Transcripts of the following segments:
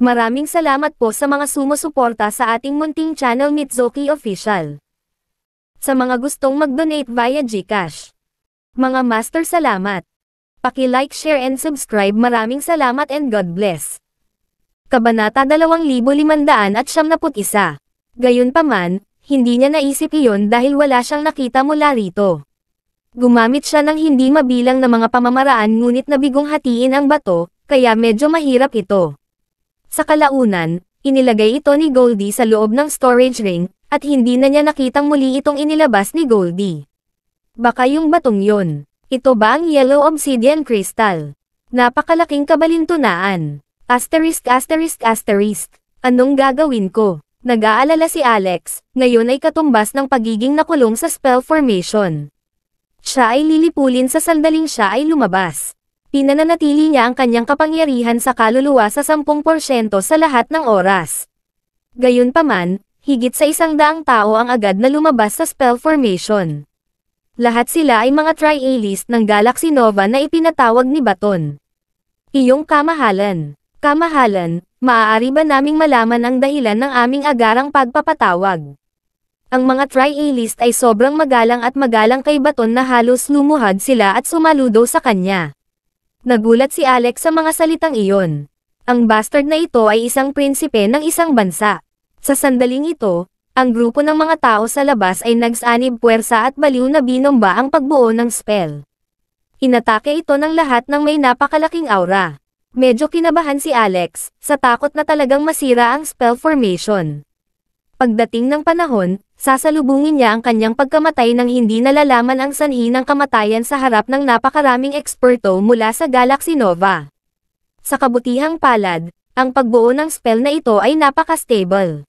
Maraming salamat po sa mga sumusuporta sa ating munting channel Mitsuki Official. Sa mga gustong mag-donate via GCash. Mga master salamat. Paki-like, share and subscribe maraming salamat and God bless. Kabanata 2571 Gayunpaman, hindi niya naisip iyon dahil wala siyang nakita mula rito. Gumamit siya ng hindi mabilang na mga pamamaraan ngunit nabigong hatiin ang bato, kaya medyo mahirap ito. Sa kalaunan, inilagay ito ni Goldie sa loob ng storage ring, at hindi na niya nakitang muli itong inilabas ni Goldie. Baka yung batong yon. Ito ba ang yellow obsidian crystal? Napakalaking kabalintunaan. Asterisk asterisk asterisk. Anong gagawin ko? Nag-aalala si Alex, ngayon ay katumbas ng pagiging nakulong sa spell formation. Siya ay lilipulin sa sandaling siya ay lumabas pinananatili niya ang kanyang kapangyarihan sa kaluluwa sa 10% sa lahat ng oras. Gayunpaman, higit sa isang daang tao ang agad na lumabas sa spell formation. Lahat sila ay mga tri-A-list ng Galaxy Nova na ipinatawag ni Baton. Iyong kamahalan. Kamahalan, maaari ba naming malaman ang dahilan ng aming agarang pagpapatawag? Ang mga tri-A-list ay sobrang magalang at magalang kay Baton na halos lumuhad sila at sumaludo sa kanya. Nagulat si Alex sa mga salitang iyon. Ang bastard na ito ay isang prinsipe ng isang bansa. Sa sandaling ito, ang grupo ng mga tao sa labas ay nagsanib puwersa at baliw na binomba ang pagbuo ng spell. Inatake ito ng lahat ng may napakalaking aura. Medyo kinabahan si Alex, sa takot na talagang masira ang spell formation. Pagdating ng panahon, sasalubungin niya ang kanyang pagkamatay nang hindi nalalaman ang sanhi ng kamatayan sa harap ng napakaraming eksperto mula sa Galaxy Nova. Sa kabutihang palad, ang pagbuo ng spell na ito ay napaka-stable.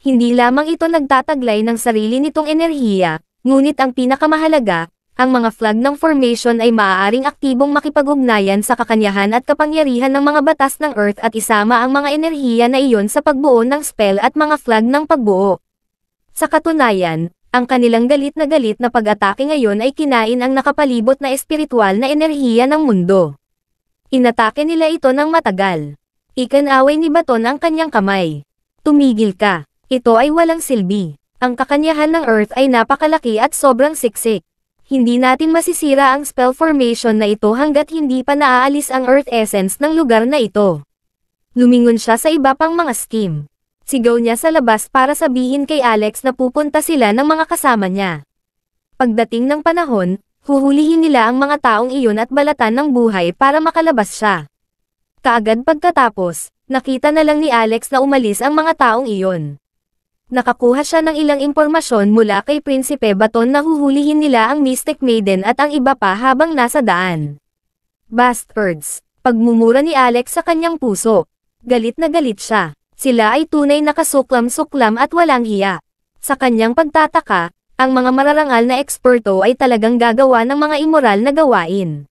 Hindi lamang ito nagtataglay ng sarili nitong enerhiya, ngunit ang pinakamahalaga, ang mga flag ng formation ay maaaring aktibong makipag-ugnayan sa kakanyahan at kapangyarihan ng mga batas ng Earth at isama ang mga enerhiya na iyon sa pagbuo ng spell at mga flag ng pagbuo. Sa katunayan, ang kanilang galit na galit na pag-atake ngayon ay kinain ang nakapalibot na espiritual na enerhiya ng mundo. Inatake nila ito ng matagal. Ikanaway ni Baton ang kanyang kamay. Tumigil ka. Ito ay walang silbi. Ang kakanyahan ng Earth ay napakalaki at sobrang siksik. Hindi natin masisira ang spell formation na ito hanggat hindi pa naaalis ang earth essence ng lugar na ito. Lumingon siya sa iba pang mga scheme. Sigaw niya sa labas para sabihin kay Alex na pupunta sila ng mga kasama niya. Pagdating ng panahon, huhulihin nila ang mga taong iyon at balatan ng buhay para makalabas siya. Kaagad pagkatapos, nakita na lang ni Alex na umalis ang mga taong iyon. Nakakuha siya ng ilang impormasyon mula kay Prinsipe Baton na huhulihin nila ang Mystic Maiden at ang iba pa habang nasa daan. Bastards! Pagmumura ni Alex sa kanyang puso. Galit na galit siya. Sila ay tunay na kasuklam-suklam at walang hiya. Sa kanyang pagtataka, ang mga mararangal na eksperto ay talagang gagawa ng mga immoral na gawain.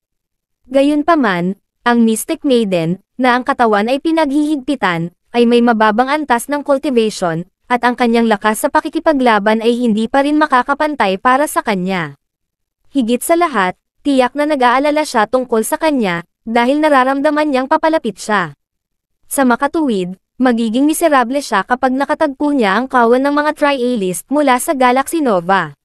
Gayunpaman, ang Mystic Maiden, na ang katawan ay pinaghihigpitan, ay may mababang antas ng cultivation, at ang kanyang lakas sa pakikipaglaban ay hindi pa rin makakapantay para sa kanya. Higit sa lahat, tiyak na nag-aalala siya tungkol sa kanya, dahil nararamdaman niyang papalapit siya. Sa makatuwid, magiging miserable siya kapag nakatagpo niya ang kawan ng mga tri-A-list mula sa Galaxy Nova.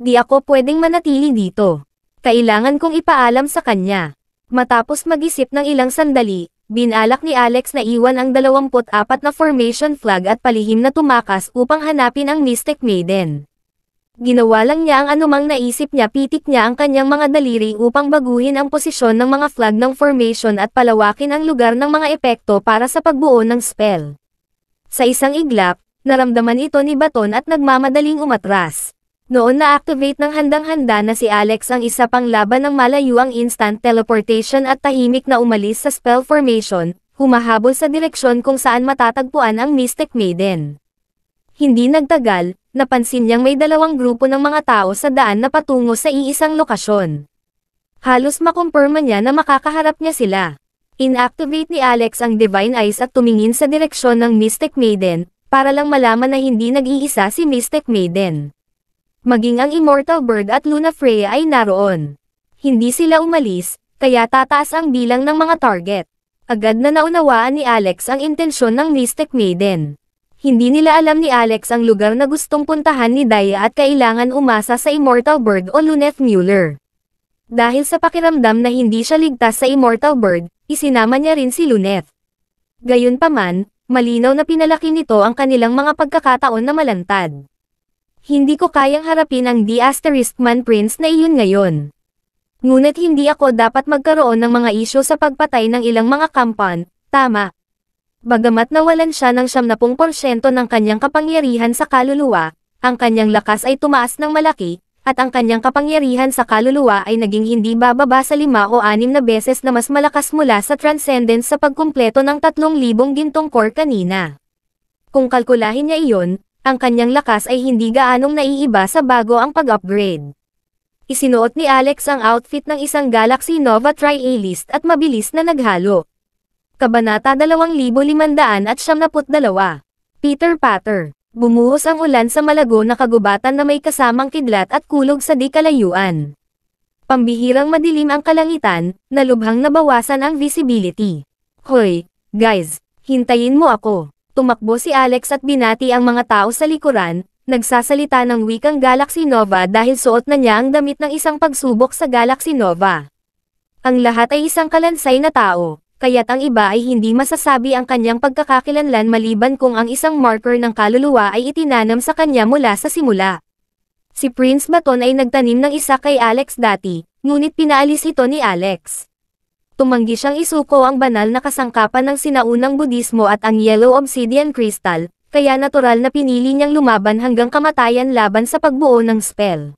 Di ako pwedeng manatili dito. Kailangan kong ipaalam sa kanya. Matapos mag-isip ng ilang sandali, Binalak ni Alex na iwan ang 24 na formation flag at palihim na tumakas upang hanapin ang Mystic Maiden. Ginawa lang niya ang anumang naisip niya pitik niya ang kanyang mga daliri upang baguhin ang posisyon ng mga flag ng formation at palawakin ang lugar ng mga epekto para sa pagbuo ng spell. Sa isang iglap, naramdaman ito ni Baton at nagmamadaling umatras. Noon na-activate ng handang-handa na si Alex ang isa pang laban ng malayo ang instant teleportation at tahimik na umalis sa spell formation, humahabol sa direksyon kung saan matatagpuan ang Mystic Maiden. Hindi nagtagal, napansin niyang may dalawang grupo ng mga tao sa daan na patungo sa iisang lokasyon. Halos makumpirma niya na makakaharap niya sila. Inactivate ni Alex ang Divine Eyes at tumingin sa direksyon ng Mystic Maiden, para lang malaman na hindi nag-iisa si Mystic Maiden. Maging ang Immortal Bird at Luna Freya ay naroon. Hindi sila umalis, kaya tataas ang bilang ng mga target. Agad na naunawaan ni Alex ang intensyon ng Mystic Maiden. Hindi nila alam ni Alex ang lugar na gustong puntahan ni Daya at kailangan umasa sa Immortal Bird o Luneth Mueller. Dahil sa pakiramdam na hindi siya ligtas sa Immortal Bird, isinama niya rin si Luneth. Gayunpaman, malinaw na pinalaki nito ang kanilang mga pagkakataon na malantad. Hindi ko kayang harapin ang D asterisk man prince na iyon ngayon. Ngunit hindi ako dapat magkaroon ng mga isyo sa pagpatay ng ilang mga kampan, tama. Bagamat nawalan siya ng 70% ng kanyang kapangyarihan sa kaluluwa, ang kanyang lakas ay tumaas ng malaki, at ang kanyang kapangyarihan sa kaluluwa ay naging hindi bababa sa lima o anim na beses na mas malakas mula sa transcendence sa pagkumpleto ng 3,000 gintong core kanina. Kung kalkulahin niya iyon, ang kanyang lakas ay hindi gaanong naiiba sa bago ang pag-upgrade. Isinuot ni Alex ang outfit ng isang Galaxy Nova Tri-A-list at mabilis na naghalo. Kabanata 2572 Peter Patter Bumuhos ang ulan sa malago na kagubatan na may kasamang kidlat at kulog sa di kalayuan. Pambihirang madilim ang kalangitan, na lubhang nabawasan ang visibility. Hoy, guys, hintayin mo ako. Tumakbo si Alex at binati ang mga tao sa likuran, nagsasalita ng wikang Galaxy Nova dahil suot na niya ang damit ng isang pagsubok sa Galaxy Nova. Ang lahat ay isang kalansay na tao, kaya't ang iba ay hindi masasabi ang kanyang pagkakakilanlan maliban kung ang isang marker ng kaluluwa ay itinanam sa kanya mula sa simula. Si Prince Baton ay nagtanim ng isa kay Alex dati, ngunit pinaalis ito ni Alex. Tumanggi siyang isuko ang banal na kasangkapan ng sinaunang Budismo at ang Yellow Obsidian Crystal, kaya natural na pinili niyang lumaban hanggang kamatayan laban sa pagbuo ng spell.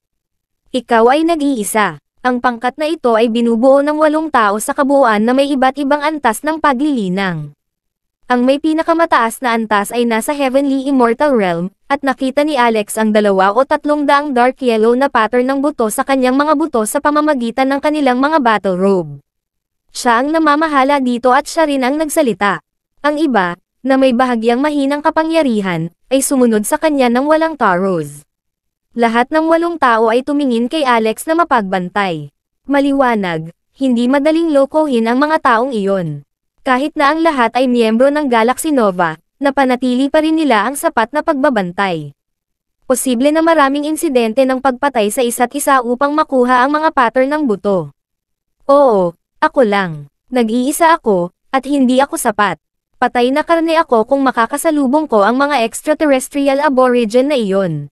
Ikaw ay nag-iisa. Ang pangkat na ito ay binubuo ng walong tao sa kabuuan na may iba't ibang antas ng paglilinang. Ang may pinakamataas na antas ay nasa Heavenly Immortal Realm, at nakita ni Alex ang dalawa o tatlong daang dark yellow na pattern ng buto sa kanyang mga buto sa pamamagitan ng kanilang mga battle robe. Siya ang namamahala dito at siya rin ang nagsalita. Ang iba, na may bahagyang mahinang kapangyarihan, ay sumunod sa kanya ng walang taros. Lahat ng walong tao ay tumingin kay Alex na mapagbantay. Maliwanag, hindi madaling lokohin ang mga taong iyon. Kahit na ang lahat ay miyembro ng Galaxy Nova, napanatili pa rin nila ang sapat na pagbabantay. Posible na maraming insidente ng pagpatay sa isa't isa upang makuha ang mga pattern ng buto. Oo, ako lang. Nag-iisa ako, at hindi ako sapat. Patay na karne ako kung makakasalubong ko ang mga extraterrestrial aborigin na iyon.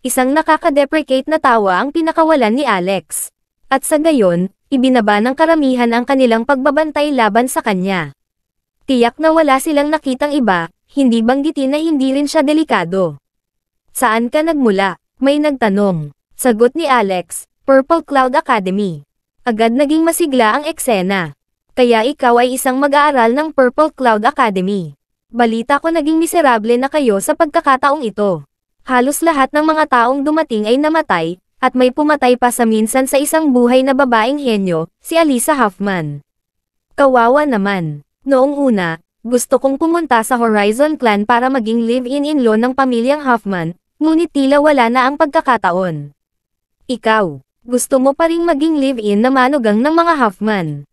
Isang nakaka-deprecate na tawa ang pinakawalan ni Alex. At sa gayon, ibinaba ng karamihan ang kanilang pagbabantay laban sa kanya. Tiyak na wala silang nakitang iba, hindi banggitin na hindi rin siya delikado. Saan ka nagmula? May nagtanong. Sagot ni Alex, Purple Cloud Academy. Agad naging masigla ang eksena. Kaya ikaw ay isang mag-aaral ng Purple Cloud Academy. Balita ko naging miserable na kayo sa pagkakataong ito. Halos lahat ng mga taong dumating ay namatay, at may pumatay pa sa minsan sa isang buhay na babaeng henyo, si Alisa Huffman. Kawawa naman. Noong una, gusto kong pumunta sa Horizon Clan para maging live-in-in-law ng pamilyang Huffman, ngunit tila wala na ang pagkakataon. Ikaw, gusto mo pa ring maging live-in na manugang ng mga Huffman.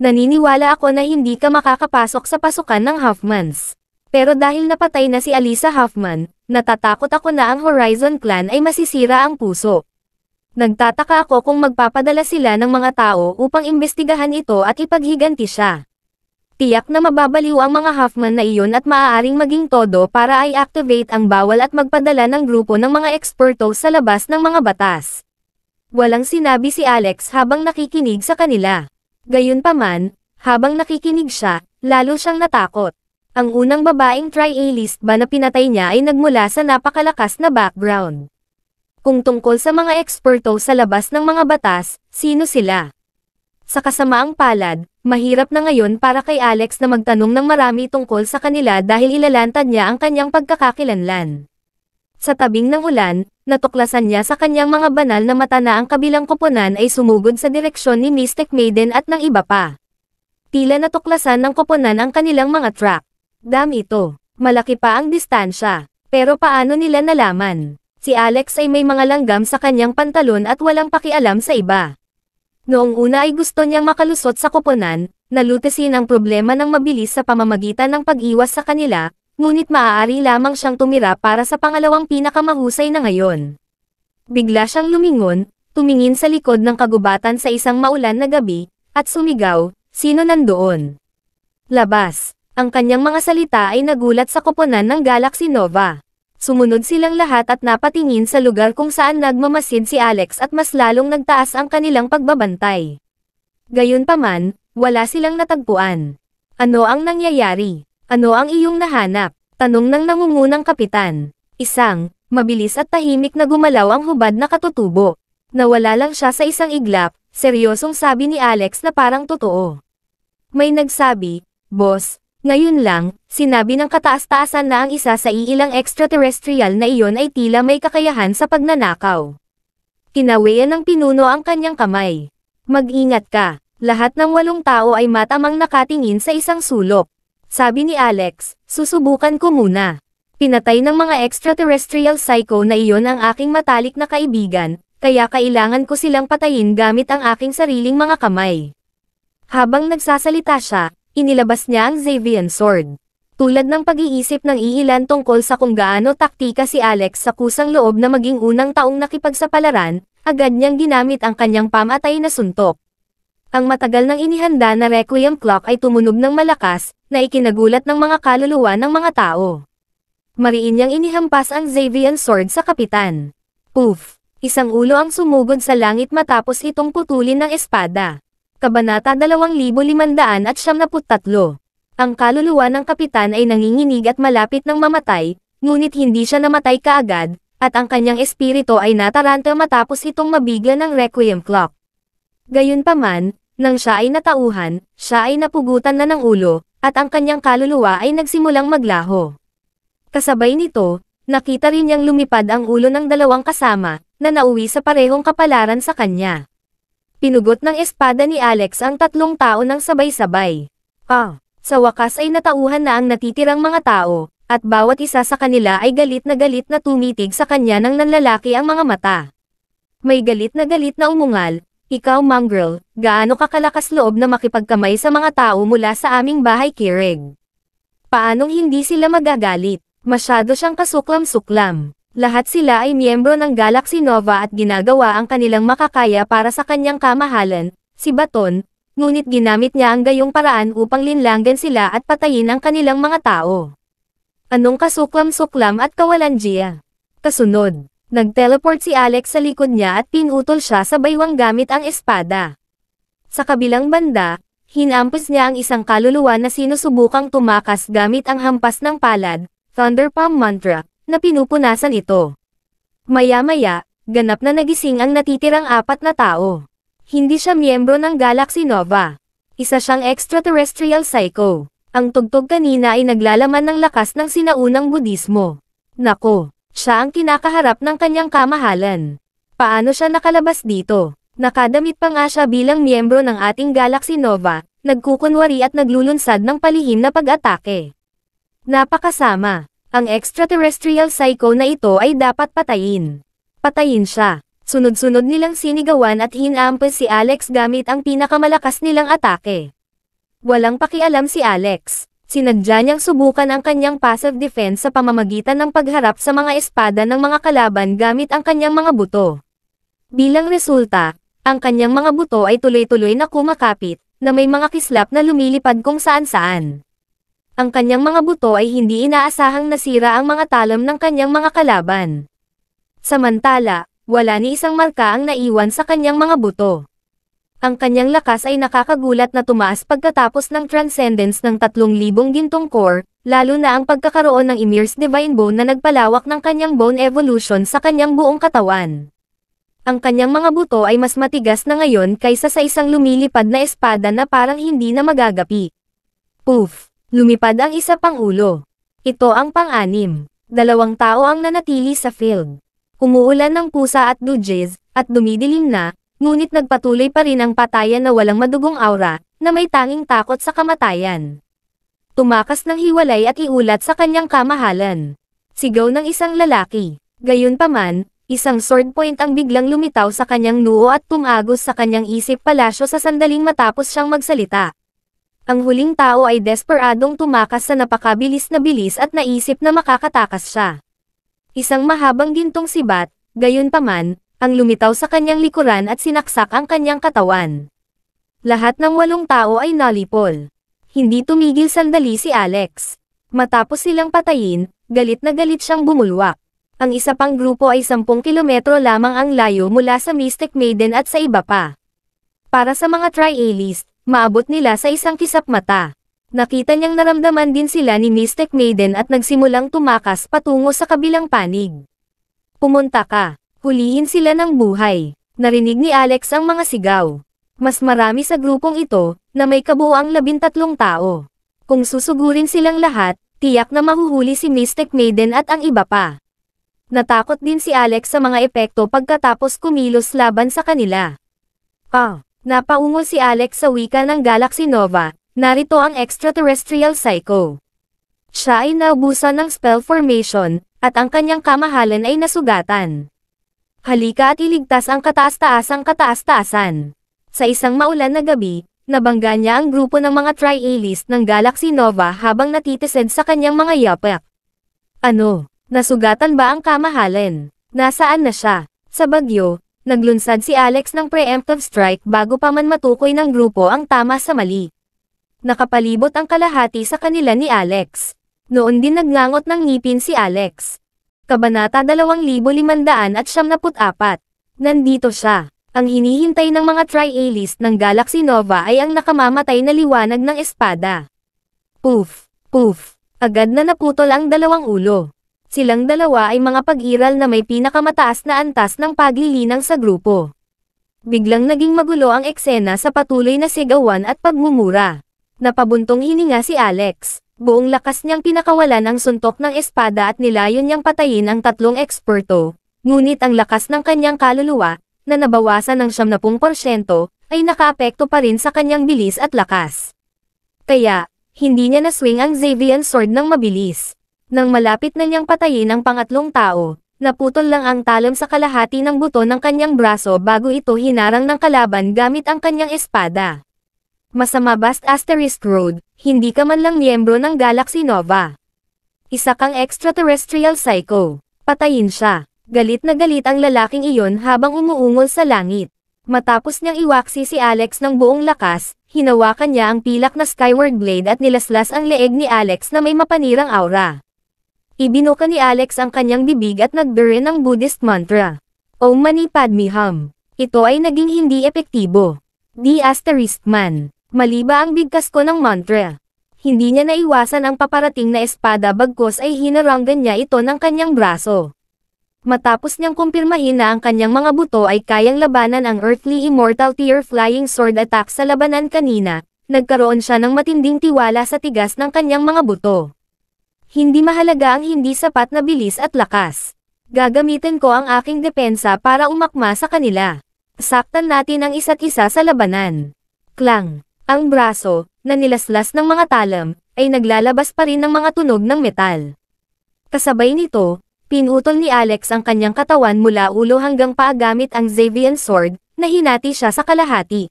Naniniwala ako na hindi ka makakapasok sa pasukan ng Huffmans. Pero dahil napatay na si Alisa Huffman, natatakot ako na ang Horizon Clan ay masisira ang puso. Nagtataka ako kung magpapadala sila ng mga tao upang imbestigahan ito at ipaghiganti siya. Tiyak na mababaliw ang mga Huffman na iyon at maaaring maging todo para i-activate ang bawal at magpadala ng grupo ng mga eksperto sa labas ng mga batas. Walang sinabi si Alex habang nakikinig sa kanila. Gayunpaman, habang nakikinig siya, lalo siyang natakot. Ang unang babaeng tri-A-list ba na pinatay niya ay nagmula sa napakalakas na background. Kung tungkol sa mga eksperto sa labas ng mga batas, sino sila? Sa kasamaang palad, mahirap na ngayon para kay Alex na magtanong ng marami tungkol sa kanila dahil ilalantad niya ang kanyang pagkakakilanlan. Sa tabing ng ulan, natuklasan niya sa kanyang mga banal na mata na ang kabilang koponan ay sumugod sa direksyon ni Mystic Maiden at ng iba pa. Tila natuklasan ng koponan ang kanilang mga track. Dam ito. Malaki pa ang distansya. Pero paano nila nalaman? Si Alex ay may mga langgam sa kanyang pantalon at walang pakialam sa iba. Noong una ay gusto niyang makalusot sa koponan, nalutasin ang problema ng mabilis sa pamamagitan ng pag-iwas sa kanila, ngunit maaari lamang siyang tumira para sa pangalawang pinakamahusay na ngayon. Bigla siyang lumingon, tumingin sa likod ng kagubatan sa isang maulan na gabi, at sumigaw, sino nandoon? Labas. Ang kanyang mga salita ay nagulat sa koponan ng Galaxy Nova. Sumunod silang lahat at napatingin sa lugar kung saan nagmamasid si Alex at mas lalong nagtaas ang kanilang pagbabantay. Gayunpaman, wala silang natagpuan. Ano ang nangyayari? Ano ang iyong nahanap? Tanong ng nangungunang kapitan. Isang, mabilis at tahimik na gumalaw ang hubad na katutubo. Nawala lang siya sa isang iglap, seryosong sabi ni Alex na parang totoo. May nagsabi, Boss, ngayon lang, sinabi ng kataas-taasan na ang isa sa iilang extraterrestrial na iyon ay tila may kakayahan sa pagnanakaw. Kinawian ng pinuno ang kanyang kamay. Mag-ingat ka, lahat ng walong tao ay matamang nakatingin sa isang sulok. Sabi ni Alex, susubukan ko muna. Pinatay ng mga extraterrestrial psycho na iyon ang aking matalik na kaibigan, kaya kailangan ko silang patayin gamit ang aking sariling mga kamay. Habang nagsasalita siya, inilabas niya ang Xavian Sword. Tulad ng pag-iisip ng iilan tungkol sa kung gaano taktika si Alex sa kusang loob na maging unang taong nakipagsapalaran, agad niyang ginamit ang kanyang pamatay na suntok. Ang matagal nang inihanda na requiem clock ay tumunog ng malakas, na ikinagulat ng mga kaluluwa ng mga tao. Mariin niyang inihampas ang Xavian Sword sa kapitan. Poof! Isang ulo ang sumugod sa langit matapos itong putulin ng espada. Kabanata 2573 Ang kaluluwa ng kapitan ay nanginginig at malapit ng mamatay, ngunit hindi siya namatay kaagad, at ang kanyang espiritu ay nataranta matapos itong mabigla ng requiem clock. Gayunpaman, nang siya ay natauhan, siya ay napugutan na ng ulo, at ang kanyang kaluluwa ay nagsimulang maglaho. Kasabay nito, nakita rin niyang lumipad ang ulo ng dalawang kasama, na nauwi sa parehong kapalaran sa kanya. Pinugot ng espada ni Alex ang tatlong tao ng sabay-sabay. Ah, sa wakas ay natauhan na ang natitirang mga tao, at bawat isa sa kanila ay galit na galit na tumitig sa kanya ng nanlalaki ang mga mata. May galit na galit na umungal, ikaw mongrel, gaano ka kalakas loob na makipagkamay sa mga tao mula sa aming bahay Kirig? Paanong hindi sila magagalit? Masyado siyang kasuklam-suklam. Lahat sila ay miyembro ng Galaxy Nova at ginagawa ang kanilang makakaya para sa kanyang kamahalan, si Baton, ngunit ginamit niya ang gayong paraan upang linlanggan sila at patayin ang kanilang mga tao. Anong kasuklam-suklam at kawalanjiya? Kasunod, Nag-teleport si Alex sa likod niya at pinutol siya sa baywang gamit ang espada. Sa kabilang banda, hinampos niya ang isang kaluluwa na sinusubukang tumakas gamit ang hampas ng palad, Thunder Palm Mantra, na pinupunasan ito. Maya-maya, ganap na nagising ang natitirang apat na tao. Hindi siya miyembro ng Galaxy Nova. Isa siyang extraterrestrial psycho. Ang tugtog kanina ay naglalaman ng lakas ng sinaunang budismo. Nako! Siya ang kinakaharap ng kanyang kamahalan. Paano siya nakalabas dito? Nakadamit pa nga siya bilang miyembro ng ating Galaxy Nova, nagkukunwari at naglulunsad ng palihim na pag-atake. Napakasama. Ang extraterrestrial psycho na ito ay dapat patayin. Patayin siya. Sunod-sunod nilang sinigawan at hinampas si Alex gamit ang pinakamalakas nilang atake. Walang pakialam si Alex sinadya niyang subukan ang kanyang passive defense sa pamamagitan ng pagharap sa mga espada ng mga kalaban gamit ang kanyang mga buto. Bilang resulta, ang kanyang mga buto ay tuloy-tuloy na kumakapit, na may mga kislap na lumilipad kung saan-saan. Ang kanyang mga buto ay hindi inaasahang nasira ang mga talam ng kanyang mga kalaban. Samantala, wala ni isang marka ang naiwan sa kanyang mga buto. Ang kanyang lakas ay nakakagulat na tumaas pagkatapos ng transcendence ng 3,000 gintong core, lalo na ang pagkakaroon ng Emir's Divine Bone na nagpalawak ng kanyang bone evolution sa kanyang buong katawan. Ang kanyang mga buto ay mas matigas na ngayon kaysa sa isang lumilipad na espada na parang hindi na magagapi. Poof! Lumipad ang isa pang ulo. Ito ang pang-anim. Dalawang tao ang nanatili sa field. Umuulan ng pusa at dujes, at dumidilim na, ngunit nagpatuloy pa rin ang patayan na walang madugong aura, na may tanging takot sa kamatayan. Tumakas ng hiwalay at iulat sa kanyang kamahalan. Sigaw ng isang lalaki. Gayunpaman, isang sword point ang biglang lumitaw sa kanyang noo at tumagos sa kanyang isip palasyo sa sandaling matapos siyang magsalita. Ang huling tao ay desperadong tumakas sa napakabilis na bilis at naisip na makakatakas siya. Isang mahabang gintong sibat, gayon paman, ang lumitaw sa kanyang likuran at sinaksak ang kanyang katawan. Lahat ng walong tao ay nalipol. Hindi tumigil sandali si Alex. Matapos silang patayin, galit na galit siyang bumulwak. Ang isa pang grupo ay 10 kilometro lamang ang layo mula sa Mystic Maiden at sa iba pa. Para sa mga trialist, maabot nila sa isang kisap mata. Nakita niyang naramdaman din sila ni Mystic Maiden at nagsimulang tumakas patungo sa kabilang panig. Pumunta ka. Hulihin sila ng buhay. Narinig ni Alex ang mga sigaw. Mas marami sa grupong ito, na may kabuuang labintatlong tao. Kung susugurin silang lahat, tiyak na mahuhuli si Mystic Maiden at ang iba pa. Natakot din si Alex sa mga epekto pagkatapos kumilos laban sa kanila. Ah, napaungol si Alex sa wika ng Galaxy Nova, Narito ang extraterrestrial psycho. Siya ay naubusan ng spell formation, at ang kanyang kamahalan ay nasugatan. Halika at iligtas ang kataas-taasang kataas-taasan. Sa isang maulan na gabi, nabangga niya ang grupo ng mga trialist ng Galaxy Nova habang natitised sa kanyang mga yapak. Ano, nasugatan ba ang kamahalan? Nasaan na siya? Sa bagyo, naglunsad si Alex ng preemptive strike bago pa man matukoy ng grupo ang tama sa mali. Nakapalibot ang kalahati sa kanila ni Alex. Noon din nagngangot ng ngipin si Alex. Kabanata 2574. Nandito siya. Ang hinihintay ng mga trialist ng Galaxy Nova ay ang nakamamatay na liwanag ng espada. Poof, poof. Agad na naputol ang dalawang ulo. Silang dalawa ay mga pag-iral na may pinakamataas na antas ng paglilinang sa grupo. Biglang naging magulo ang eksena sa patuloy na sigawan at pagmumura. Napabuntong hininga si Alex. Buong lakas niyang pinakawalan ang suntok ng espada at nilayon niyang patayin ang tatlong eksperto. Ngunit ang lakas ng kanyang kaluluwa, na nabawasan ng 70%, ay nakaapekto pa rin sa kanyang bilis at lakas. Kaya, hindi niya naswing ang Xavian Sword ng mabilis. Nang malapit na niyang patayin ang pangatlong tao, naputol lang ang talam sa kalahati ng buto ng kanyang braso bago ito hinarang ng kalaban gamit ang kanyang espada. Masama Bast Asterisk Road, hindi ka man lang miyembro ng Galaxy Nova. Isa kang extraterrestrial psycho. Patayin siya. Galit na galit ang lalaking iyon habang umuungol sa langit. Matapos niyang iwaksi si Alex ng buong lakas, hinawakan niya ang pilak na skyward blade at nilaslas ang leeg ni Alex na may mapanirang aura. Ibinuka ni Alex ang kanyang bibig at nagdure ng Buddhist mantra. Om Mani Padme Hum. Ito ay naging hindi epektibo. Di asterisk man. Maliba ang bigkas ko ng mantra. Hindi niya naiwasan ang paparating na espada bagkos ay hinaranggan niya ito ng kanyang braso. Matapos niyang kumpirmahin na ang kanyang mga buto ay kayang labanan ang Earthly Immortal Tier Flying Sword Attack sa labanan kanina, nagkaroon siya ng matinding tiwala sa tigas ng kanyang mga buto. Hindi mahalaga ang hindi sapat na bilis at lakas. Gagamitin ko ang aking depensa para umakma sa kanila. Saktan natin ang isa't isa sa labanan. Klang. Ang braso, na nilaslas ng mga talam, ay naglalabas pa rin ng mga tunog ng metal. Kasabay nito, pinutol ni Alex ang kanyang katawan mula ulo hanggang paa gamit ang Xavian Sword, na hinati siya sa kalahati.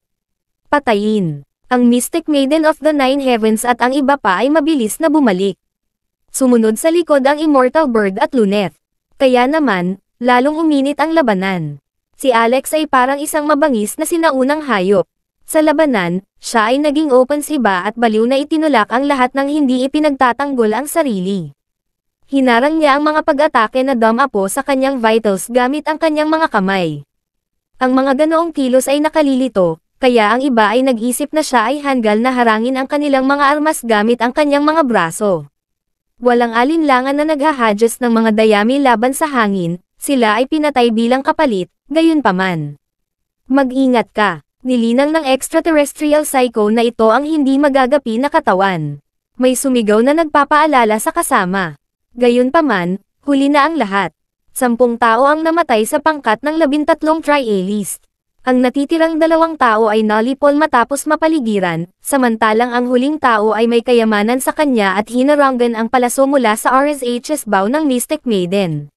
Patayin. Ang Mystic Maiden of the Nine Heavens at ang iba pa ay mabilis na bumalik. Sumunod sa likod ang Immortal Bird at Luneth. Kaya naman, lalong uminit ang labanan. Si Alex ay parang isang mabangis na sinaunang hayop. Sa labanan, siya ay naging open siba at baliw na itinulak ang lahat ng hindi ipinagtatanggol ang sarili. Hinarang niya ang mga pag-atake na damapo sa kanyang vitals gamit ang kanyang mga kamay. Ang mga ganoong kilos ay nakalilito, kaya ang iba ay nag-isip na siya ay hanggal na harangin ang kanilang mga armas gamit ang kanyang mga braso. Walang alinlangan na naghahadjust ng mga dayami laban sa hangin, sila ay pinatay bilang kapalit, gayon paman. Mag-ingat ka. Nilinang ng extraterrestrial psycho na ito ang hindi magagapi na katawan. May sumigaw na nagpapaalala sa kasama. Gayunpaman, huli na ang lahat. Sampung tao ang namatay sa pangkat ng labintatlong trialist. Ang natitirang dalawang tao ay nalipol matapos mapaligiran, samantalang ang huling tao ay may kayamanan sa kanya at hinaranggan ang palaso mula sa RSHS bow ng Mystic Maiden.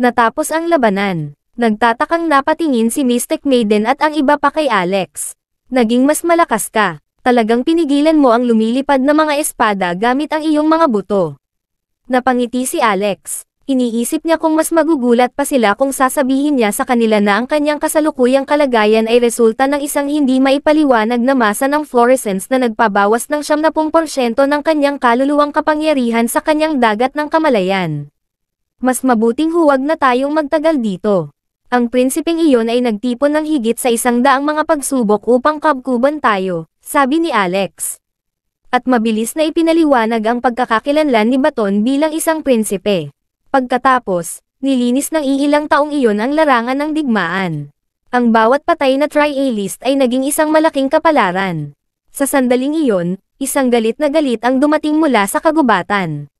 Natapos ang labanan. Nagtatakang napatingin si Mystic Maiden at ang iba pa kay Alex. Naging mas malakas ka. Talagang pinigilan mo ang lumilipad na mga espada gamit ang iyong mga buto. Napangiti si Alex. Iniisip niya kung mas magugulat pa sila kung sasabihin niya sa kanila na ang kanyang kasalukuyang kalagayan ay resulta ng isang hindi maipaliwanag na masa ng fluorescence na nagpabawas ng 70% ng kanyang kaluluwang kapangyarihan sa kanyang dagat ng kamalayan. Mas mabuting huwag na tayong magtagal dito. Ang prinsipeng iyon ay nagtipon ng higit sa isang daang mga pagsubok upang kabkuban tayo, sabi ni Alex. At mabilis na ipinaliwanag ang pagkakakilanlan ni Baton bilang isang prinsipe. Pagkatapos, nilinis ng iilang taong iyon ang larangan ng digmaan. Ang bawat patay na trialist ay naging isang malaking kapalaran. Sa sandaling iyon, isang galit na galit ang dumating mula sa kagubatan.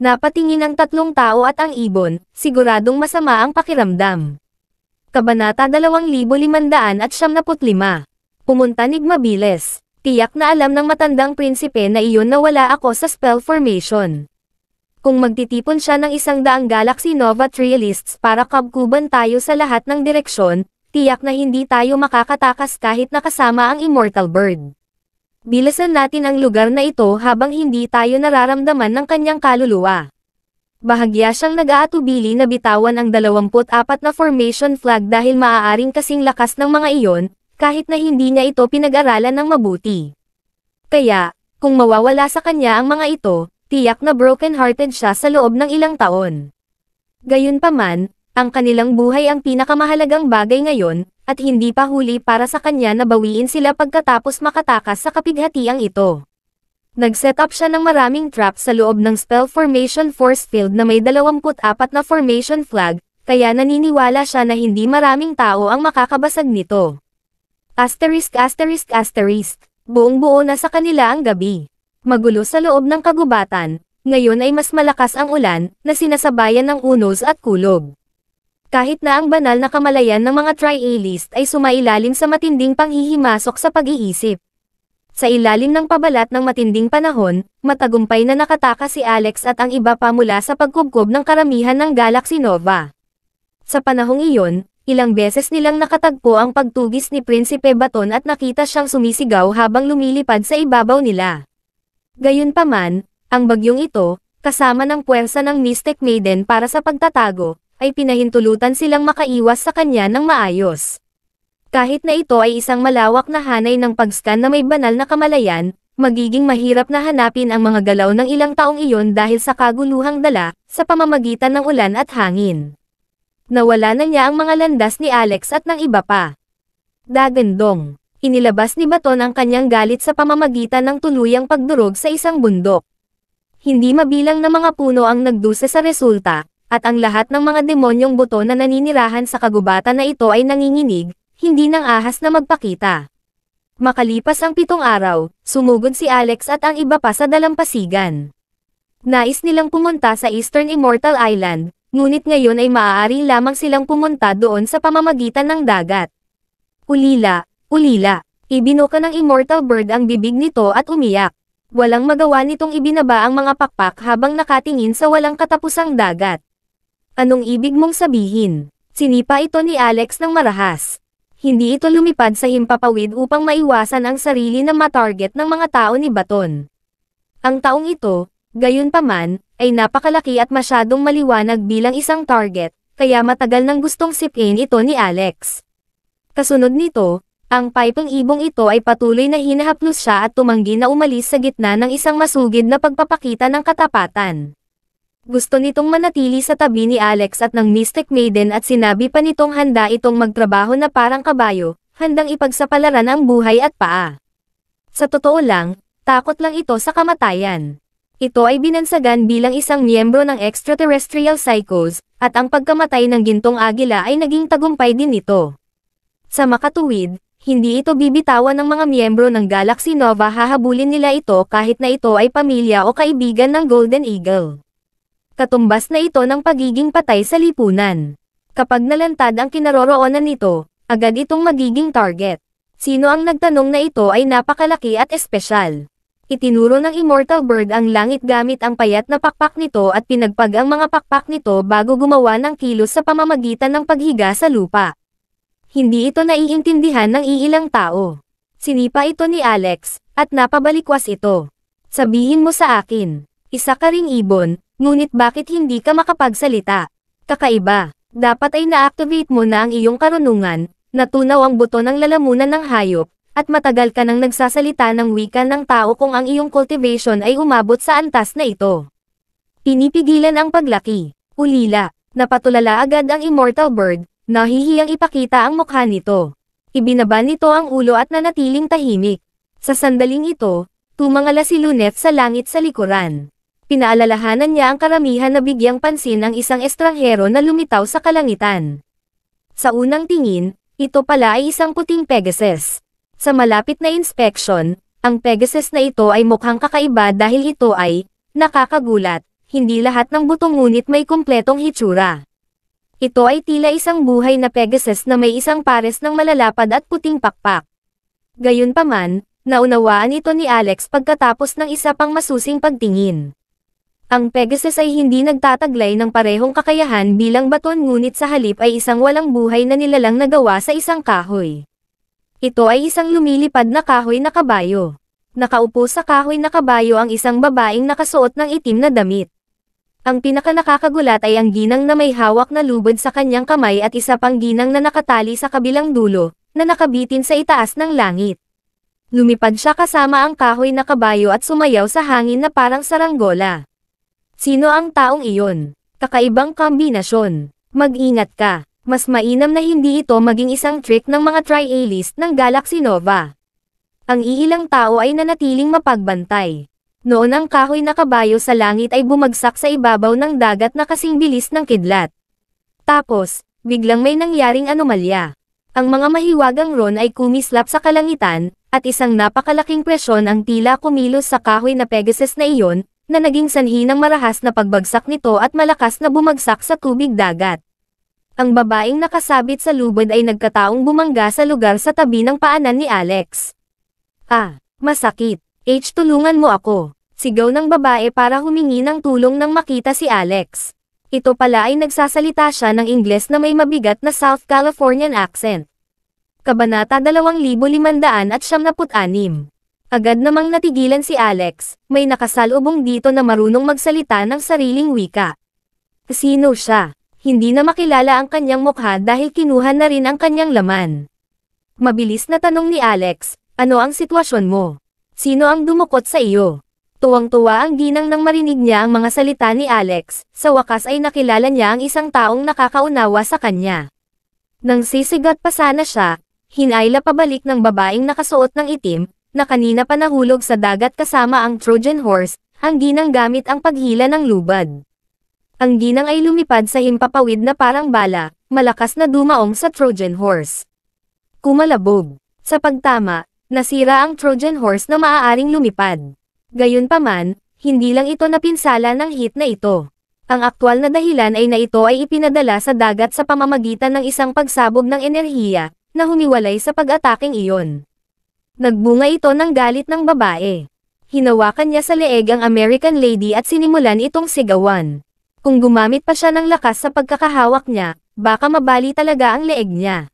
Napatingin ang tatlong tao at ang ibon, siguradong masama ang pakiramdam. Kabanata 2575 Pumunta ni Mabiles. Tiyak na alam ng matandang prinsipe na iyon na wala ako sa spell formation. Kung magtitipon siya ng isang daang Galaxy Nova Trialists para kabkuban tayo sa lahat ng direksyon, tiyak na hindi tayo makakatakas kahit nakasama ang Immortal Bird. Bilasan natin ang lugar na ito habang hindi tayo nararamdaman ng kanyang kaluluwa. Bahagya siyang nag-aatubili na bitawan ang 24 na formation flag dahil maaaring kasing lakas ng mga iyon, kahit na hindi niya ito pinag-aralan ng mabuti. Kaya, kung mawawala sa kanya ang mga ito, tiyak na broken-hearted siya sa loob ng ilang taon. Gayunpaman, ang kanilang buhay ang pinakamahalagang bagay ngayon, at hindi pa huli para sa kanya na bawiin sila pagkatapos makatakas sa kapighatiang ito. Nag-set up siya ng maraming trap sa loob ng spell formation force field na may 24 na formation flag, kaya naniniwala siya na hindi maraming tao ang makakabasag nito. Asterisk asterisk asterisk, buong buo na sa kanila ang gabi. Magulo sa loob ng kagubatan, ngayon ay mas malakas ang ulan, na sinasabayan ng unos at kulog. Kahit na ang banal na kamalayan ng mga trialist ay sumailalim sa matinding panghihimasok sa pag-iisip. Sa ilalim ng pabalat ng matinding panahon, matagumpay na nakatakas si Alex at ang iba pa mula sa pagkubkob ng karamihan ng Galaxy Nova. Sa panahong iyon, ilang beses nilang nakatagpo ang pagtugis ni Prinsipe Baton at nakita siyang sumisigaw habang lumilipad sa ibabaw nila. Gayunpaman, ang bagyong ito, kasama ng puwersa ng Mystic Maiden para sa pagtatago, ay pinahintulutan silang makaiwas sa kanya ng maayos. Kahit na ito ay isang malawak na hanay ng pag-scan na may banal na kamalayan, magiging mahirap na hanapin ang mga galaw ng ilang taong iyon dahil sa kaguluhang dala, sa pamamagitan ng ulan at hangin. Nawala na niya ang mga landas ni Alex at ng iba pa. Dagandong inilabas ni Baton ang kanyang galit sa pamamagitan ng tuluyang pagdurog sa isang bundok. Hindi mabilang na mga puno ang nagdusa sa resulta, at ang lahat ng mga demonyong buto na naninirahan sa kagubatan na ito ay nanginginig, hindi nang ahas na magpakita. Makalipas ang pitong araw, sumugod si Alex at ang iba pa sa dalampasigan. Nais nilang pumunta sa Eastern Immortal Island, ngunit ngayon ay maaari lamang silang pumunta doon sa pamamagitan ng dagat. Ulila, Ulila. Ibinuka ng Immortal Bird ang bibig nito at umiyak. Walang magawa nitong ibinaba ang mga pakpak habang nakatingin sa walang katapusang dagat. Anong ibig mong sabihin? Sinipa ito ni Alex ng marahas. Hindi ito lumipad sa himpapawid upang maiwasan ang sarili na matarget ng mga tao ni Baton. Ang taong ito, gayon paman, ay napakalaki at masyadong maliwanag bilang isang target, kaya matagal nang gustong sipin ito ni Alex. Kasunod nito, ang pipeng ibong ito ay patuloy na hinahaplos siya at tumanggi na umalis sa gitna ng isang masugid na pagpapakita ng katapatan. Gusto nitong manatili sa tabi ni Alex at ng Mystic Maiden at sinabi pa nitong handa itong magtrabaho na parang kabayo, handang ipagsapalaran ang buhay at paa. Sa totoo lang, takot lang ito sa kamatayan. Ito ay binansagan bilang isang miyembro ng extraterrestrial psychos, at ang pagkamatay ng gintong agila ay naging tagumpay din nito. Sa makatuwid, hindi ito bibitawan ng mga miyembro ng Galaxy Nova hahabulin nila ito kahit na ito ay pamilya o kaibigan ng Golden Eagle. Katumbas na ito ng pagiging patay sa lipunan. Kapag nalantad ang kinaroroonan nito, agad itong magiging target. Sino ang nagtanong na ito ay napakalaki at espesyal. Itinuro ng Immortal Bird ang langit gamit ang payat na pakpak nito at pinagpag ang mga pakpak nito bago gumawa ng kilos sa pamamagitan ng paghiga sa lupa. Hindi ito naiintindihan ng iilang tao. Sinipa ito ni Alex, at napabalikwas ito. Sabihin mo sa akin, isa ka ring ibon, ngunit bakit hindi ka makapagsalita? Kakaiba, dapat ay na-activate mo na ang iyong karunungan, natunaw ang buto ng lalamunan ng hayop, at matagal ka nang nagsasalita ng wika ng tao kung ang iyong cultivation ay umabot sa antas na ito. Pinipigilan ang paglaki. Ulila, napatulala agad ang immortal bird, nahihiyang ipakita ang mukha nito. Ibinaba nito ang ulo at nanatiling tahimik. Sa sandaling ito, tumangala si Lunet sa langit sa likuran. Pinaalalahanan niya ang karamihan na bigyang pansin ng isang estranghero na lumitaw sa kalangitan. Sa unang tingin, ito pala ay isang puting Pegasus. Sa malapit na inspeksyon, ang Pegasus na ito ay mukhang kakaiba dahil ito ay, nakakagulat, hindi lahat ng buto ngunit may kumpletong hitsura. Ito ay tila isang buhay na Pegasus na may isang pares ng malalapad at puting pakpak. Gayunpaman, Naunawaan ito ni Alex pagkatapos ng isa pang masusing pagtingin. Ang Pegasus ay hindi nagtataglay ng parehong kakayahan bilang baton ngunit sa halip ay isang walang buhay na nilalang nagawa sa isang kahoy. Ito ay isang lumilipad na kahoy na kabayo. Nakaupo sa kahoy na kabayo ang isang babaeng nakasuot ng itim na damit. Ang pinakanakakagulat ay ang ginang na may hawak na lubod sa kanyang kamay at isa pang ginang na nakatali sa kabilang dulo, na nakabitin sa itaas ng langit. Lumipad siya kasama ang kahoy na kabayo at sumayaw sa hangin na parang saranggola. Sino ang taong iyon? Kakaibang kombinasyon. Mag-ingat ka. Mas mainam na hindi ito maging isang trick ng mga trialist ng Galaxy Nova. Ang iilang tao ay nanatiling mapagbantay. Noon ang kahoy na kabayo sa langit ay bumagsak sa ibabaw ng dagat na kasing bilis ng kidlat. Tapos, biglang may nangyaring anomalya. Ang mga mahiwagang ron ay kumislap sa kalangitan, at isang napakalaking presyon ang tila kumilos sa kahoy na Pegasus na iyon, na naging sanhi ng marahas na pagbagsak nito at malakas na bumagsak sa tubig dagat. Ang babaeng nakasabit sa lubod ay nagkataong bumangga sa lugar sa tabi ng paanan ni Alex. Ah, masakit. H tulungan mo ako. Sigaw ng babae para humingi ng tulong nang makita si Alex. Ito pala ay nagsasalita siya ng Ingles na may mabigat na South Californian accent. Kabanata 2576. Agad namang natigilan si Alex, may nakasalubong dito na marunong magsalita ng sariling wika. Sino siya? Hindi na makilala ang kanyang mukha dahil kinuha na rin ang kanyang laman. Mabilis na tanong ni Alex, ano ang sitwasyon mo? Sino ang dumukot sa iyo? Tuwang-tuwa ang ginang nang marinig niya ang mga salita ni Alex, sa wakas ay nakilala niya ang isang taong nakakaunawa sa kanya. Nang sisigat pa sana siya, Hinayla pabalik ng babaeng nakasuot ng itim, na kanina pa nahulog sa dagat kasama ang Trojan horse, ang ginang gamit ang paghila ng lubad. Ang ginang ay lumipad sa himpapawid na parang bala, malakas na dumaong sa Trojan horse. Kumalabog. Sa pagtama, nasira ang Trojan horse na maaaring lumipad. Gayunpaman, hindi lang ito napinsala ng hit na ito. Ang aktwal na dahilan ay na ito ay ipinadala sa dagat sa pamamagitan ng isang pagsabog ng enerhiya, na humiwalay sa pag-ataking iyon. Nagbunga ito ng galit ng babae. Hinawakan niya sa leeg ang American lady at sinimulan itong sigawan. Kung gumamit pa siya ng lakas sa pagkakahawak niya, baka mabali talaga ang leeg niya.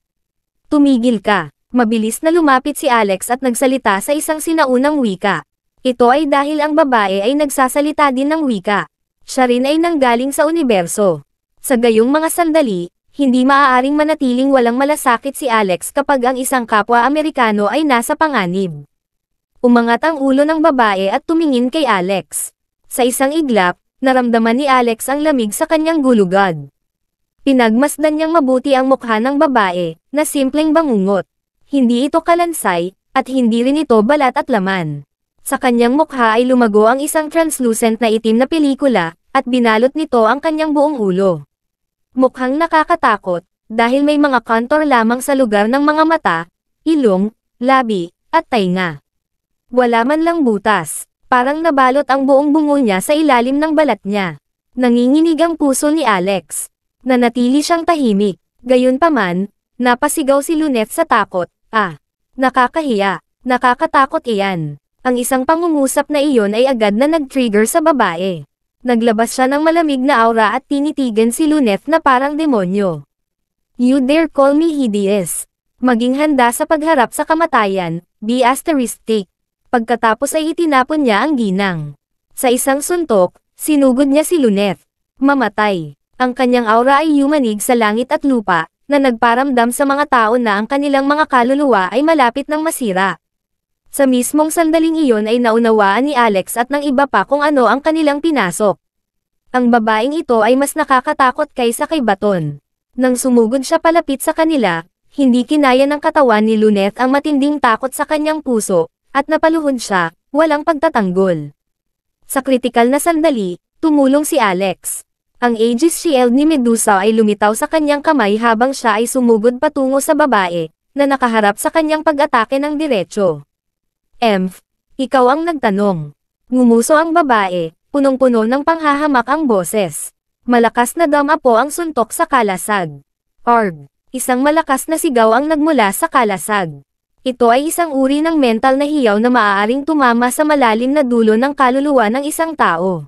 Tumigil ka. Mabilis na lumapit si Alex at nagsalita sa isang sinaunang wika. Ito ay dahil ang babae ay nagsasalita din ng wika. Siya rin ay nanggaling sa universo. Sa gayong mga sandali, hindi maaaring manatiling walang malasakit si Alex kapag ang isang kapwa Amerikano ay nasa panganib. Umangat ang ulo ng babae at tumingin kay Alex. Sa isang iglap, naramdaman ni Alex ang lamig sa kanyang gulugad. Pinagmasdan niyang mabuti ang mukha ng babae, na simpleng bangungot. Hindi ito kalansay, at hindi rin ito balat at laman. Sa kanyang mukha ay lumago ang isang translucent na itim na pelikula, at binalot nito ang kanyang buong ulo. Mukhang nakakatakot, dahil may mga kantor lamang sa lugar ng mga mata, ilong, labi, at tainga. Wala man lang butas, parang nabalot ang buong bungo niya sa ilalim ng balat niya. Nanginginig ang puso ni Alex. Nanatili siyang tahimik, gayunpaman, napasigaw si Lunet sa takot, ah, nakakahiya, nakakatakot iyan. Ang isang pangungusap na iyon ay agad na nag-trigger sa babae. Naglabas siya ng malamig na aura at tinitigan si Luneth na parang demonyo. You dare call me hideous. Maging handa sa pagharap sa kamatayan, be asterisk Pagkatapos ay itinapon niya ang ginang. Sa isang suntok, sinugod niya si Luneth. Mamatay. Ang kanyang aura ay yumanig sa langit at lupa, na nagparamdam sa mga tao na ang kanilang mga kaluluwa ay malapit ng masira. Sa mismong sandaling iyon ay naunawaan ni Alex at ng iba pa kung ano ang kanilang pinasok. Ang babaeng ito ay mas nakakatakot kaysa kay Baton. Nang sumugod siya palapit sa kanila, hindi kinaya ng katawan ni Luneth ang matinding takot sa kanyang puso, at napaluhod siya, walang pagtatanggol. Sa kritikal na sandali, tumulong si Alex. Ang Aegis Shield ni Medusa ay lumitaw sa kanyang kamay habang siya ay sumugod patungo sa babae, na nakaharap sa kanyang pag-atake ng diretsyo. Emph, ikaw ang nagtanong. Ngumuso ang babae, punong-puno ng panghahamak ang boses. Malakas na dama po ang suntok sa kalasag. Org, isang malakas na sigaw ang nagmula sa kalasag. Ito ay isang uri ng mental na hiyaw na maaaring tumama sa malalim na dulo ng kaluluwa ng isang tao.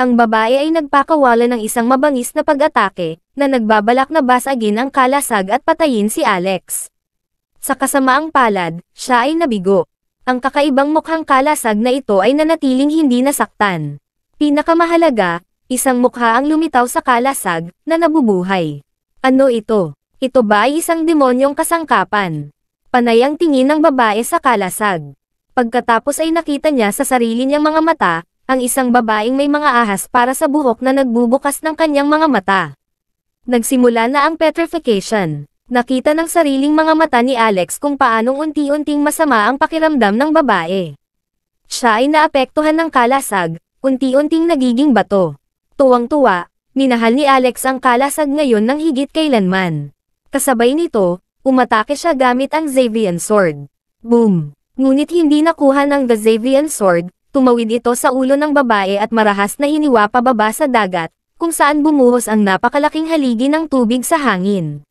Ang babae ay nagpakawala ng isang mabangis na pag-atake, na nagbabalak na basagin ang kalasag at patayin si Alex. Sa kasamaang palad, siya ay nabigo. Ang kakaibang mukhang kalasag na ito ay nanatiling hindi nasaktan. Pinakamahalaga, isang mukha ang lumitaw sa kalasag, na nabubuhay. Ano ito? Ito ba ay isang demonyong kasangkapan? Panay ang tingin ng babae sa kalasag. Pagkatapos ay nakita niya sa sarili niyang mga mata, ang isang babaeng may mga ahas para sa buhok na nagbubukas ng kanyang mga mata. Nagsimula na ang petrification. Nakita ng sariling mga mata ni Alex kung paanong unti-unting masama ang pakiramdam ng babae. Siya ay naapektuhan ng kalasag, unti-unting nagiging bato. Tuwang-tuwa, minahal ni Alex ang kalasag ngayon ng higit kailanman. Kasabay nito, umatake siya gamit ang Xavian Sword. Boom! Ngunit hindi nakuha ng The Xavian Sword, tumawid ito sa ulo ng babae at marahas na hiniwa pababa sa dagat, kung saan bumuhos ang napakalaking haligi ng tubig sa hangin.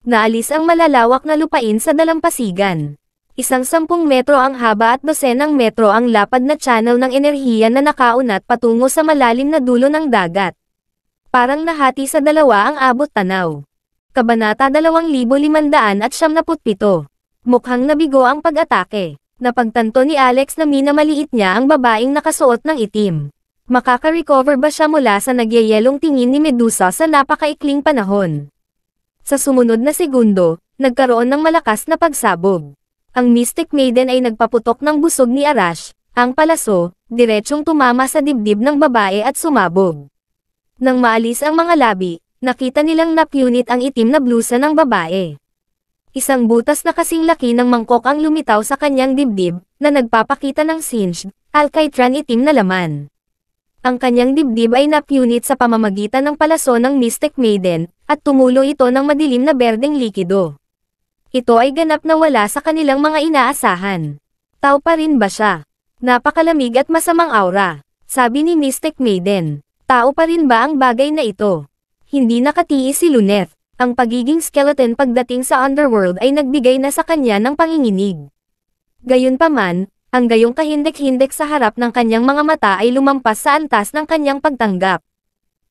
Naalis ang malalawak na lupain sa dalampasigan. Isang sampung metro ang haba at dosenang metro ang lapad na channel ng enerhiya na nakaunat patungo sa malalim na dulo ng dagat. Parang nahati sa dalawa ang abot tanaw. Kabanata 2577 Mukhang nabigo ang pag-atake. Napagtanto ni Alex na minamaliit niya ang babaeng nakasuot ng itim. Makaka-recover ba siya mula sa nagyayelong tingin ni Medusa sa napakaikling panahon? Sa sumunod na segundo, nagkaroon ng malakas na pagsabog. Ang Mystic Maiden ay nagpaputok ng busog ni Arash, ang palaso, diretsyong tumama sa dibdib ng babae at sumabog. Nang maalis ang mga labi, nakita nilang napunit ang itim na blusa ng babae. Isang butas na kasing laki ng mangkok ang lumitaw sa kanyang dibdib, na nagpapakita ng singed, alkaitran itim na laman. Ang kanyang dibdib ay napunit sa pamamagitan ng palaso ng Mystic Maiden, at tumulo ito ng madilim na berdeng likido. Ito ay ganap na wala sa kanilang mga inaasahan. Tao pa rin ba siya? Napakalamig at masamang aura, sabi ni Mystic Maiden. Tao pa rin ba ang bagay na ito? Hindi nakatiis si Luneth. Ang pagiging skeleton pagdating sa underworld ay nagbigay na sa kanya ng panginginig. Gayunpaman, ang gayong kahindik-hindik sa harap ng kanyang mga mata ay lumampas sa antas ng kanyang pagtanggap.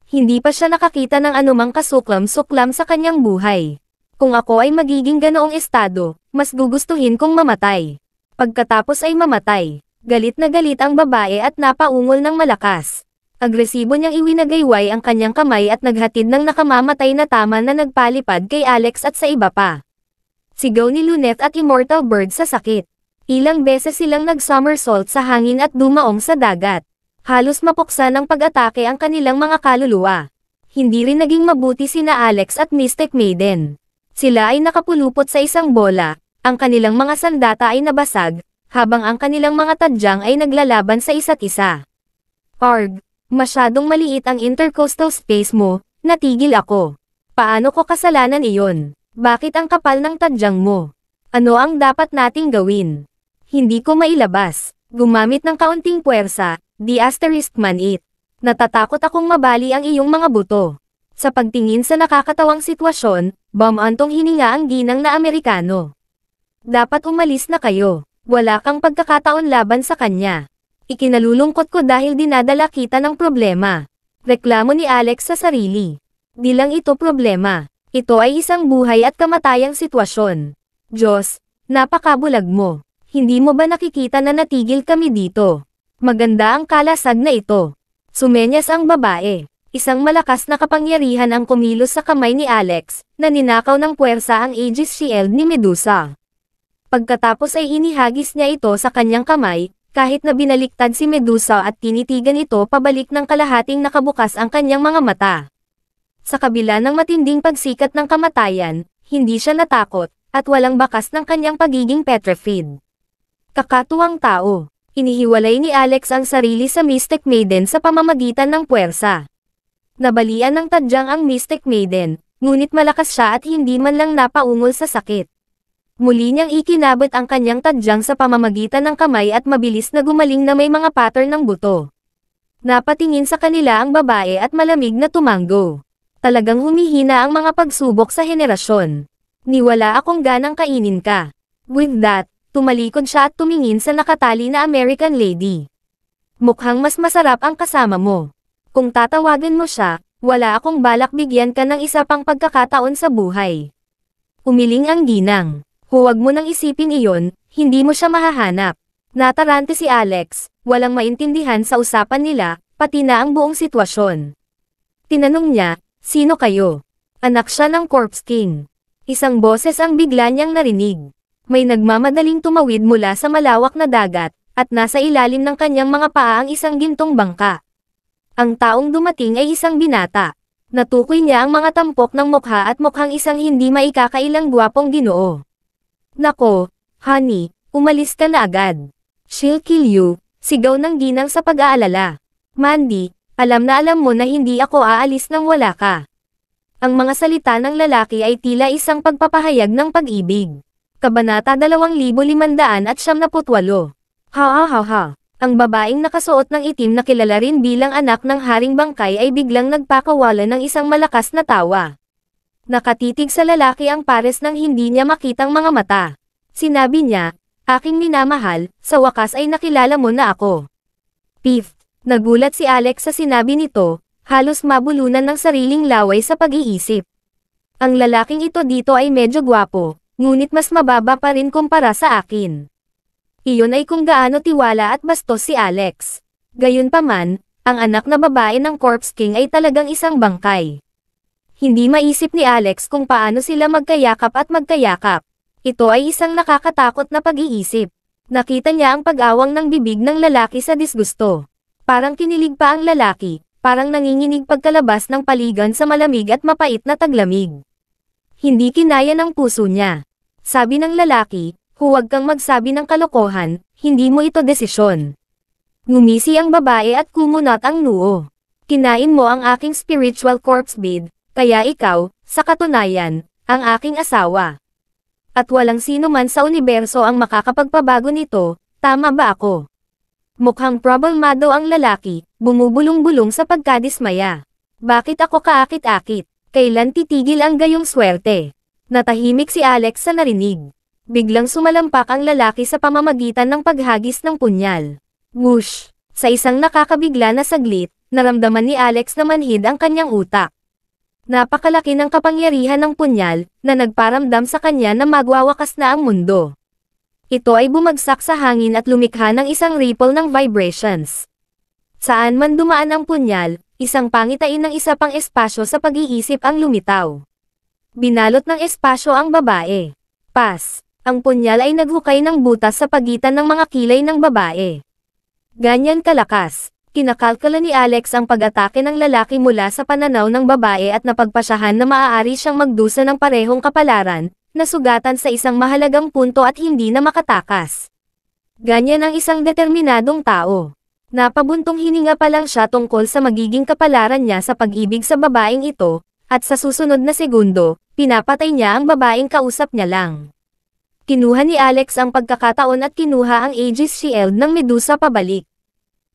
Hindi pa siya nakakita ng anumang kasuklam-suklam sa kanyang buhay. Kung ako ay magiging ganoong estado, mas gugustuhin kong mamatay. Pagkatapos ay mamatay, galit na galit ang babae at napaungol ng malakas. Agresibo niyang iwinagayway ang kanyang kamay at naghatid ng nakamamatay na tama na nagpalipad kay Alex at sa iba pa. Sigaw ni Luneth at Immortal Bird sa sakit. Ilang beses silang nag-somersault sa hangin at dumaong sa dagat. Halos mapuksa ng pag-atake ang kanilang mga kaluluwa. Hindi rin naging mabuti sina Alex at Mystic Maiden. Sila ay nakapulupot sa isang bola, ang kanilang mga sandata ay nabasag, habang ang kanilang mga tadyang ay naglalaban sa isa't isa. Arg, Masyadong maliit ang intercoastal space mo, natigil ako. Paano ko kasalanan iyon? Bakit ang kapal ng tadyang mo? Ano ang dapat nating gawin? Hindi ko mailabas. Gumamit ng kaunting puwersa, di asterisk man it. Natatakot akong mabali ang iyong mga buto. Sa pagtingin sa nakakatawang sitwasyon, bumantong hininga ang ginang na Amerikano. Dapat umalis na kayo. Wala kang pagkakataon laban sa kanya. Ikinalulungkot ko dahil dinadala kita ng problema. Reklamo ni Alex sa sarili. Di lang ito problema. Ito ay isang buhay at kamatayang sitwasyon. Diyos, napakabulag mo. Hindi mo ba nakikita na natigil kami dito? Maganda ang kalasag na ito. Sumenyas ang babae. Isang malakas na kapangyarihan ang kumilos sa kamay ni Alex, na ninakaw ng puwersa ang Aegis Shield ni Medusa. Pagkatapos ay inihagis niya ito sa kanyang kamay, kahit na binaliktad si Medusa at tinitigan ito pabalik ng kalahating nakabukas ang kanyang mga mata. Sa kabila ng matinding pagsikat ng kamatayan, hindi siya natakot, at walang bakas ng kanyang pagiging petrified. Kakatuwang tao, inihiwalay ni Alex ang sarili sa Mystic Maiden sa pamamagitan ng puwersa. Nabalian ng tadyang ang Mystic Maiden, ngunit malakas siya at hindi man lang napaungol sa sakit. Muli niyang ikinabot ang kanyang tadyang sa pamamagitan ng kamay at mabilis na gumaling na may mga pattern ng buto. Napatingin sa kanila ang babae at malamig na tumango. Talagang humihina ang mga pagsubok sa henerasyon. Niwala akong ganang kainin ka. With that, tumalikod siya at tumingin sa nakatali na American lady. Mukhang mas masarap ang kasama mo. Kung tatawagan mo siya, wala akong balak bigyan ka ng isa pang pagkakataon sa buhay. Umiling ang ginang. Huwag mo nang isipin iyon, hindi mo siya mahahanap. Natarante si Alex, walang maintindihan sa usapan nila, pati na ang buong sitwasyon. Tinanong niya, Sino kayo? Anak siya ng Corpse King. Isang boses ang bigla niyang narinig. May nagmamadaling tumawid mula sa malawak na dagat, at nasa ilalim ng kanyang mga paa ang isang gintong bangka. Ang taong dumating ay isang binata. Natukoy niya ang mga tampok ng mukha at mukhang isang hindi maikakailang gwapong ginoo. Nako, honey, umalis ka na agad. She'll kill you, sigaw ng ginang sa pag-aalala. Mandy, alam na alam mo na hindi ako aalis nang wala ka. Ang mga salita ng lalaki ay tila isang pagpapahayag ng pag-ibig. Kabanata 2578 Ha ha ha ha. Ang babaeng nakasuot ng itim na kilala rin bilang anak ng Haring Bangkay ay biglang nagpakawala ng isang malakas na tawa. Nakatitig sa lalaki ang pares ng hindi niya makitang mga mata. Sinabi niya, aking minamahal, sa wakas ay nakilala mo na ako. Piff. Nagulat si Alex sa sinabi nito, halos mabulunan ng sariling laway sa pag-iisip. Ang lalaking ito dito ay medyo gwapo, ngunit mas mababa pa rin kumpara sa akin. Iyon ay kung gaano tiwala at bastos si Alex. Gayunpaman, ang anak na babae ng Corpse King ay talagang isang bangkay. Hindi maisip ni Alex kung paano sila magkayakap at magkayakap. Ito ay isang nakakatakot na pag-iisip. Nakita niya ang pag-awang ng bibig ng lalaki sa disgusto. Parang kinilig pa ang lalaki, parang nanginginig pagkalabas ng paligan sa malamig at mapait na taglamig. Hindi kinaya ng puso niya. Sabi ng lalaki, huwag kang magsabi ng kalokohan, hindi mo ito desisyon. Ngumisi ang babae at kumunat ang noo. Kinain mo ang aking spiritual corpse bead, kaya ikaw, sa katunayan, ang aking asawa. At walang sino man sa universo ang makakapagpabago nito, tama ba ako? Mukhang problemado ang lalaki, bumubulong-bulong sa pagkadismaya. Bakit ako kaakit-akit? Kailan titigil ang gayong swerte? Natahimik si Alex sa narinig. Biglang sumalampak ang lalaki sa pamamagitan ng paghagis ng punyal. Whoosh! Sa isang nakakabigla na saglit, naramdaman ni Alex na manhid ang kanyang utak. Napakalaki ng kapangyarihan ng punyal, na nagparamdam sa kanya na magwawakas na ang mundo. Ito ay bumagsak sa hangin at lumikha ng isang ripple ng vibrations. Saan man dumaan ang punyal, isang pangitain ng isa pang espasyo sa pag-iisip ang lumitaw. Binalot ng espasyo ang babae. Pas, ang punyal ay naghukay ng butas sa pagitan ng mga kilay ng babae. Ganyan kalakas, kinakalkala ni Alex ang pag-atake ng lalaki mula sa pananaw ng babae at napagpasyahan na maaari siyang magdusa ng parehong kapalaran, nasugatan sa isang mahalagang punto at hindi na makatakas. Ganyan ang isang determinadong tao. Napabuntong hininga pa lang siya tungkol sa magiging kapalaran niya sa pag-ibig sa babaeng ito, at sa susunod na segundo, pinapatay niya ang babaeng kausap niya lang. Kinuha ni Alex ang pagkakataon at kinuha ang Aegis Shield ng Medusa pabalik.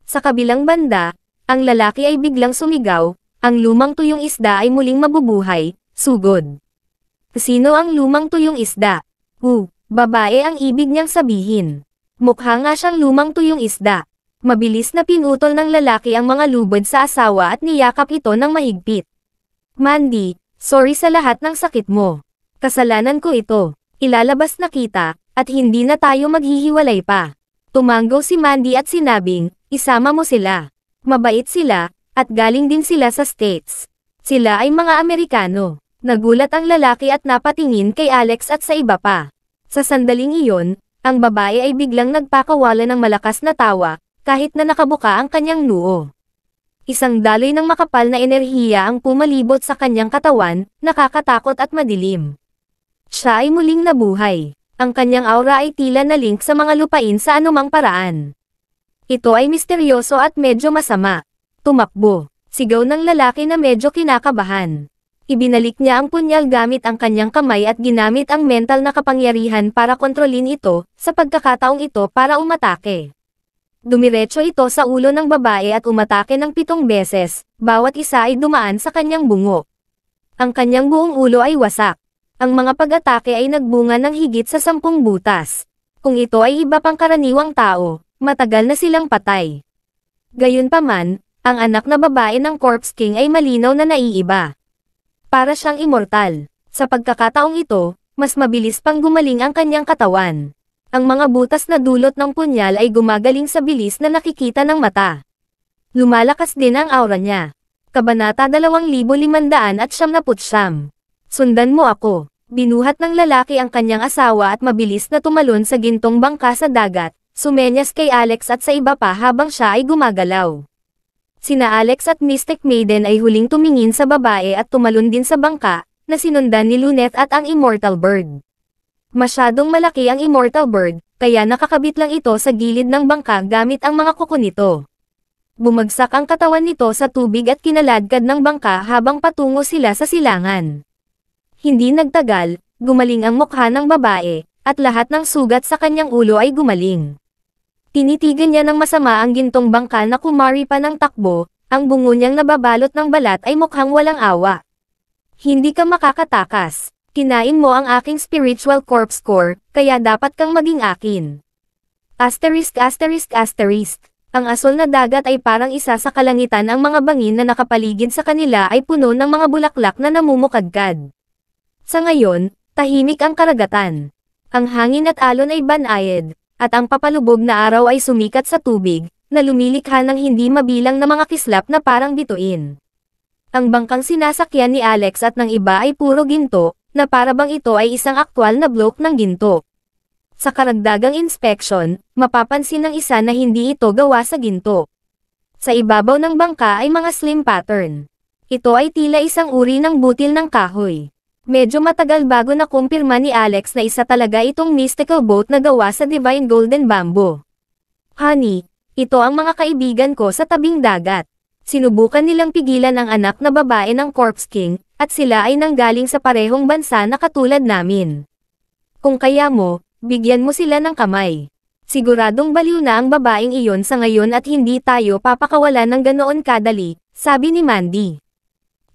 Sa kabilang banda, ang lalaki ay biglang sumigaw, ang lumang tuyong isda ay muling mabubuhay, sugod. Sino ang lumang tuyong isda? Hu, babae ang ibig niyang sabihin. Mukha nga siyang lumang tuyong isda. Mabilis na pinutol ng lalaki ang mga lubod sa asawa at niyakap ito ng mahigpit. Mandy, sorry sa lahat ng sakit mo. Kasalanan ko ito. Ilalabas na kita, at hindi na tayo maghihiwalay pa. Tumanggo si Mandy at sinabing, isama mo sila. Mabait sila, at galing din sila sa States. Sila ay mga Amerikano. Nagulat ang lalaki at napatingin kay Alex at sa iba pa. Sa sandaling iyon, ang babae ay biglang nagpakawala ng malakas na tawa, kahit na nakabuka ang kanyang noo. Isang daloy ng makapal na enerhiya ang pumalibot sa kanyang katawan, nakakatakot at madilim. Siya ay muling nabuhay. Ang kanyang aura ay tila na link sa mga lupain sa anumang paraan. Ito ay misteryoso at medyo masama. Tumakbo. Sigaw ng lalaki na medyo kinakabahan. Ibinalik niya ang punyal gamit ang kanyang kamay at ginamit ang mental na kapangyarihan para kontrolin ito, sa pagkakataong ito para umatake. Dumiretso ito sa ulo ng babae at umatake ng pitong beses, bawat isa ay dumaan sa kanyang bungo. Ang kanyang buong ulo ay wasak. Ang mga pag-atake ay nagbunga ng higit sa sampung butas. Kung ito ay iba pang karaniwang tao, matagal na silang patay. Gayunpaman, ang anak na babae ng Corpse King ay malinaw na naiiba. Para siyang immortal. Sa pagkakataong ito, mas mabilis pang gumaling ang kanyang katawan. Ang mga butas na dulot ng punyal ay gumagaling sa bilis na nakikita ng mata. Lumalakas din ang aura niya. Kabanata 2500 at siyam Sundan mo ako. Binuhat ng lalaki ang kanyang asawa at mabilis na tumalon sa gintong bangka sa dagat, sumenyas kay Alex at sa iba pa habang siya ay gumagalaw. Sina Alex at Mystic Maiden ay huling tumingin sa babae at tumalon din sa bangka, na sinundan ni Lunette at ang Immortal Bird. Masyadong malaki ang Immortal Bird, kaya nakakabit lang ito sa gilid ng bangka gamit ang mga kuko nito. Bumagsak ang katawan nito sa tubig at kinaladkad ng bangka habang patungo sila sa silangan. Hindi nagtagal, gumaling ang mukha ng babae, at lahat ng sugat sa kanyang ulo ay gumaling. Tinitigan niya ng masama ang gintong bangka na kumari pa ng takbo, ang bungo niyang nababalot ng balat ay mukhang walang awa. Hindi ka makakatakas. Kinain mo ang aking spiritual corpse core, kaya dapat kang maging akin. Asterisk asterisk asterisk. Ang asol na dagat ay parang isa sa kalangitan ang mga bangin na nakapaligid sa kanila ay puno ng mga bulaklak na namumukadkad. Sa ngayon, tahimik ang karagatan. Ang hangin at alon ay banayad, at ang papalubog na araw ay sumikat sa tubig, na lumilikha ng hindi mabilang na mga kislap na parang bituin. Ang bangkang sinasakyan ni Alex at ng iba ay puro ginto, na para bang ito ay isang aktwal na bloke ng ginto. Sa karagdagang inspeksyon, mapapansin ng isa na hindi ito gawa sa ginto. Sa ibabaw ng bangka ay mga slim pattern. Ito ay tila isang uri ng butil ng kahoy. Medyo matagal bago na kumpirma ni Alex na isa talaga itong mystical boat na gawa sa Divine Golden Bamboo. Honey, ito ang mga kaibigan ko sa tabing dagat. Sinubukan nilang pigilan ang anak na babae ng Corpse King, at sila ay nanggaling sa parehong bansa na katulad namin. Kung kaya mo, bigyan mo sila ng kamay. Siguradong baliw na ang babaeng iyon sa ngayon at hindi tayo papakawalan ng ganoon kadali, sabi ni Mandy.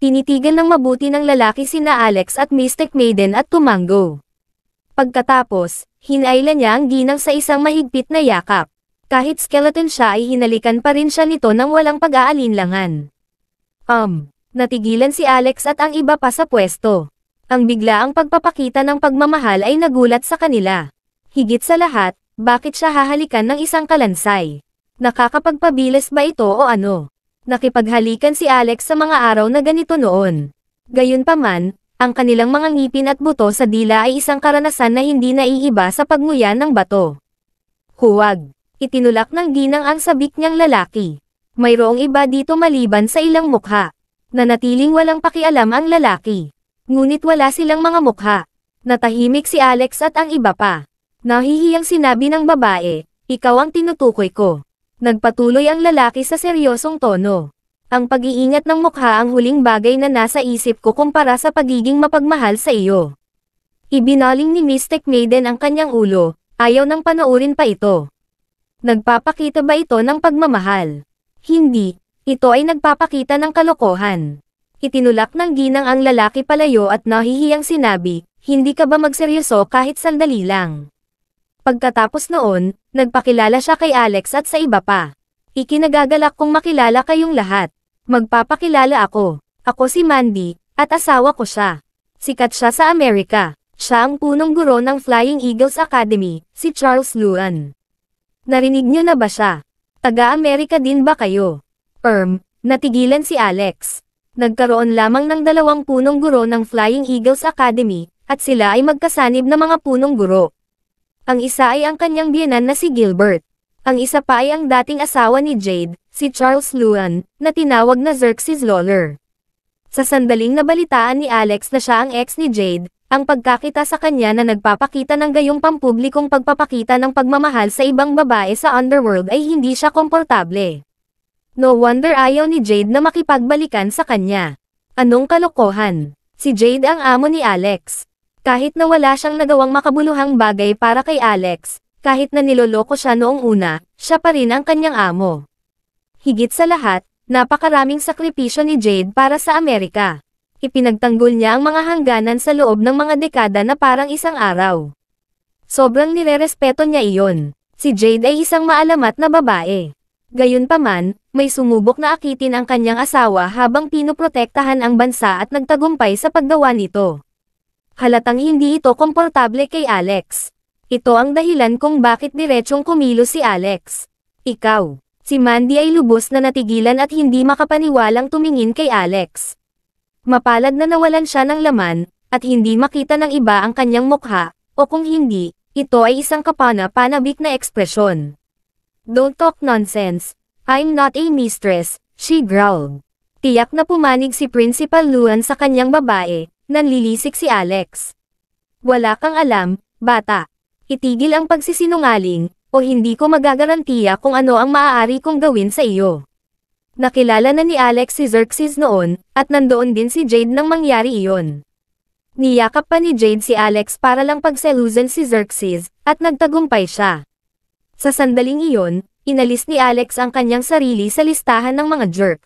Tinitigan ng mabuti ng lalaki sina Alex at Mystic Maiden at tumango. Pagkatapos, hinayla niya ang ginang sa isang mahigpit na yakap. Kahit skeleton siya ay hinalikan pa rin siya nito ng walang pag-aalinlangan. Um, natigilan si Alex at ang iba pa sa pwesto. Ang biglaang pagpapakita ng pagmamahal ay nagulat sa kanila. Higit sa lahat, bakit siya hahalikan ng isang kalansay? Nakakapagpabilis ba ito o ano? Nakipaghalikan si Alex sa mga araw na ganito noon. Gayunpaman, ang kanilang mga ngipin at buto sa dila ay isang karanasan na hindi naiiba sa pagnguya ng bato. Huwag. Itinulak ng ginang ang sabik niyang lalaki. Mayroong iba dito maliban sa ilang mukha. Nanatiling walang pakialam ang lalaki. Ngunit wala silang mga mukha. Natahimik si Alex at ang iba pa. Nahihiyang sinabi ng babae, ikaw ang tinutukoy ko. Nagpatuloy ang lalaki sa seryosong tono. Ang pag-iingat ng mukha ang huling bagay na nasa isip ko kumpara sa pagiging mapagmahal sa iyo. Ibinaling ni Mystic Maiden ang kanyang ulo, ayaw nang panoorin pa ito. Nagpapakita ba ito ng pagmamahal? Hindi, ito ay nagpapakita ng kalokohan. Itinulak ng ginang ang lalaki palayo at nahihiyang sinabi, hindi ka ba magseryoso kahit sandali lang? Pagkatapos noon, nagpakilala siya kay Alex at sa iba pa. Ikinagagalak kong makilala kayong lahat. Magpapakilala ako. Ako si Mandy, at asawa ko siya. Sikat siya sa Amerika. Siya ang punong guro ng Flying Eagles Academy, si Charles Luan. Narinig niyo na ba siya? Taga-Amerika din ba kayo? Erm, natigilan si Alex. Nagkaroon lamang ng dalawang punong guro ng Flying Eagles Academy, at sila ay magkasanib na mga punong guro. Ang isa ay ang kanyang biyenan na si Gilbert. Ang isa pa ay ang dating asawa ni Jade, si Charles Luan, na tinawag na Xerxes Lawler. Sa sandaling nabalitaan ni Alex na siya ang ex ni Jade, ang pagkakita sa kanya na nagpapakita ng gayong pampublikong pagpapakita ng pagmamahal sa ibang babae sa underworld ay hindi siya komportable. No wonder ayaw ni Jade na makipagbalikan sa kanya. Anong kalokohan? Si Jade ang amo ni Alex. Kahit na wala siyang nagawang makabuluhang bagay para kay Alex, kahit na niloloko siya noong una, siya pa rin ang kanyang amo. Higit sa lahat, napakaraming sakripisyo ni Jade para sa Amerika ipinagtanggol niya ang mga hangganan sa loob ng mga dekada na parang isang araw. Sobrang nirerespeto niya iyon. Si Jade ay isang maalamat na babae. Gayunpaman, may sumubok na akitin ang kanyang asawa habang pinoprotektahan ang bansa at nagtagumpay sa paggawa nito. Halatang hindi ito komportable kay Alex. Ito ang dahilan kung bakit diretsong kumilos si Alex. Ikaw. Si Mandy ay lubos na natigilan at hindi makapaniwalang tumingin kay Alex. Mapalad na nawalan siya ng laman, at hindi makita ng iba ang kanyang mukha, o kung hindi, ito ay isang kapana-panabik na ekspresyon. Don't talk nonsense. I'm not a mistress, she growled. Tiyak na pumanig si Principal Luan sa kanyang babae, nanlilisik si Alex. Wala kang alam, bata. Itigil ang pagsisinungaling, o hindi ko magagarantiya kung ano ang maaari kong gawin sa iyo. Nakilala na ni Alex si Xerxes noon, at nandoon din si Jade nang mangyari iyon. Niyakap pa ni Jade si Alex para lang pagselusan si Xerxes, at nagtagumpay siya. Sa sandaling iyon, inalis ni Alex ang kanyang sarili sa listahan ng mga jerk.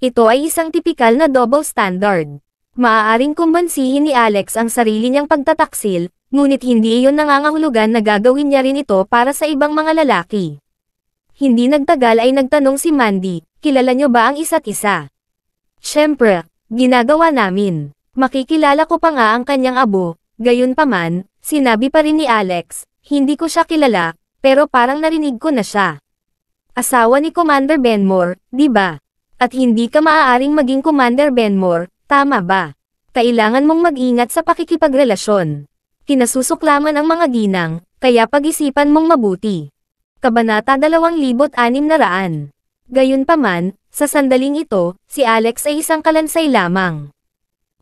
Ito ay isang tipikal na double standard. Maaaring kumbansihin ni Alex ang sarili niyang pagtataksil, ngunit hindi iyon nangangahulugan na gagawin niya rin ito para sa ibang mga lalaki. Hindi nagtagal ay nagtanong si Mandy, kilala nyo ba ang isa't isa? Siyempre, ginagawa namin. Makikilala ko pa nga ang kanyang abo, gayon pa man, sinabi pa rin ni Alex, hindi ko siya kilala, pero parang narinig ko na siya. Asawa ni Commander Benmore, di ba? At hindi ka maaaring maging Commander Benmore, tama ba? Kailangan mong mag-ingat sa pakikipagrelasyon. Kinasusuklaman ang mga ginang, kaya pag-isipan mong mabuti. Kabanata 2600 Gayunpaman, sa sandaling ito, si Alex ay isang kalansay lamang.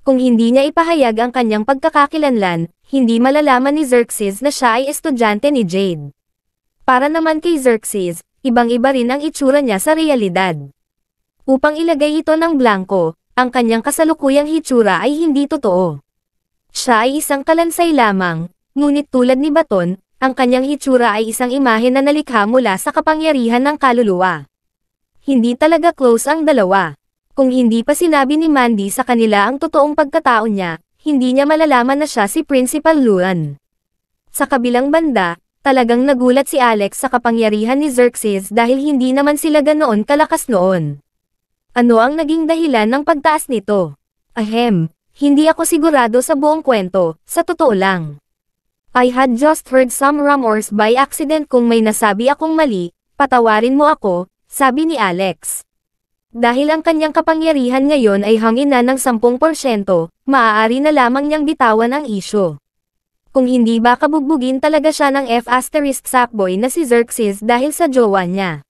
Kung hindi niya ipahayag ang kanyang pagkakakilanlan, hindi malalaman ni Xerxes na siya ay estudyante ni Jade. Para naman kay Xerxes, ibang-iba rin ang itsura niya sa realidad. Upang ilagay ito ng blanco, ang kanyang kasalukuyang hitsura ay hindi totoo. Siya ay isang kalansay lamang, ngunit tulad ni Baton, ang kanyang hitsura ay isang imahe na nalikha mula sa kapangyarihan ng kaluluwa. Hindi talaga close ang dalawa. Kung hindi pa sinabi ni Mandy sa kanila ang totoong pagkatao niya, hindi niya malalaman na siya si Principal Luan. Sa kabilang banda, talagang nagulat si Alex sa kapangyarihan ni Xerxes dahil hindi naman sila ganoon kalakas noon. Ano ang naging dahilan ng pagtaas nito? Ahem, hindi ako sigurado sa buong kwento, sa totoo lang. I had just heard some rumors by accident kung may nasabi akong mali, patawarin mo ako, sabi ni Alex. Dahil ang kanyang kapangyarihan ngayon ay hangin na ng 10%, maaari na lamang niyang bitawan ang isyo. Kung hindi ba kabugbugin talaga siya ng F asterisk sackboy na si Xerxes dahil sa jowa niya.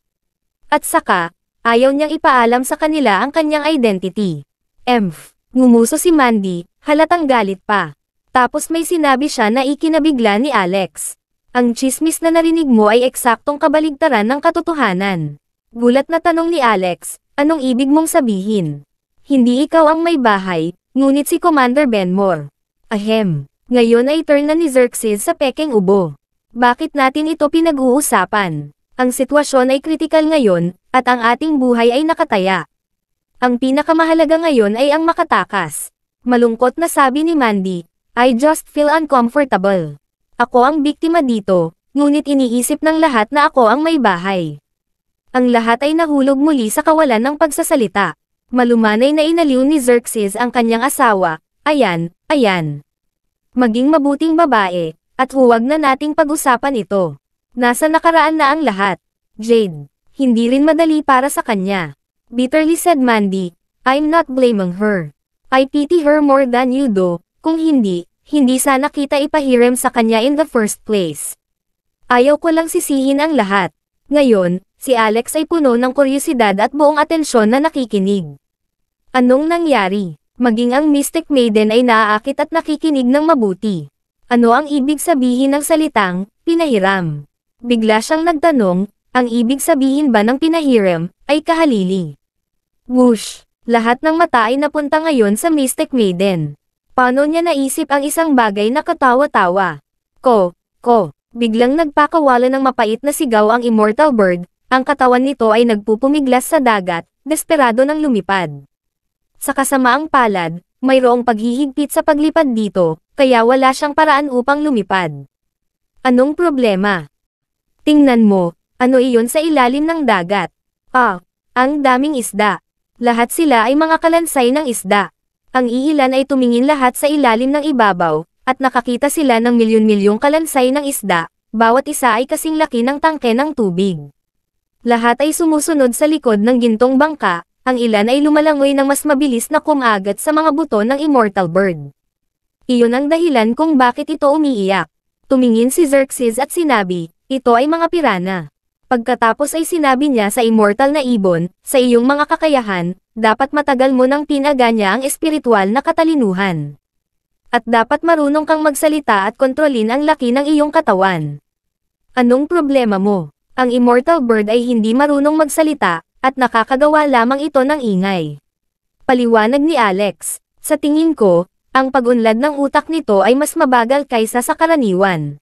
At saka, ayaw niyang ipaalam sa kanila ang kanyang identity. Emph, ngumuso si Mandy, halatang galit pa. Tapos may sinabi siya na ikinabigla ni Alex. Ang chismis na narinig mo ay eksaktong kabaligtaran ng katotohanan. Gulat na tanong ni Alex, anong ibig mong sabihin? Hindi ikaw ang may bahay, ngunit si Commander Benmore. Ahem, ngayon ay turn na ni Xerxes sa pekeng ubo. Bakit natin ito pinag-uusapan? Ang sitwasyon ay kritikal ngayon, at ang ating buhay ay nakataya. Ang pinakamahalaga ngayon ay ang makatakas. Malungkot na sabi ni Mandy, I just feel uncomfortable. Ako ang biktima dito, ngunit iniisip ng lahat na ako ang may bahay. Ang lahat ay nahulog muli sa kawalan ng pagsasalita. Malumanay na inaliw ni Xerxes ang kanyang asawa, ayan, ayan. Maging mabuting babae, at huwag na nating pag-usapan ito. Nasa nakaraan na ang lahat. Jade, hindi rin madali para sa kanya. Bitterly said Mandy, I'm not blaming her. I pity her more than you do, kung hindi, hindi sana kita ipahirem sa kanya in the first place. Ayaw ko lang sisihin ang lahat. Ngayon, si Alex ay puno ng kuryosidad at buong atensyon na nakikinig. Anong nangyari? Maging ang Mystic Maiden ay naaakit at nakikinig ng mabuti. Ano ang ibig sabihin ng salitang, pinahiram? Bigla siyang nagtanong, ang ibig sabihin ba ng pinahiram, ay kahalili. Whoosh! Lahat ng mata ay napunta ngayon sa Mystic Maiden. Paano niya naisip ang isang bagay na katawa-tawa? Ko, ko, biglang nagpakawala ng mapait na sigaw ang Immortal Bird, ang katawan nito ay nagpupumiglas sa dagat, desperado ng lumipad. Sa kasamaang palad, mayroong paghihigpit sa paglipad dito, kaya wala siyang paraan upang lumipad. Anong problema? Tingnan mo, ano iyon sa ilalim ng dagat? Ah, ang daming isda. Lahat sila ay mga kalansay ng isda. Ang iilan ay tumingin lahat sa ilalim ng ibabaw, at nakakita sila ng milyon-milyong kalansay ng isda, bawat isa ay kasing laki ng tangke ng tubig. Lahat ay sumusunod sa likod ng gintong bangka, ang ilan ay lumalangoy ng mas mabilis na kumagat sa mga buto ng immortal bird. Iyon ang dahilan kung bakit ito umiiyak. Tumingin si Xerxes at sinabi, ito ay mga pirana. Pagkatapos ay sinabi niya sa immortal na ibon, sa iyong mga kakayahan, dapat matagal mo nang pinaga niya ang espiritual na katalinuhan. At dapat marunong kang magsalita at kontrolin ang laki ng iyong katawan. Anong problema mo? Ang immortal bird ay hindi marunong magsalita, at nakakagawa lamang ito ng ingay. Paliwanag ni Alex, sa tingin ko, ang pagunlad ng utak nito ay mas mabagal kaysa sa karaniwan.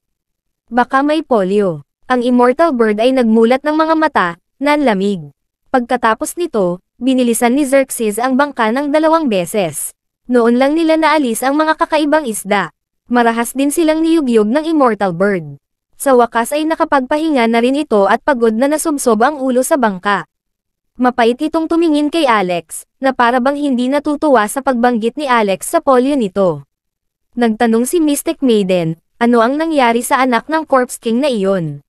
Baka may polio. Ang immortal bird ay nagmulat ng mga mata, nanlamig. Pagkatapos nito, binilisan ni Xerxes ang bangka ng dalawang beses. Noon lang nila naalis ang mga kakaibang isda. Marahas din silang niyugyog ng immortal bird. Sa wakas ay nakapagpahinga na rin ito at pagod na nasubsob ang ulo sa bangka. Mapait itong tumingin kay Alex, na para bang hindi natutuwa sa pagbanggit ni Alex sa polio nito. Nagtanong si Mystic Maiden, ano ang nangyari sa anak ng Corpse King na iyon?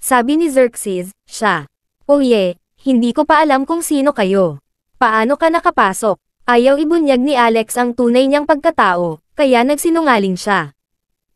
Sabi ni Xerxes, siya. Yeah, hindi ko pa alam kung sino kayo. Paano ka nakapasok? Ayaw ibunyag ni Alex ang tunay niyang pagkatao, kaya nagsinungaling siya.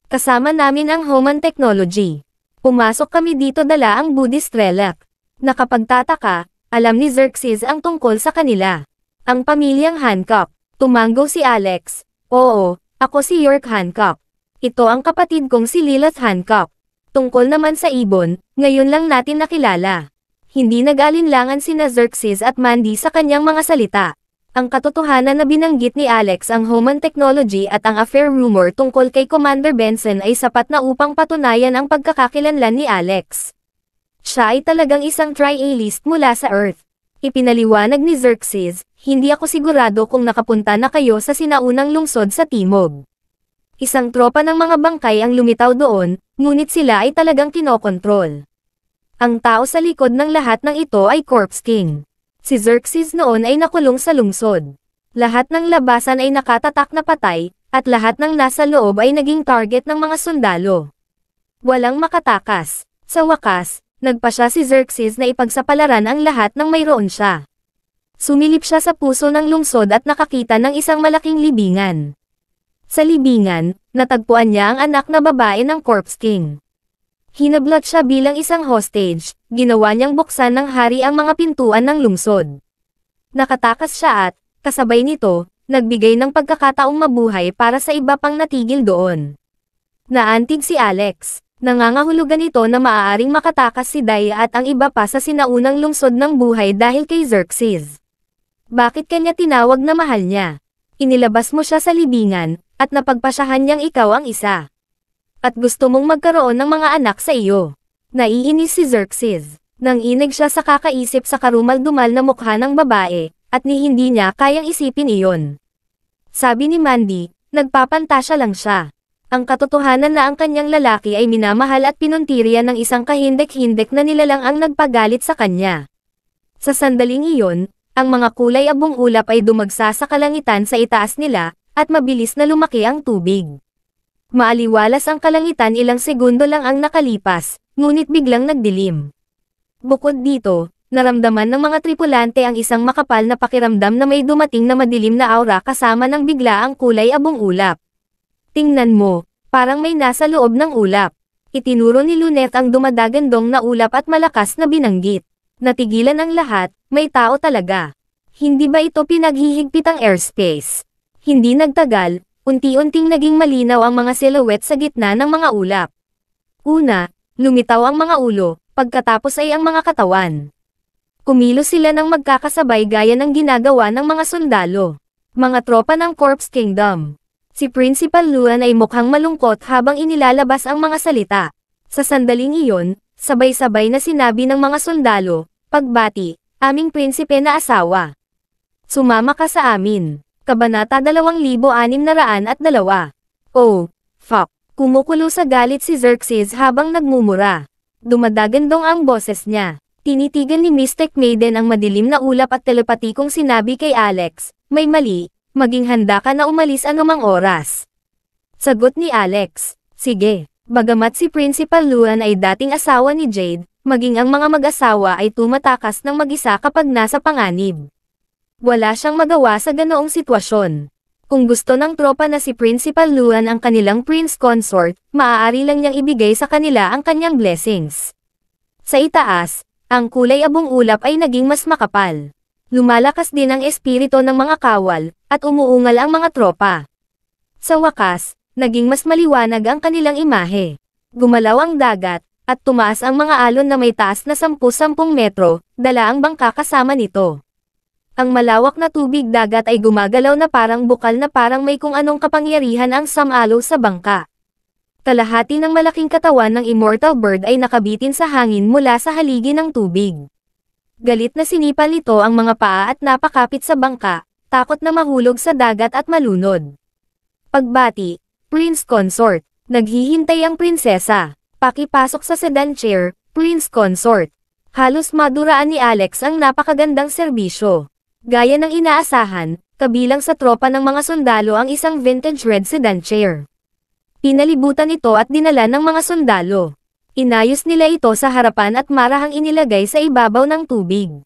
Kasama namin ang Homan Technology. Pumasok kami dito dala ang Buddhist relic. Nakapagtataka, alam ni Xerxes ang tungkol sa kanila. Ang pamilyang Hancock. Tumango si Alex. Oo, ako si York Hancock. Ito ang kapatid kong si Lilith Hancock. Tungkol naman sa ibon, ngayon lang natin nakilala. Hindi nag-alinlangan sina Xerxes at Mandy sa kanyang mga salita. Ang katotohanan na binanggit ni Alex ang Homan Technology at ang affair rumor tungkol kay Commander Benson ay sapat na upang patunayan ang pagkakakilanlan ni Alex. Siya ay talagang isang tri-A-list mula sa Earth. Ipinaliwanag ni Xerxes, hindi ako sigurado kung nakapunta na kayo sa sinaunang lungsod sa Timog. Isang tropa ng mga bangkay ang lumitaw doon, ngunit sila ay talagang kinokontrol. Ang tao sa likod ng lahat ng ito ay Corpse King. Si Xerxes noon ay nakulong sa lungsod. Lahat ng labasan ay nakatatak na patay, at lahat ng nasa loob ay naging target ng mga sundalo. Walang makatakas. Sa wakas, nagpa siya si Xerxes na ipagsapalaran ang lahat ng mayroon siya. Sumilip siya sa puso ng lungsod at nakakita ng isang malaking libingan. Sa libingan, natagpuan niya ang anak na babae ng Corpse King. Hinablot siya bilang isang hostage, ginawa niyang buksan ng hari ang mga pintuan ng lungsod. Nakatakas siya at, kasabay nito, nagbigay ng pagkakataong mabuhay para sa iba pang natigil doon. Naantig si Alex, nangangahulugan ito na maaaring makatakas si Daya at ang iba pa sa sinaunang lungsod ng buhay dahil kay Xerxes. Bakit kanya tinawag na mahal niya? Inilabas mo siya sa libingan, at napagpasyahan niyang ikaw ang isa. At gusto mong magkaroon ng mga anak sa iyo. Naiinis si Xerxes. Nang inig siya sa kakaisip sa karumal-dumal na mukha ng babae, at ni hindi niya kayang isipin iyon. Sabi ni Mandy, nagpapantasya lang siya. Ang katotohanan na ang kanyang lalaki ay minamahal at pinuntirya ng isang kahindek-hindek na nilalang ang nagpagalit sa kanya. Sa sandaling iyon, ang mga kulay abong ulap ay dumagsa sa kalangitan sa itaas nila, at mabilis na lumaki ang tubig. Maaliwalas ang kalangitan ilang segundo lang ang nakalipas, ngunit biglang nagdilim. Bukod dito, naramdaman ng mga tripulante ang isang makapal na pakiramdam na may dumating na madilim na aura kasama ng bigla ang kulay abong ulap. Tingnan mo, parang may nasa loob ng ulap. Itinuro ni Lunet ang dumadagandong na ulap at malakas na binanggit. Natigilan ang lahat, may tao talaga. Hindi ba ito pinaghihigpit ang airspace? Hindi nagtagal, unti-unting naging malinaw ang mga silhouette sa gitna ng mga ulap. Una, lumitaw ang mga ulo, pagkatapos ay ang mga katawan. Kumilos sila ng magkakasabay gaya ng ginagawa ng mga sundalo. Mga tropa ng Corpse Kingdom. Si Principal Luan ay mukhang malungkot habang inilalabas ang mga salita. Sa sandaling iyon, sabay-sabay na sinabi ng mga sundalo, pagbati, aming prinsipe na asawa. Sumama ka sa amin. Kabanata 2602. Oh, fuck. Kumukulo sa galit si Xerxes habang nagmumura. Dumadagandong ang boses niya. Tinitigan ni Mystic Maiden ang madilim na ulap at telepatikong sinabi kay Alex, may mali, maging handa ka na umalis anumang oras. Sagot ni Alex, sige, bagamat si Principal Luan ay dating asawa ni Jade, maging ang mga mag-asawa ay tumatakas ng mag-isa kapag nasa panganib. Wala siyang magawa sa ganoong sitwasyon. Kung gusto ng tropa na si Principal Luan ang kanilang prince consort, maaari lang niyang ibigay sa kanila ang kanyang blessings. Sa itaas, ang kulay abong ulap ay naging mas makapal. Lumalakas din ang espiritu ng mga kawal, at umuungal ang mga tropa. Sa wakas, naging mas maliwanag ang kanilang imahe. Gumalaw ang dagat, at tumaas ang mga alon na may taas na 10-10 metro, dala ang bangka kasama nito. Ang malawak na tubig dagat ay gumagalaw na parang bukal na parang may kung anong kapangyarihan ang samalo sa bangka. Kalahati ng malaking katawan ng immortal bird ay nakabitin sa hangin mula sa haligi ng tubig. Galit na sinipal nito ang mga paa at napakapit sa bangka, takot na mahulog sa dagat at malunod. Pagbati, Prince Consort, naghihintay ang prinsesa, pakipasok sa sedan chair, Prince Consort. Halos maduraan ni Alex ang napakagandang serbisyo. Gaya ng inaasahan, kabilang sa tropa ng mga sundalo ang isang vintage red sedan chair. Pinalibutan ito at dinala ng mga sundalo. Inayos nila ito sa harapan at marahang inilagay sa ibabaw ng tubig.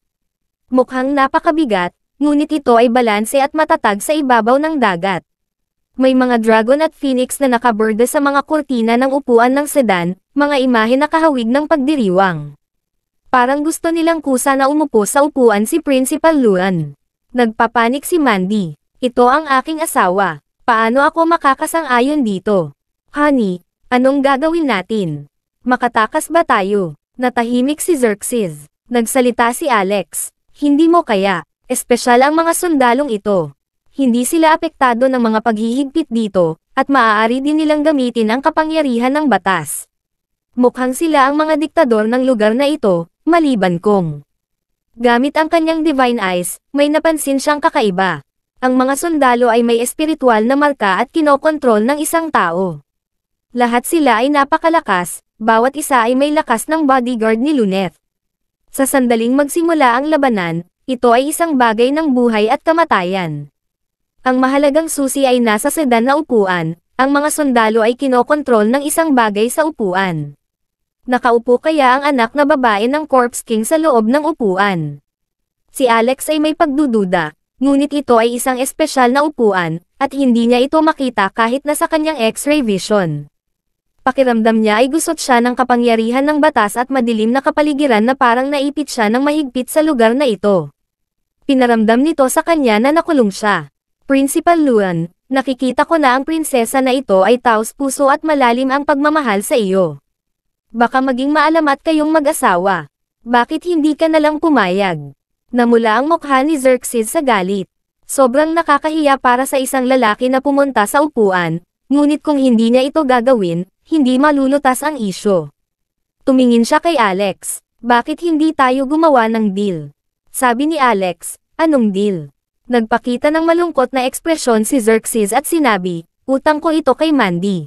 Mukhang napakabigat, ngunit ito ay balanse at matatag sa ibabaw ng dagat. May mga dragon at phoenix na nakaborde sa mga kurtina ng upuan ng sedan, mga imahe na kahawig ng pagdiriwang. Parang gusto nilang kusa na umupo sa upuan si Principal Luan. Nagpapanik si Mandy. Ito ang aking asawa. Paano ako makakasang-ayon dito? Honey, anong gagawin natin? Makatakas ba tayo? Natahimik si Xerxes. Nagsalita si Alex. Hindi mo kaya, espesyal ang mga sundalong ito. Hindi sila apektado ng mga paghihigpit dito, at maaari din nilang gamitin ang kapangyarihan ng batas. Mukhang sila ang mga diktador ng lugar na ito, maliban kong. Gamit ang kanyang divine eyes, may napansin siyang kakaiba. Ang mga sundalo ay may espiritual na marka at kinokontrol ng isang tao. Lahat sila ay napakalakas, bawat isa ay may lakas ng bodyguard ni Luneth. Sa sandaling magsimula ang labanan, ito ay isang bagay ng buhay at kamatayan. Ang mahalagang susi ay nasa sedan na upuan, ang mga sundalo ay kinokontrol ng isang bagay sa upuan. Nakaupo kaya ang anak na babae ng Corpse King sa loob ng upuan. Si Alex ay may pagdududa, ngunit ito ay isang espesyal na upuan, at hindi niya ito makita kahit na sa kanyang x-ray vision pakiramdam niya ay gusot siya ng kapangyarihan ng batas at madilim na kapaligiran na parang naipit siya ng mahigpit sa lugar na ito. Pinaramdam nito sa kanya na nakulong siya. Principal Luan, nakikita ko na ang prinsesa na ito ay taos puso at malalim ang pagmamahal sa iyo. Baka maging maalamat kayong mag-asawa. Bakit hindi ka nalang pumayag? Namula ang mukha ni Xerxes sa galit. Sobrang nakakahiya para sa isang lalaki na pumunta sa upuan, ngunit kung hindi niya ito gagawin, hindi malulutas ang isyo. Tumingin siya kay Alex, bakit hindi tayo gumawa ng deal? Sabi ni Alex, anong deal? Nagpakita ng malungkot na ekspresyon si Xerxes at sinabi, utang ko ito kay Mandy.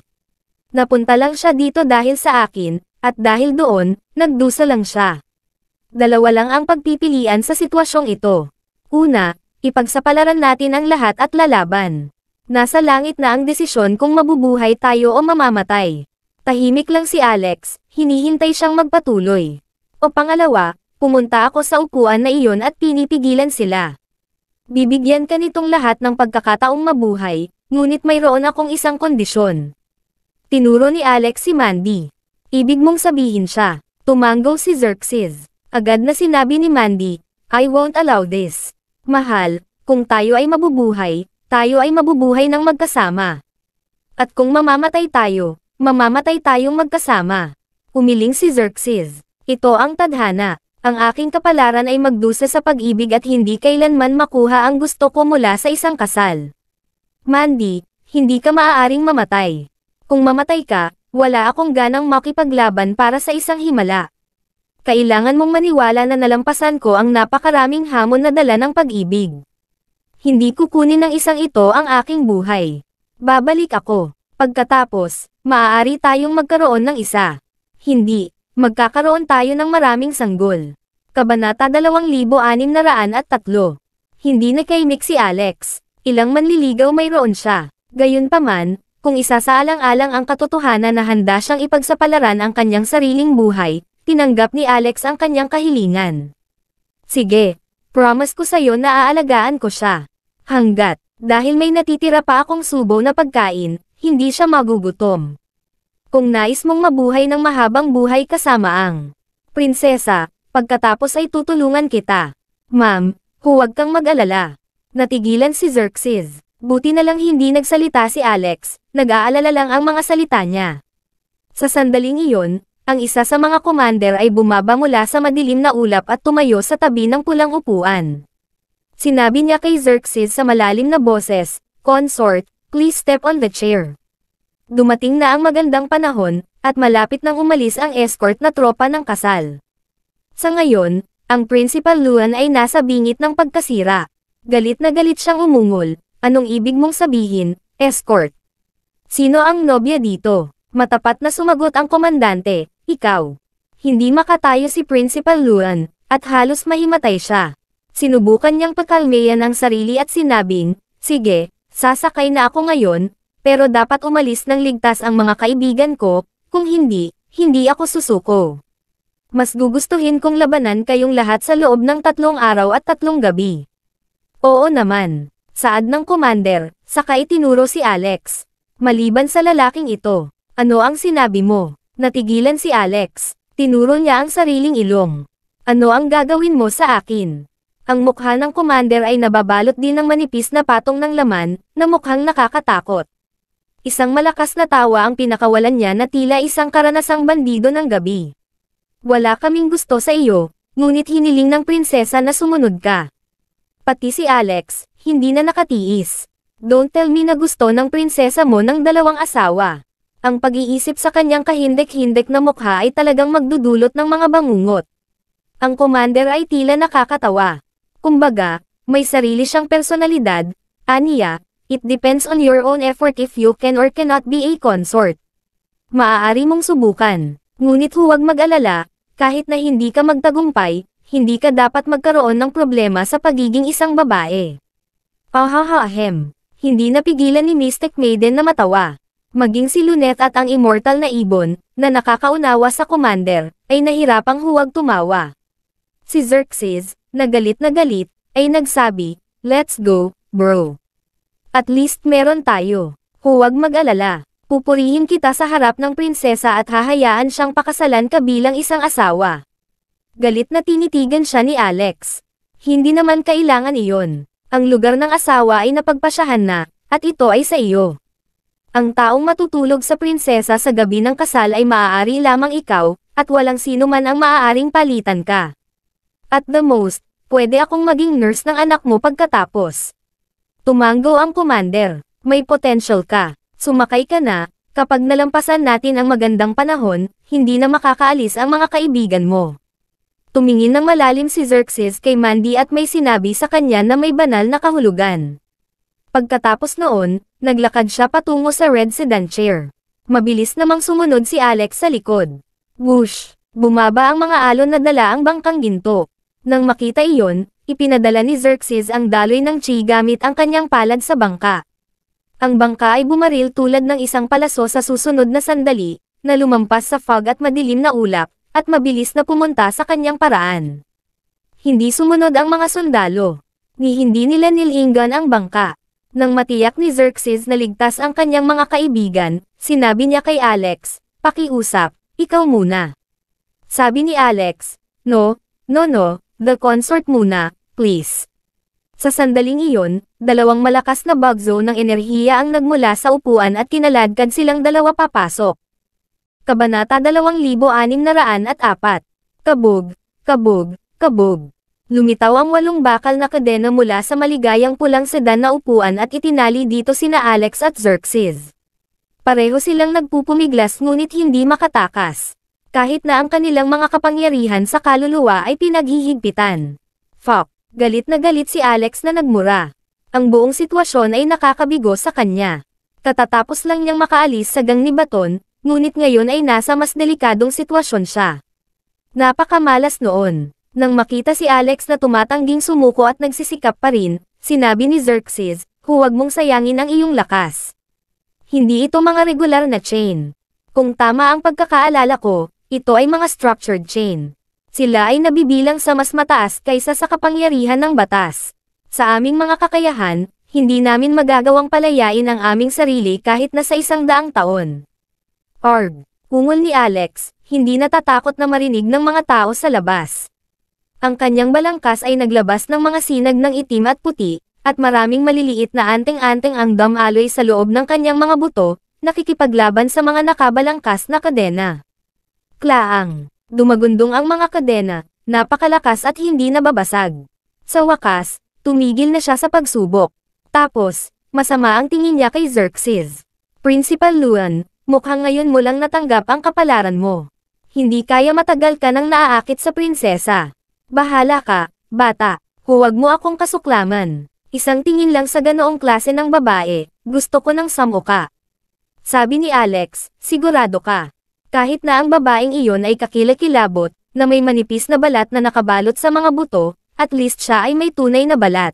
Napunta lang siya dito dahil sa akin, at dahil doon, nagdusa lang siya. Dalawa lang ang pagpipilian sa sitwasyong ito. Una, ipagsapalaran natin ang lahat at lalaban. Nasa langit na ang desisyon kung mabubuhay tayo o mamamatay. Tahimik lang si Alex, hinihintay siyang magpatuloy. O pangalawa, pumunta ako sa upuan na iyon at pinipigilan sila. Bibigyan ka nitong lahat ng pagkakataong mabuhay, ngunit mayroon akong isang kondisyon. Tinuro ni Alex si Mandy. Ibig mong sabihin siya. Tumango si Xerxes. Agad na sinabi ni Mandy, I won't allow this. Mahal, kung tayo ay mabubuhay, tayo ay mabubuhay ng magkasama. At kung mamamatay tayo, mamamatay tayong magkasama. Umiling si Xerxes. Ito ang tadhana. Ang aking kapalaran ay magdusa sa pag-ibig at hindi kailanman makuha ang gusto ko mula sa isang kasal. Mandy, hindi ka maaaring mamatay. Kung mamatay ka, wala akong ganang makipaglaban para sa isang himala. Kailangan mong maniwala na nalampasan ko ang napakaraming hamon na dala ng pag-ibig. Hindi kukunin ng isang ito ang aking buhay. Babalik ako. Pagkatapos, maaari tayong magkaroon ng isa. Hindi, magkakaroon tayo ng maraming sanggol. Kabanata 2603 Hindi nakaimik si Alex. Ilang manliligaw mayroon siya. Gayunpaman, kung isasaalang-alang ang katotohanan na handa siyang ipagsapalaran ang kanyang sariling buhay, tinanggap ni Alex ang kanyang kahilingan. Sige, promise ko sa'yo na aalagaan ko siya. Hanggat, dahil may natitira pa akong subo na pagkain, hindi siya magugutom. Kung nais mong mabuhay ng mahabang buhay kasama ang prinsesa, pagkatapos ay tutulungan kita. Ma'am, huwag kang mag-alala. Natigilan si Xerxes. Buti na lang hindi nagsalita si Alex, nag-aalala lang ang mga salita niya. Sa sandaling iyon, ang isa sa mga commander ay bumaba mula sa madilim na ulap at tumayo sa tabi ng pulang upuan. Sinabi niya kay Xerxes sa malalim na boses, Consort, please step on the chair. Dumating na ang magandang panahon, at malapit nang umalis ang escort na tropa ng kasal. Sa ngayon, ang Principal Luan ay nasa bingit ng pagkasira. Galit na galit siyang umungol. Anong ibig mong sabihin, escort? Sino ang nobya dito? Matapat na sumagot ang komandante, ikaw. Hindi makatayo si Principal Luan, at halos mahimatay siya. Sinubukan niyang pakalmeyan ang sarili at sinabing, sige, sasakay na ako ngayon, pero dapat umalis ng ligtas ang mga kaibigan ko, kung hindi, hindi ako susuko. Mas gugustuhin kong labanan kayong lahat sa loob ng tatlong araw at tatlong gabi. Oo naman. Saad ng commander, saka itinuro si Alex. Maliban sa lalaking ito, ano ang sinabi mo? Natigilan si Alex. Tinuro niya ang sariling ilong. Ano ang gagawin mo sa akin? Ang mukha ng commander ay nababalot din ng manipis na patong ng laman, na mukhang nakakatakot. Isang malakas na tawa ang pinakawalan niya na tila isang karanasang bandido ng gabi. Wala kaming gusto sa iyo, ngunit hiniling ng prinsesa na sumunod ka. Pati si Alex, hindi na nakatiis. Don't tell me na gusto ng prinsesa mo ng dalawang asawa. Ang pag-iisip sa kanyang kahindek-hindek na mukha ay talagang magdudulot ng mga bangungot. Ang commander ay tila nakakatawa. Kumbaga, may sarili siyang personalidad, aniya, it depends on your own effort if you can or cannot be a consort. Maaari mong subukan, ngunit huwag mag-alala, kahit na hindi ka magtagumpay, hindi ka dapat magkaroon ng problema sa pagiging isang babae. Ahahahem, hindi napigilan ni Mystic Maiden na matawa. Maging si Lunet at ang immortal na ibon, na nakakaunawa sa commander, ay nahirapang huwag tumawa. Si Xerxes, na galit na galit, ay nagsabi, Let's go, bro. At least meron tayo. Huwag mag-alala. Pupurihin kita sa harap ng prinsesa at hahayaan siyang pakasalan ka bilang isang asawa. Galit na tinitigan siya ni Alex. Hindi naman kailangan iyon. Ang lugar ng asawa ay napagpasyahan na, at ito ay sa iyo. Ang taong matutulog sa prinsesa sa gabi ng kasal ay maaari lamang ikaw, at walang sino man ang maaaring palitan ka. At the most, pwede akong maging nurse ng anak mo pagkatapos. Tumango ang commander. May potential ka. Sumakay ka na, kapag nalampasan natin ang magandang panahon, hindi na makakaalis ang mga kaibigan mo. Tumingin ng malalim si Xerxes kay Mandy at may sinabi sa kanya na may banal na kahulugan. Pagkatapos noon, naglakad siya patungo sa red sedan chair. Mabilis namang sumunod si Alex sa likod. Whoosh! Bumaba ang mga alon na dala ang bangkang ginto. Nang makita iyon, ipinadala ni Xerxes ang daloy ng chi gamit ang kanyang palad sa bangka. Ang bangka ay bumaril tulad ng isang palaso sa susunod na sandali, na lumampas sa fog at madilim na ulap, at mabilis na pumunta sa kanyang paraan. Hindi sumunod ang mga sundalo. Ni hindi nila nilinggan ang bangka. Nang matiyak ni Xerxes na ligtas ang kanyang mga kaibigan, sinabi niya kay Alex, pakiusap, ikaw muna. Sabi ni Alex, no, no no, the consort muna, please. Sa sandaling iyon, dalawang malakas na bagzo ng enerhiya ang nagmula sa upuan at kinaladkad silang dalawa papasok. Kabanata 2604 Kabog, kabog, kabog. Lumitaw ang walong bakal na kadena mula sa maligayang pulang sedan na upuan at itinali dito sina Alex at Xerxes. Pareho silang nagpupumiglas ngunit hindi makatakas. Kahit na ang kanilang mga kapangyarihan sa kaluluwa ay pinaghihigpitan. Fuck, galit na galit si Alex na nagmura. Ang buong sitwasyon ay nakakabigo sa kanya. Katatapos lang niyang makaalis sa gang ni Baton, ngunit ngayon ay nasa mas delikadong sitwasyon siya. Napakamalas noon. Nang makita si Alex na tumatangging sumuko at nagsisikap pa rin, sinabi ni Xerxes, huwag mong sayangin ang iyong lakas. Hindi ito mga regular na chain. Kung tama ang pagkakaalala ko, ito ay mga structured chain. Sila ay nabibilang sa mas mataas kaysa sa kapangyarihan ng batas. Sa aming mga kakayahan, hindi namin magagawang palayain ang aming sarili kahit na sa isang daang taon. Arg, ungol ni Alex, hindi natatakot na marinig ng mga tao sa labas. Ang kanyang balangkas ay naglabas ng mga sinag ng itim at puti, at maraming maliliit na anteng-anteng ang damaloy sa loob ng kanyang mga buto, nakikipaglaban sa mga nakabalangkas na kadena. Klaang, dumagundong ang mga kadena, napakalakas at hindi nababasag. Sa wakas, tumigil na siya sa pagsubok. Tapos, masama ang tingin niya kay Xerxes. Principal Luan, mukhang ngayon mo lang natanggap ang kapalaran mo. Hindi kaya matagal ka nang naaakit sa prinsesa. Bahala ka, bata. Huwag mo akong kasuklaman. Isang tingin lang sa ganoong klase ng babae, gusto ko ng samo ka. Sabi ni Alex, sigurado ka. Kahit na ang babaeng iyon ay kakilakilabot, na may manipis na balat na nakabalot sa mga buto, at least siya ay may tunay na balat.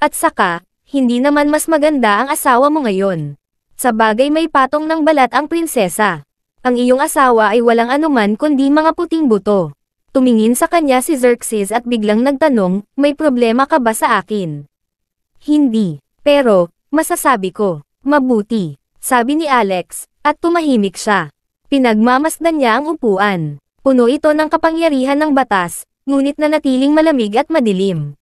At saka, hindi naman mas maganda ang asawa mo ngayon. Sa bagay may patong ng balat ang prinsesa. Ang iyong asawa ay walang anuman kundi mga puting buto. Tumingin sa kanya si Xerxes at biglang nagtanong, may problema ka ba sa akin? Hindi. Pero, masasabi ko, mabuti. Sabi ni Alex, at tumahimik siya. Pinagmamasdan niya ang upuan. Puno ito ng kapangyarihan ng batas, ngunit nanatiling malamig at madilim.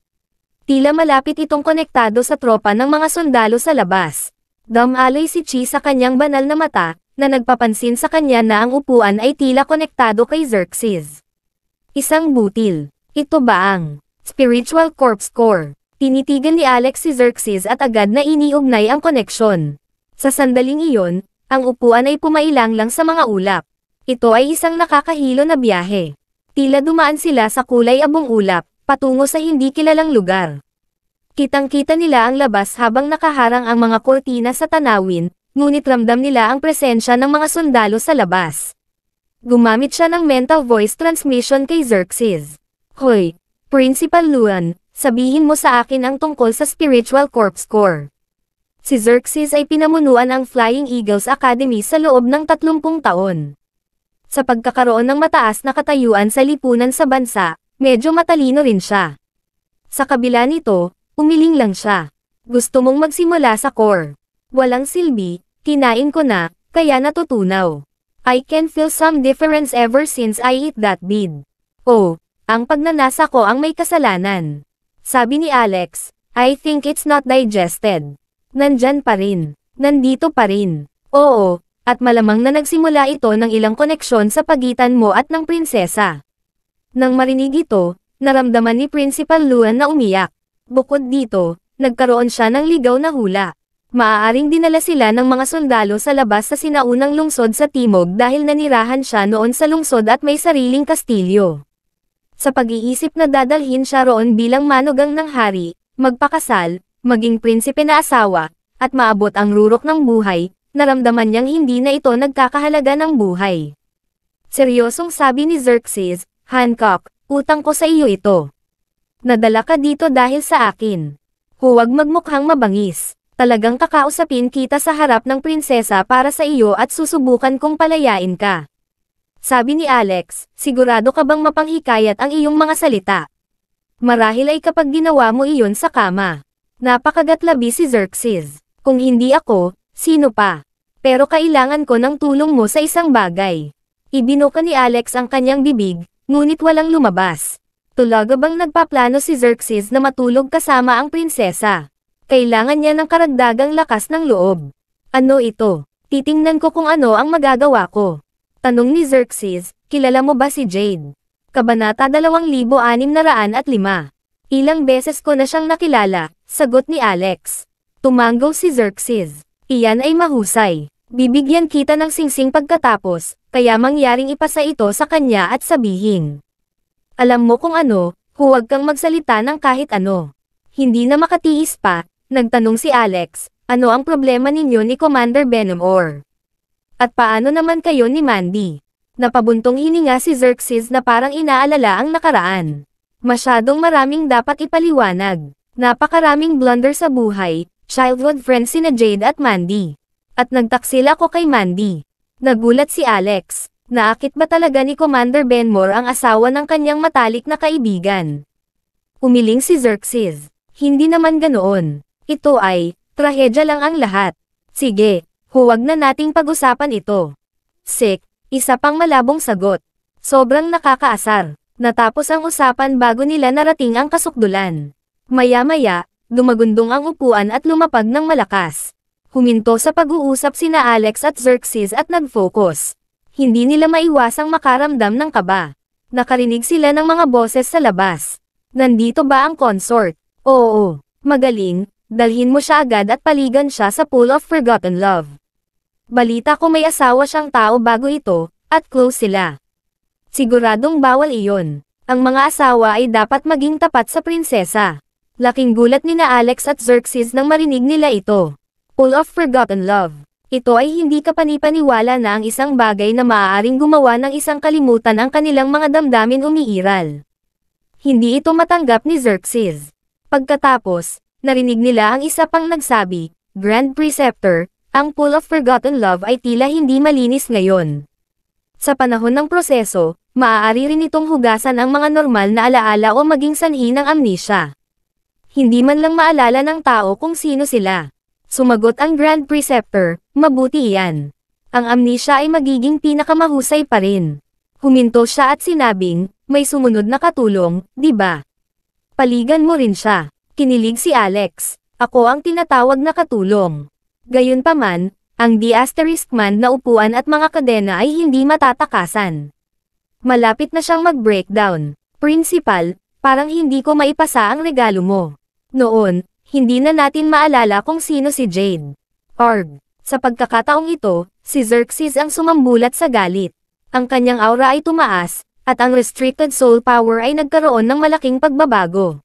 Tila malapit itong konektado sa tropa ng mga sundalo sa labas. Damalay si Chi sa kanyang banal na mata, na nagpapansin sa kanya na ang upuan ay tila konektado kay Xerxes. Isang butil. Ito ba ang Spiritual Corpse Core? Tinitigan ni Alex si Xerxes at agad na iniugnay ang koneksyon. Sa sandaling iyon, ang upuan ay pumailang lang sa mga ulap. Ito ay isang nakakahilo na biyahe. Tila dumaan sila sa kulay abong ulap, patungo sa hindi kilalang lugar. Kitang-kita nila ang labas habang nakaharang ang mga kortina sa tanawin, ngunit ramdam nila ang presensya ng mga sundalo sa labas. Gumamit siya ng mental voice transmission kay Xerxes. Hoy, Principal Luan, sabihin mo sa akin ang tungkol sa Spiritual Corpse Core. Si Xerxes ay pinamunuan ang Flying Eagles Academy sa loob ng 30 taon. Sa pagkakaroon ng mataas na katayuan sa lipunan sa bansa, medyo matalino rin siya. Sa kabila nito, umiling lang siya. Gusto mong magsimula sa core. Walang silbi, kinain ko na, kaya natutunaw. I can feel some difference ever since I eat that bead. Oh, ang pagnanasa ko ang may kasalanan. Sabi ni Alex, I think it's not digested. Nandyan pa rin. Nandito pa rin. Oo, at malamang na nagsimula ito ng ilang koneksyon sa pagitan mo at ng prinsesa. Nang marinig ito, naramdaman ni Principal Luan na umiyak. Bukod dito, nagkaroon siya ng ligaw na hula. Maaaring dinala sila ng mga sundalo sa labas sa sinaunang lungsod sa Timog dahil nanirahan siya noon sa lungsod at may sariling kastilyo. Sa pag-iisip na dadalhin siya roon bilang manugang ng hari, magpakasal, maging prinsipe na asawa, at maabot ang rurok ng buhay, naramdaman niyang hindi na ito nagkakahalaga ng buhay. Seryosong sabi ni Xerxes, Hancock, utang ko sa iyo ito. Nadala ka dito dahil sa akin. Huwag magmukhang mabangis. Talagang kakausapin kita sa harap ng prinsesa para sa iyo at susubukan kong palayain ka. Sabi ni Alex, sigurado ka bang mapanghikayat ang iyong mga salita? Marahil ay kapag ginawa mo iyon sa kama. Napakagatlabi si Xerxes. Kung hindi ako, sino pa? Pero kailangan ko ng tulong mo sa isang bagay. Ibinuka ni Alex ang kanyang bibig, ngunit walang lumabas. Tulaga bang nagpaplano si Xerxes na matulog kasama ang prinsesa? Kailangan niya ng karagdagang lakas ng loob. Ano ito? Titingnan ko kung ano ang magagawa ko. Tanong ni Xerxes, kilala mo ba si Jade? Kabanata 2605 Ilang beses ko na siyang nakilala, Sagot ni Alex. Tumanggaw si Xerxes. Iyan ay mahusay. Bibigyan kita ng singsing pagkatapos, kaya mangyaring ipasa ito sa kanya at sabihin. Alam mo kung ano, huwag kang magsalita ng kahit ano. Hindi na makatiis pa, nagtanong si Alex, ano ang problema ninyo ni Commander Benamor? At paano naman kayo ni Mandy? Napabuntong hininga si Xerxes na parang inaalala ang nakaraan. Masyadong maraming dapat ipaliwanag. Napakaraming blunder sa buhay, childhood friends sina Jade at Mandy. At nagtaksil ako kay Mandy. Nagulat si Alex. Naakit ba talaga ni Commander Benmore ang asawa ng kanyang matalik na kaibigan? Umiling si Xerxes. Hindi naman ganoon. Ito ay, trahedya lang ang lahat. Sige, huwag na nating pag-usapan ito. Sick, isa pang malabong sagot. Sobrang nakakaasar. Natapos ang usapan bago nila narating ang kasukdulan. Maya-maya, dumagundong ang upuan at lumapag ng malakas. Huminto sa pag-uusap sina Alex at Xerxes at nag-focus. Hindi nila maiwasang makaramdam ng kaba. Nakarinig sila ng mga boses sa labas. Nandito ba ang consort? Oo, magaling, dalhin mo siya agad at paligan siya sa pool of forgotten love. Balita ko may asawa siyang tao bago ito, at close sila. Siguradong bawal iyon. Ang mga asawa ay dapat maging tapat sa prinsesa. Laking gulat ni na Alex at Xerxes nang marinig nila ito. Full of forgotten love. Ito ay hindi kapanipaniwala na ang isang bagay na maaaring gumawa ng isang kalimutan ang kanilang mga damdamin umiiral. Hindi ito matanggap ni Xerxes. Pagkatapos, narinig nila ang isa pang nagsabi, Grand Preceptor, ang pool of forgotten love ay tila hindi malinis ngayon. Sa panahon ng proseso, maaari rin itong hugasan ang mga normal na alaala o maging sanhi ng amnesia. Hindi man lang maalala ng tao kung sino sila. Sumagot ang Grand Preceptor, mabuti iyan. Ang amnesia ay magiging pinakamahusay pa rin. Huminto siya at sinabing, may sumunod na katulong, di ba? Paligan mo rin siya. Kinilig si Alex. Ako ang tinatawag na katulong. Gayunpaman, ang di asterisk man na upuan at mga kadena ay hindi matatakasan. Malapit na siyang mag-breakdown. Principal, parang hindi ko maipasa ang regalo mo. Noon, hindi na natin maalala kung sino si Jade. Org. Sa pagkakataong ito, si Xerxes ang sumambulat sa galit. Ang kanyang aura ay tumaas, at ang restricted soul power ay nagkaroon ng malaking pagbabago.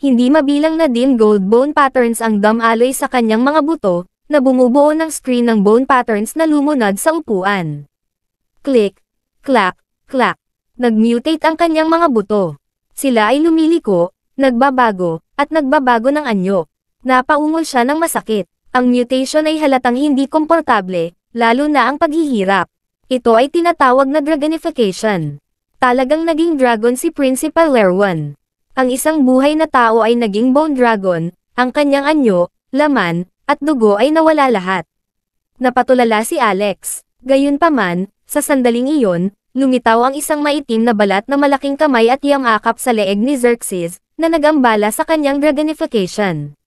Hindi mabilang na din gold bone patterns ang dumb alloy sa kanyang mga buto, na bumubuo ng screen ng bone patterns na lumunod sa upuan. Click, clack, clack. Nagmutate ang kanyang mga buto. Sila ay lumiliko, nagbabago, at nagbabago ng anyo. Napaungol siya ng masakit. Ang mutation ay halatang hindi komportable, lalo na ang paghihirap. Ito ay tinatawag na dragonification. Talagang naging dragon si Principal Lerwan. Ang isang buhay na tao ay naging bone dragon, ang kanyang anyo, laman, at dugo ay nawala lahat. Napatulala si Alex. Gayunpaman, sa sandaling iyon, lumitaw ang isang maitim na balat na malaking kamay at yamakap sa leeg ni Xerxes, na nagambala sa kanyang dragonification.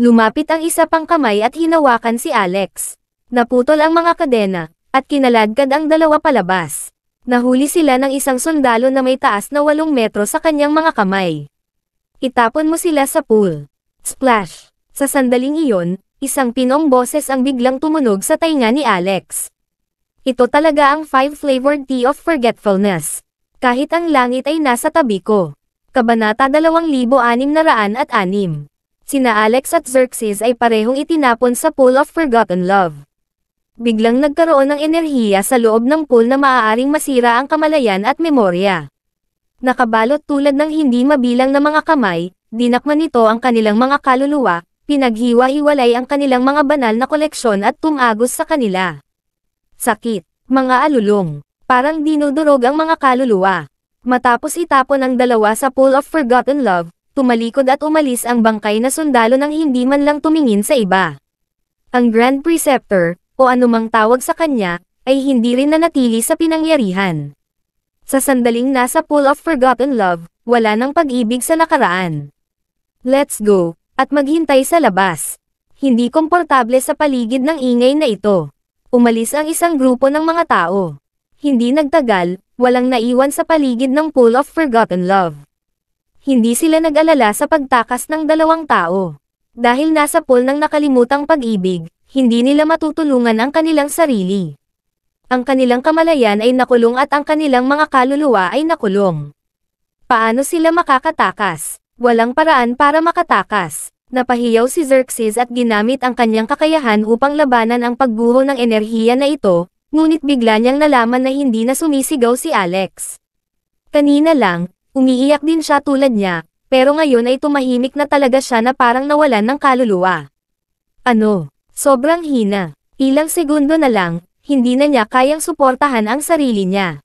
Lumapit ang isa pang kamay at hinawakan si Alex. Naputol ang mga kadena, at kinaladkad ang dalawa palabas. Nahuli sila ng isang sundalo na may taas na 8 metro sa kanyang mga kamay. Itapon mo sila sa pool. Splash! Sa sandaling iyon, isang pinong boses ang biglang tumunog sa tainga ni Alex. Ito talaga ang five-flavored tea of forgetfulness. Kahit ang langit ay nasa tabi ko. Kabanata 2606 Sina Alex at Xerxes ay parehong itinapon sa pool of forgotten love. Biglang nagkaroon ng enerhiya sa loob ng pool na maaaring masira ang kamalayan at memorya. Nakabalot tulad ng hindi mabilang na mga kamay, dinakman nito ang kanilang mga kaluluwa, pinaghiwa-hiwalay ang kanilang mga banal na koleksyon at tumagos sa kanila. Sakit, mga alulong, parang dinudurog ang mga kaluluwa. Matapos itapon ang dalawa sa pool of forgotten love, tumalikod at umalis ang bangkay na sundalo nang hindi man lang tumingin sa iba. Ang Grand Preceptor, o anumang tawag sa kanya, ay hindi rin nanatili sa pinangyarihan. Sa sandaling nasa pool of forgotten love, wala nang pag-ibig sa nakaraan. Let's go, at maghintay sa labas. Hindi komportable sa paligid ng ingay na ito. Umalis ang isang grupo ng mga tao. Hindi nagtagal, walang naiwan sa paligid ng pool of forgotten love. Hindi sila nag-alala sa pagtakas ng dalawang tao. Dahil nasa pool ng nakalimutang pag-ibig, hindi nila matutulungan ang kanilang sarili. Ang kanilang kamalayan ay nakulong at ang kanilang mga kaluluwa ay nakulong. Paano sila makakatakas? Walang paraan para makatakas. Napahiyaw si Xerxes at ginamit ang kanyang kakayahan upang labanan ang pagbuho ng enerhiya na ito, ngunit bigla niyang nalaman na hindi na sumisigaw si Alex. Kanina lang, Umiiyak din siya tulad niya, pero ngayon ay tumahimik na talaga siya na parang nawalan ng kaluluwa. Ano? Sobrang hina. Ilang segundo na lang, hindi na niya kayang suportahan ang sarili niya.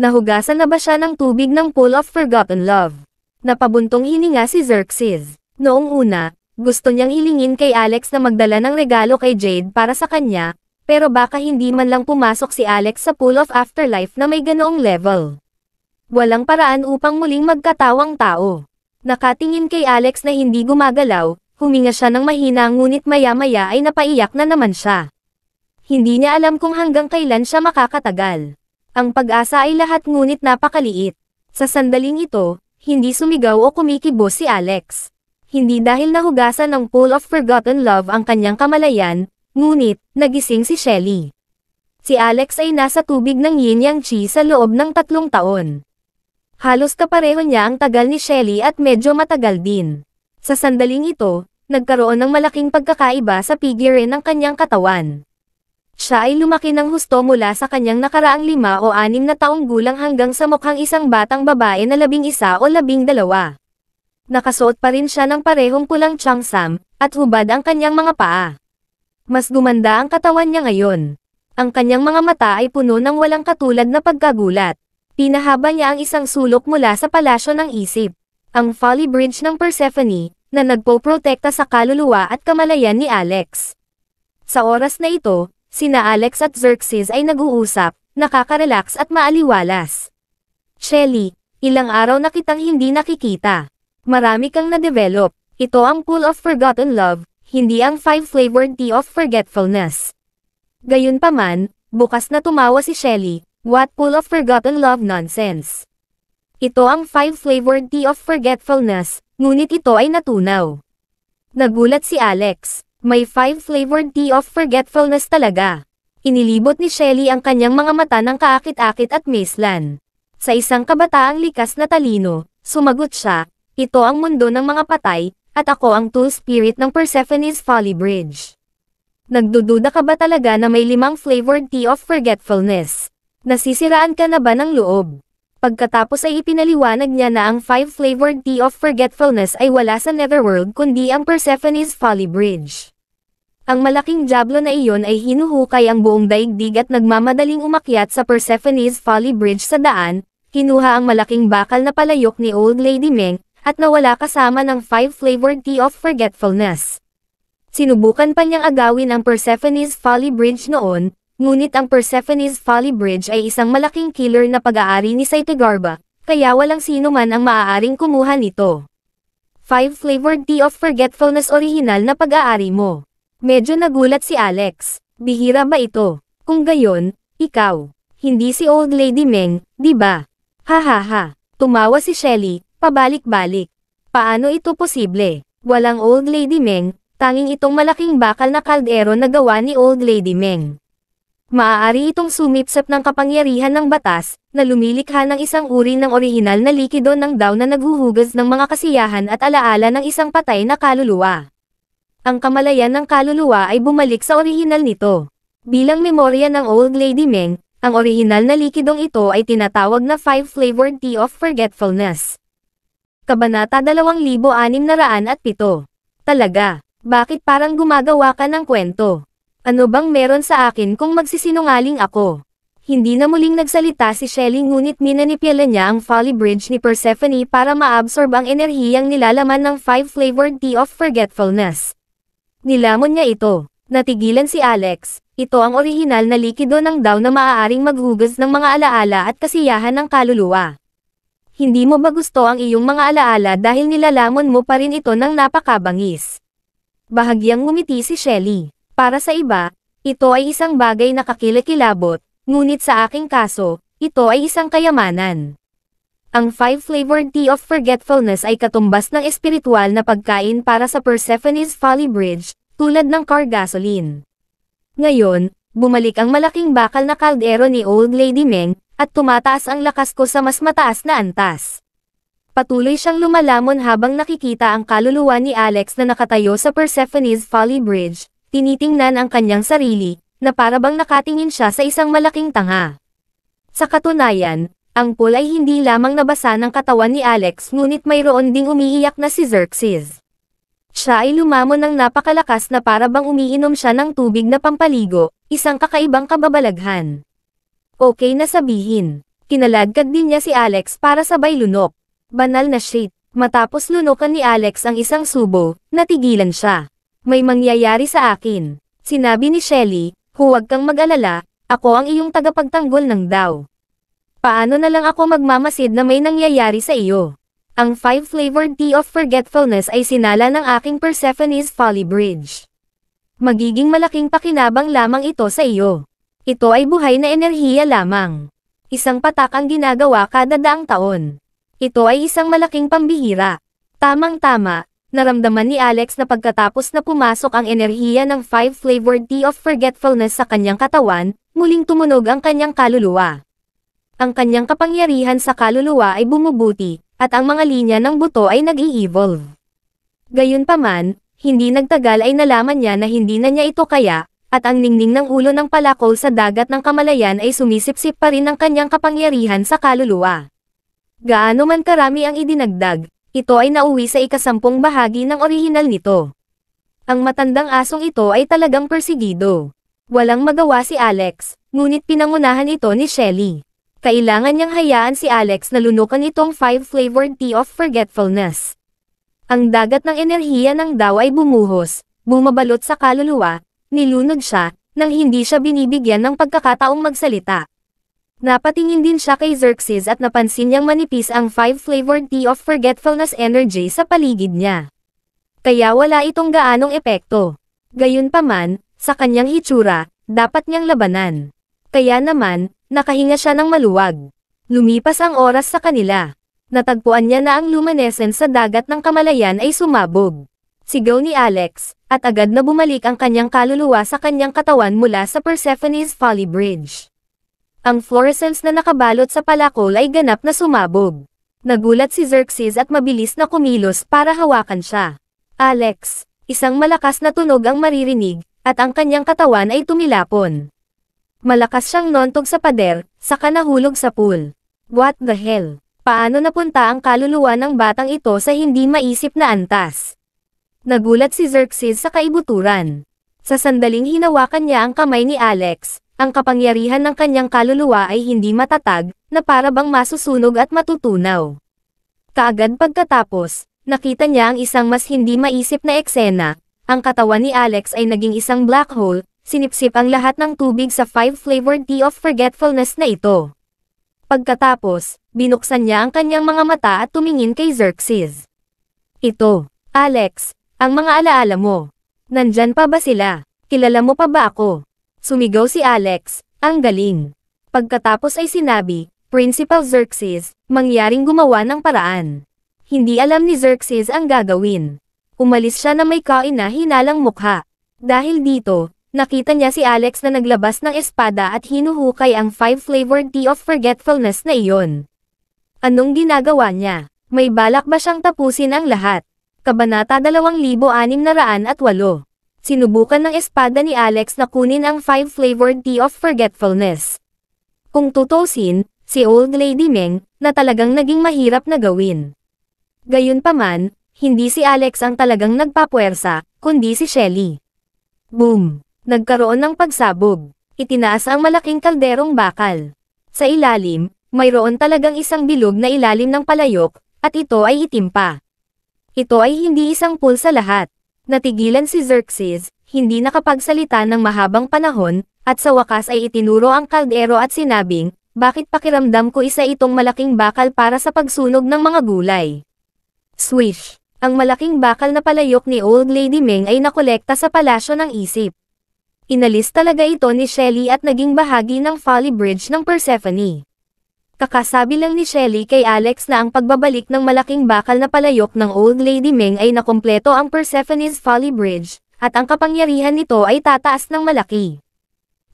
Nahugasan na ba siya ng tubig ng pool of forgotten love? Napabuntong hininga si Xerxes. Noong una, gusto niyang hilingin kay Alex na magdala ng regalo kay Jade para sa kanya, pero baka hindi man lang pumasok si Alex sa pool of afterlife na may ganoong level. Walang paraan upang muling magkatawang tao. Nakatingin kay Alex na hindi gumagalaw, huminga siya ng mahina ngunit maya-maya ay napaiyak na naman siya. Hindi niya alam kung hanggang kailan siya makakatagal. Ang pag-asa ay lahat ngunit napakaliit. Sa sandaling ito, hindi sumigaw o kumikibo si Alex. Hindi dahil nahugasan ng pool of forgotten love ang kanyang kamalayan, ngunit, nagising si Shelly. Si Alex ay nasa tubig ng yin yang chi sa loob ng tatlong taon. Halos kapareho niya ang tagal ni Shelly at medyo matagal din. Sa sandaling ito, nagkaroon ng malaking pagkakaiba sa figure ng kanyang katawan. Siya ay lumaki ng husto mula sa kanyang nakaraang lima o anim na taong gulang hanggang sa mukhang isang batang babae na labing isa o labing dalawa. Nakasuot pa rin siya ng parehong pulang changsam, at hubad ang kanyang mga paa. Mas gumanda ang katawan niya ngayon. Ang kanyang mga mata ay puno ng walang katulad na pagkagulat. Pinahaba niya ang isang sulok mula sa palasyo ng isip. Ang Folly Bridge ng Persephone, na nagpo-protekta sa kaluluwa at kamalayan ni Alex. Sa oras na ito, sina Alex at Xerxes ay nag-uusap, nakaka-relax at maaliwalas. Shelly, ilang araw na kitang hindi nakikita. Marami kang na-develop. Ito ang pool of forgotten love, hindi ang five-flavored tea of forgetfulness. Gayunpaman, bukas na tumawa si Shelly, What full of forgotten love nonsense. Ito ang five-flavored tea of forgetfulness, ngunit ito ay natunaw. Nagulat si Alex. May five-flavored tea of forgetfulness talaga. Inilibot ni Shelly ang kanyang mga mata ng kaakit-akit at mislan. Sa isang kabataang likas na talino, sumagot siya, ito ang mundo ng mga patay, at ako ang tool spirit ng Persephone's Folly Bridge. Nagdududa ka ba talaga na may limang flavored tea of forgetfulness? Nasisiraan ka na ba ng loob? Pagkatapos ay ipinaliwanag niya na ang five-flavored tea of forgetfulness ay wala sa Netherworld kundi ang Persephone's Folly Bridge. Ang malaking jablo na iyon ay hinuhukay ang buong daigdig at nagmamadaling umakyat sa Persephone's Folly Bridge sa daan, kinuha ang malaking bakal na palayok ni Old Lady Meng, at nawala kasama ng five-flavored tea of forgetfulness. Sinubukan pa niyang agawin ang Persephone's Folly Bridge noon, Ngunit ang Persephone's Folly Bridge ay isang malaking killer na pag-aari ni Saitegarba, kaya walang sino man ang maaaring kumuha nito. 5 Flavored Tea of Forgetfulness original na pag-aari mo. Medyo nagulat si Alex. Bihira ba ito? Kung gayon, ikaw. Hindi si Old Lady Meng, di ba? Ha ha ha. Tumawa si Shelly, pabalik-balik. Paano ito posible? Walang Old Lady Meng, tanging itong malaking bakal na kaldero na gawa ni Old Lady Meng. Maaari itong sumipsap ng kapangyarihan ng batas, na lumilikha ng isang uri ng orihinal na likido ng daw na naghuhugas ng mga kasiyahan at alaala ng isang patay na kaluluwa. Ang kamalayan ng kaluluwa ay bumalik sa orihinal nito. Bilang memorya ng Old Lady Meng, ang orihinal na likidong ito ay tinatawag na Five Flavored Tea of Forgetfulness. Kabanata 2607 Talaga, Bakit parang gumagawa ka ng kwento? Ano bang meron sa akin kung magsisinungaling ako? Hindi na muling nagsalita si Shelly ngunit minanipyala niya ang Folly Bridge ni Persephone para maabsorb ang enerhiyang nilalaman ng five-flavored tea of forgetfulness. Nilamon niya ito. Natigilan si Alex. Ito ang orihinal na likido ng daw na maaaring maghugas ng mga alaala at kasiyahan ng kaluluwa. Hindi mo ba gusto ang iyong mga alaala dahil nilalamon mo pa rin ito ng napakabangis? Bahagyang ngumiti si Shelly. Para sa iba, ito ay isang bagay na kakilakilabot, Ngunit sa aking kaso, ito ay isang kayamanan. Ang five-flavored tea of forgetfulness ay katumbas ng espiritual na pagkain para sa Persephone's Folly Bridge, tulad ng car gasoline. Ngayon, bumalik ang malaking bakal na kaldero ni Old Lady Meng, at tumataas ang lakas ko sa mas mataas na antas. Patuloy siyang lumalamon habang nakikita ang kaluluwa ni Alex na nakatayo sa Persephone's Folly Bridge, tinitingnan ang kanyang sarili, na parabang nakatingin siya sa isang malaking tanga. Sa katunayan, ang pool ay hindi lamang nabasa ng katawan ni Alex ngunit mayroon ding umiiyak na si Xerxes. Siya ay lumamon ng napakalakas na parabang umiinom siya ng tubig na pampaligo, isang kakaibang kababalaghan. Okay na sabihin, kinalagkad din niya si Alex para sabay lunok. Banal na shit. Matapos lunokan ni Alex ang isang subo, natigilan siya. May mangyayari sa akin. Sinabi ni Shelly, Huwag kang mag-alala, ako ang iyong tagapagtanggol ng daw. Paano na lang ako magmamasid na may nangyayari sa iyo? Ang five-flavored tea of forgetfulness ay sinala ng aking Persephone's Folly Bridge. Magiging malaking pakinabang lamang ito sa iyo. Ito ay buhay na enerhiya lamang. Isang patak ang ginagawa kada daang taon. Ito ay isang malaking pambihira. Tamang-tama, naramdaman ni Alex na pagkatapos na pumasok ang enerhiya ng five-flavored tea of forgetfulness sa kanyang katawan, muling tumunog ang kanyang kaluluwa. Ang kanyang kapangyarihan sa kaluluwa ay bumubuti, at ang mga linya ng buto ay nag-i-evolve. Gayunpaman, hindi nagtagal ay nalaman niya na hindi na niya ito kaya, at ang ningning ng ulo ng palakol sa dagat ng kamalayan ay sumisipsip pa rin ang kanyang kapangyarihan sa kaluluwa. Gaano man karami ang idinagdag, ito ay nauwi sa ikasampung bahagi ng orihinal nito. Ang matandang asong ito ay talagang persigido. Walang magawa si Alex, ngunit pinangunahan ito ni Shelly. Kailangan niyang hayaan si Alex na lunukan itong five-flavored tea of forgetfulness. Ang dagat ng enerhiya ng daw ay bumuhos, bumabalot sa kaluluwa, nilunod siya, nang hindi siya binibigyan ng pagkakataong magsalita. Napatingin din siya kay Xerxes at napansin niyang manipis ang five-flavored tea of forgetfulness energy sa paligid niya. Kaya wala itong gaanong epekto. Gayunpaman, sa kanyang hitsura, dapat niyang labanan. Kaya naman, nakahinga siya ng maluwag. Lumipas ang oras sa kanila. Natagpuan niya na ang luminescence sa dagat ng kamalayan ay sumabog. Sigaw ni Alex, at agad na bumalik ang kanyang kaluluwa sa kanyang katawan mula sa Persephone's Folly Bridge. Ang fluorescence na nakabalot sa palakol ay ganap na sumabog. Nagulat si Xerxes at mabilis na kumilos para hawakan siya. Alex, isang malakas na tunog ang maririnig, at ang kanyang katawan ay tumilapon. Malakas siyang nontog sa pader, saka nahulog sa pool. What the hell? Paano napunta ang kaluluwa ng batang ito sa hindi maisip na antas? Nagulat si Xerxes sa kaibuturan. Sa sandaling hinawakan niya ang kamay ni Alex, ang kapangyarihan ng kanyang kaluluwa ay hindi matatag, na para bang masusunog at matutunaw. Kaagad pagkatapos, nakita niya ang isang mas hindi maisip na eksena, ang katawan ni Alex ay naging isang black hole, sinipsip ang lahat ng tubig sa five-flavored tea of forgetfulness na ito. Pagkatapos, binuksan niya ang kanyang mga mata at tumingin kay Xerxes. Ito, Alex, ang mga alaala mo. Nandyan pa ba sila? Kilala mo pa ba ako? Sumigaw si Alex, ang galing. Pagkatapos ay sinabi, Principal Xerxes, mangyaring gumawa ng paraan. Hindi alam ni Xerxes ang gagawin. Umalis siya na may kain na hinalang mukha. Dahil dito, nakita niya si Alex na naglabas ng espada at hinuhukay ang five-flavored tea of forgetfulness na iyon. Anong ginagawa niya? May balak ba siyang tapusin ang lahat? Kabanata 2608 Sinubukan ng espada ni Alex na kunin ang five-flavored tea of forgetfulness. Kung tutusin, si Old Lady Meng, na talagang naging mahirap na gawin. Gayunpaman, hindi si Alex ang talagang nagpapwersa, kundi si Shelly. Boom! Nagkaroon ng pagsabog. Itinaas ang malaking kalderong bakal. Sa ilalim, mayroon talagang isang bilog na ilalim ng palayok, at ito ay itim pa. Ito ay hindi isang pool sa lahat. Natigilan si Xerxes, hindi nakapagsalita ng mahabang panahon, at sa wakas ay itinuro ang kaldero at sinabing, bakit pakiramdam ko isa itong malaking bakal para sa pagsunog ng mga gulay. Swish! Ang malaking bakal na palayok ni Old Lady Meng ay nakolekta sa palasyo ng isip. Inalis talaga ito ni Shelly at naging bahagi ng Folly Bridge ng Persephone. Kakasabi lang ni Shelly kay Alex na ang pagbabalik ng malaking bakal na palayok ng Old Lady Meng ay nakompleto ang Persephone's Folly Bridge, at ang kapangyarihan nito ay tataas ng malaki.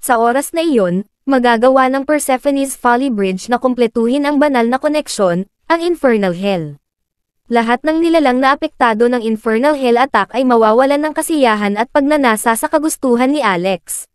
Sa oras na iyon, magagawa ng Persephone's Folly Bridge na kumpletuhin ang banal na koneksyon, ang Infernal Hell. Lahat ng nilalang na apektado ng Infernal Hell attack ay mawawalan ng kasiyahan at pagnanasa sa kagustuhan ni Alex.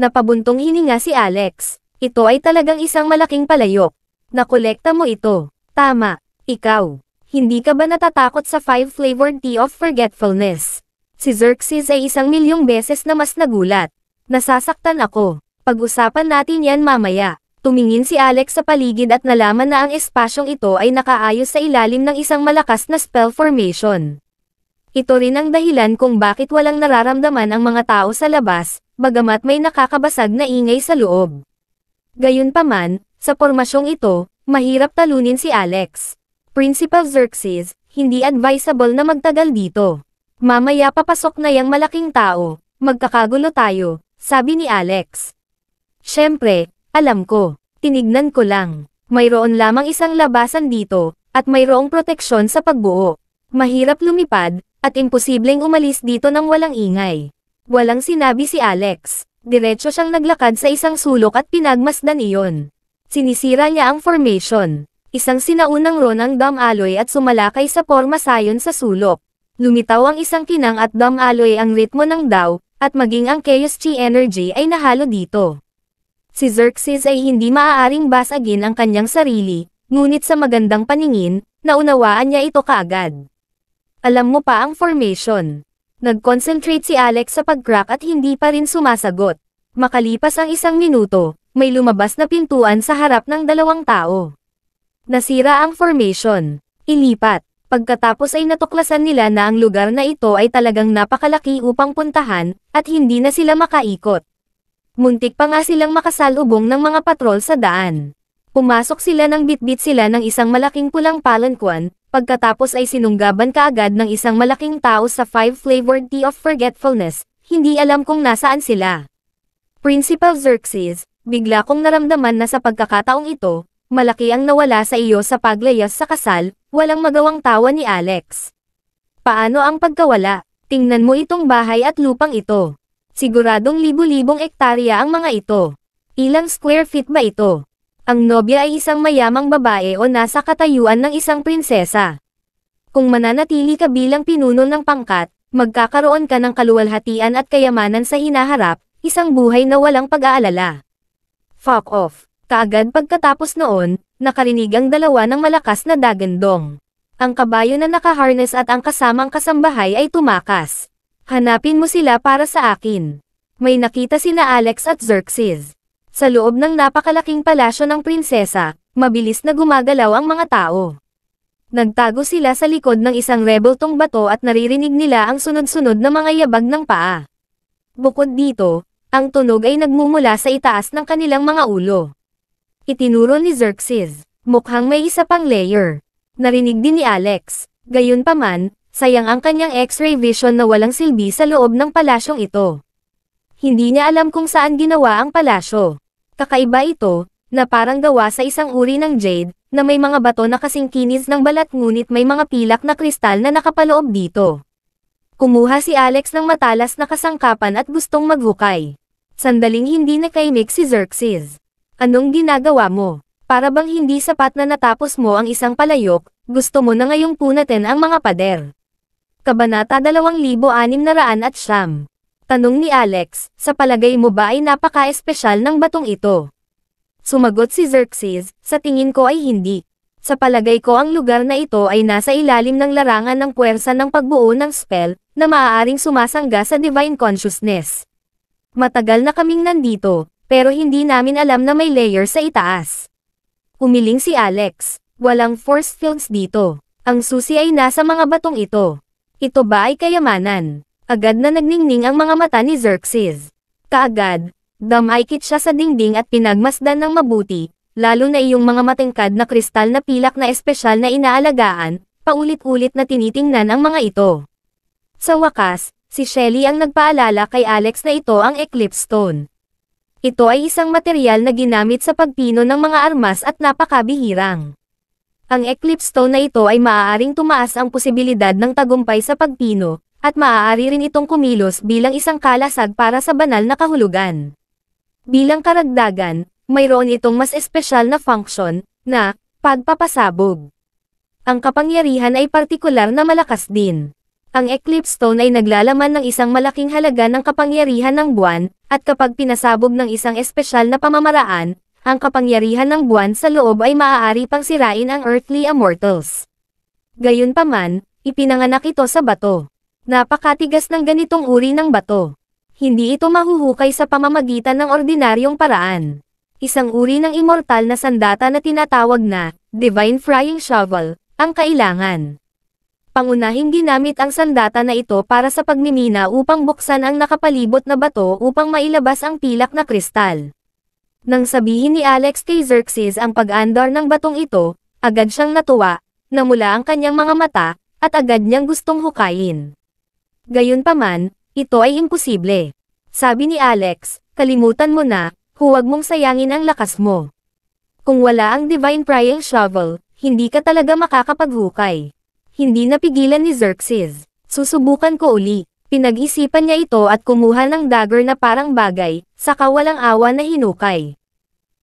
Napabuntong hininga si Alex. Ito ay talagang isang malaking palayok. Nakolekta mo ito. Tama. Ikaw. Hindi ka ba natatakot sa five-flavored tea of forgetfulness? Si Xerxes ay isang milyong beses na mas nagulat. Nasasaktan ako. Pag-usapan natin yan mamaya. Tumingin si Alex sa paligid at nalaman na ang espasyong ito ay nakaayos sa ilalim ng isang malakas na spell formation. Ito rin ang dahilan kung bakit walang nararamdaman ang mga tao sa labas, bagamat may nakakabasag na ingay sa loob. Gayunpaman, sa pormasyong ito, mahirap talunin si Alex. Principal Xerxes, hindi advisable na magtagal dito. Mamaya papasok na yang malaking tao, magkakagulo tayo, sabi ni Alex. Siyempre, alam ko, tinignan ko lang. Mayroon lamang isang labasan dito, at mayroong proteksyon sa pagbuo. Mahirap lumipad, at imposibleng umalis dito ng walang ingay. Walang sinabi si Alex. Diretso siyang naglakad sa isang sulok at pinagmasdan iyon. Sinisira niya ang formation. Isang sinaunang ron ang dam alloy at sumalakay sa forma sayon sa sulok. Lumitaw ang isang kinang at dam alloy ang ritmo ng daw, at maging ang chaos chi energy ay nahalo dito. Si Xerxes ay hindi maaaring basagin ang kanyang sarili, ngunit sa magandang paningin, naunawaan niya ito kaagad. Alam mo pa ang formation. Nag-concentrate si Alex sa pag-crack at hindi pa rin sumasagot. Makalipas ang isang minuto, may lumabas na pintuan sa harap ng dalawang tao. Nasira ang formation. Ilipat. Pagkatapos ay natuklasan nila na ang lugar na ito ay talagang napakalaki upang puntahan, at hindi na sila makaikot. Muntik pa nga silang makasalubong ng mga patrol sa daan. Pumasok sila ng bitbit sila ng isang malaking pulang palanquan, pagkatapos ay sinunggaban kaagad ng isang malaking tao sa five-flavored tea of forgetfulness, hindi alam kung nasaan sila. Principal Xerxes, bigla kong naramdaman na sa pagkakataong ito, malaki ang nawala sa iyo sa paglayas sa kasal, walang magawang tawa ni Alex. Paano ang pagkawala? Tingnan mo itong bahay at lupang ito. Siguradong libu-libong ektarya ang mga ito. Ilang square feet ba ito? Ang nobya ay isang mayamang babae o nasa katayuan ng isang prinsesa. Kung mananatili ka bilang pinuno ng pangkat, magkakaroon ka ng kaluwalhatian at kayamanan sa hinaharap, isang buhay na walang pag-aalala. Fuck off. Kaagad pagkatapos noon, nakarinig ang dalawa ng malakas na dagandong. Ang kabayo na nakaharness at ang kasamang kasambahay ay tumakas. Hanapin mo sila para sa akin. May nakita sina Alex at Xerxes. Sa loob ng napakalaking palasyo ng prinsesa, mabilis na gumagalaw ang mga tao. Nagtago sila sa likod ng isang rebeltong bato at naririnig nila ang sunod-sunod na mga yabag ng paa. Bukod dito, ang tunog ay nagmumula sa itaas ng kanilang mga ulo. Itinuro ni Xerxes, mukhang may isa pang layer. Narinig din ni Alex. Gayunpaman, sayang ang kanyang x-ray vision na walang silbi sa loob ng palasyong ito. Hindi niya alam kung saan ginawa ang palasyo. Kakaiba ito, na parang gawa sa isang uri ng jade, na may mga bato na kasing kinis ng balat ngunit may mga pilak na kristal na nakapaloob dito. Kumuha si Alex ng matalas na kasangkapan at gustong maghukay. Sandaling hindi nakaimik si Xerxes. Anong ginagawa mo? Para bang hindi sapat na natapos mo ang isang palayok, gusto mo na ngayong punatin ang mga pader. Kabanata 2600 at siyam. Tanong ni Alex, sa palagay mo ba ay napaka-espesyal ng batong ito? Sumagot si Xerxes, sa tingin ko ay hindi. Sa palagay ko ang lugar na ito ay nasa ilalim ng larangan ng puwersa ng pagbuo ng spell, na maaaring sumasangga sa divine consciousness. Matagal na kaming nandito, pero hindi namin alam na may layer sa itaas. Umiling si Alex, walang force fields dito. Ang susi ay nasa mga batong ito. Ito ba ay kayamanan? Agad na nagningning ang mga mata ni Xerxes. Kaagad, damaykit siya sa dingding at pinagmasdan ng mabuti, lalo na iyong mga matingkad na kristal na pilak na espesyal na inaalagaan, paulit-ulit na tinitingnan ang mga ito. Sa wakas, si Shelly ang nagpaalala kay Alex na ito ang Eclipse Stone. Ito ay isang material na ginamit sa pagpino ng mga armas at napakabihirang. Ang Eclipse Stone na ito ay maaaring tumaas ang posibilidad ng tagumpay sa pagpino, at maaari rin itong kumilos bilang isang kalasag para sa banal na kahulugan. Bilang karagdagan, mayroon itong mas espesyal na function, na, pagpapasabog. Ang kapangyarihan ay partikular na malakas din. Ang Eclipse Stone ay naglalaman ng isang malaking halaga ng kapangyarihan ng buwan, at kapag pinasabog ng isang espesyal na pamamaraan, ang kapangyarihan ng buwan sa loob ay maaari pang sirain ang earthly immortals. Gayunpaman, ipinanganak ito sa bato. Napakatigas ng ganitong uri ng bato. Hindi ito mahuhukay sa pamamagitan ng ordinaryong paraan. Isang uri ng immortal na sandata na tinatawag na, Divine Frying Shovel, ang kailangan. Pangunahing ginamit ang sandata na ito para sa pagmimina upang buksan ang nakapalibot na bato upang mailabas ang pilak na kristal. Nang sabihin ni Alex kay Xerxes ang pag-andar ng batong ito, agad siyang natuwa, namula ang kanyang mga mata, at agad niyang gustong hukayin. Gayunpaman, ito ay imposible. Sabi ni Alex, kalimutan mo na, huwag mong sayangin ang lakas mo. Kung wala ang Divine Prying Shovel, hindi ka talaga makakapaghukay. Hindi napigilan ni Xerxes. Susubukan ko uli. Pinag-isipan niya ito at kumuha ng dagger na parang bagay, saka walang awa na hinukay.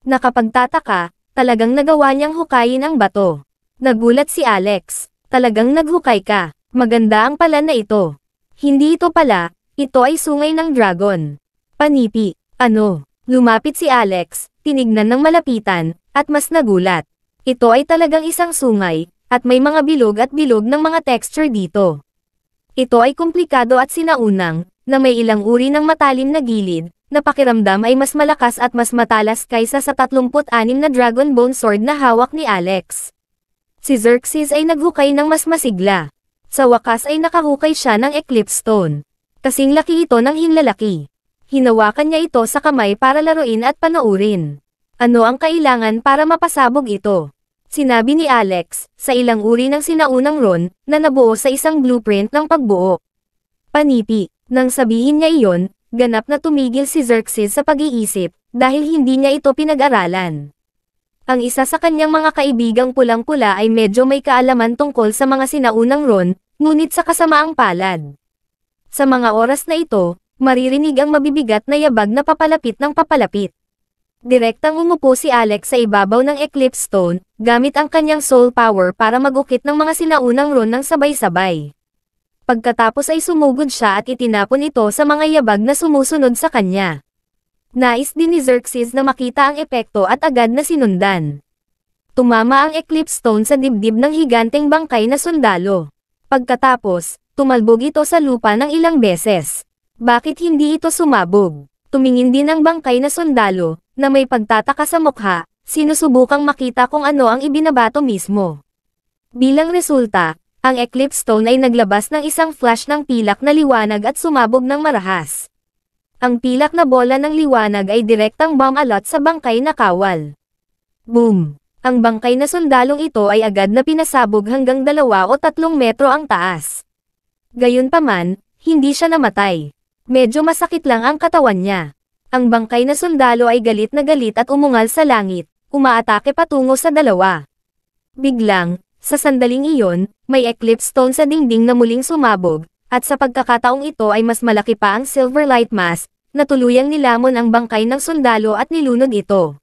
Nakapagtataka, talagang nagawa niyang hukayin ang bato. Nagulat si Alex. Talagang naghukay ka. Maganda ang pala na ito. Hindi ito pala, ito ay sungay ng dragon. Panipi, ano? Lumapit si Alex, tinignan ng malapitan, at mas nagulat. Ito ay talagang isang sungay, at may mga bilog at bilog ng mga texture dito. Ito ay komplikado at sinaunang, na may ilang uri ng matalim na gilid, na pakiramdam ay mas malakas at mas matalas kaysa sa 36 na Dragon Bone Sword na hawak ni Alex. Si Xerxes ay naghukay ng mas masigla. Sa wakas ay nakahukay siya ng Eclipse Stone. Kasing laki ito ng hinlalaki. Hinawakan niya ito sa kamay para laruin at panoorin. Ano ang kailangan para mapasabog ito? Sinabi ni Alex, sa ilang uri ng sinaunang ron, na nabuo sa isang blueprint ng pagbuo. Panipi, nang sabihin niya iyon, ganap na tumigil si Xerxes sa pag-iisip, dahil hindi niya ito pinag-aralan. Ang isa sa kanyang mga kaibigang pulang-pula ay medyo may kaalaman tungkol sa mga sinaunang ron, ngunit sa kasamaang palad. Sa mga oras na ito, maririnig ang mabibigat na yabag na papalapit ng papalapit. Direktang umupo si Alex sa ibabaw ng Eclipse Stone, gamit ang kanyang soul power para magukit ng mga sinaunang ron ng sabay-sabay. Pagkatapos ay sumugod siya at itinapon ito sa mga yabag na sumusunod sa kanya. Nais din ni Xerxes na makita ang epekto at agad na sinundan. Tumama ang Eclipse Stone sa dibdib ng higanteng bangkay na sundalo. Pagkatapos, tumalbog ito sa lupa ng ilang beses. Bakit hindi ito sumabog? Tumingin din ang bangkay na sundalo, na may pagtataka sa mukha, sinusubukang makita kung ano ang ibinabato mismo. Bilang resulta, ang Eclipse Stone ay naglabas ng isang flash ng pilak na liwanag at sumabog ng marahas. Ang pilak na bola ng liwanag ay direktang bomb alot sa bangkay na kawal. Boom! Ang bangkay na sundalong ito ay agad na pinasabog hanggang dalawa o tatlong metro ang taas. Gayunpaman, hindi siya namatay. Medyo masakit lang ang katawan niya. Ang bangkay na sundalo ay galit na galit at umungal sa langit, umaatake patungo sa dalawa. Biglang, sa sandaling iyon, may eclipse stone sa dingding na muling sumabog, at sa pagkakataong ito ay mas malaki pa ang silver light mass, na tuluyang nilamon ang bangkay ng sundalo at nilunod ito.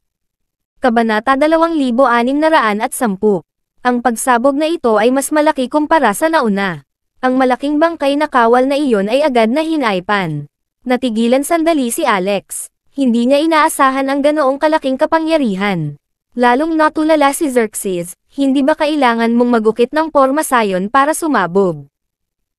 Kabanata 2610 Ang pagsabog na ito ay mas malaki kumpara sa nauna. Ang malaking bangkay na kawal na iyon ay agad na hinaipan. Natigilan sandali si Alex. Hindi niya inaasahan ang ganoong kalaking kapangyarihan. Lalong natulala si Xerxes, hindi ba kailangan mong magukit ng porma sayon para sumabog?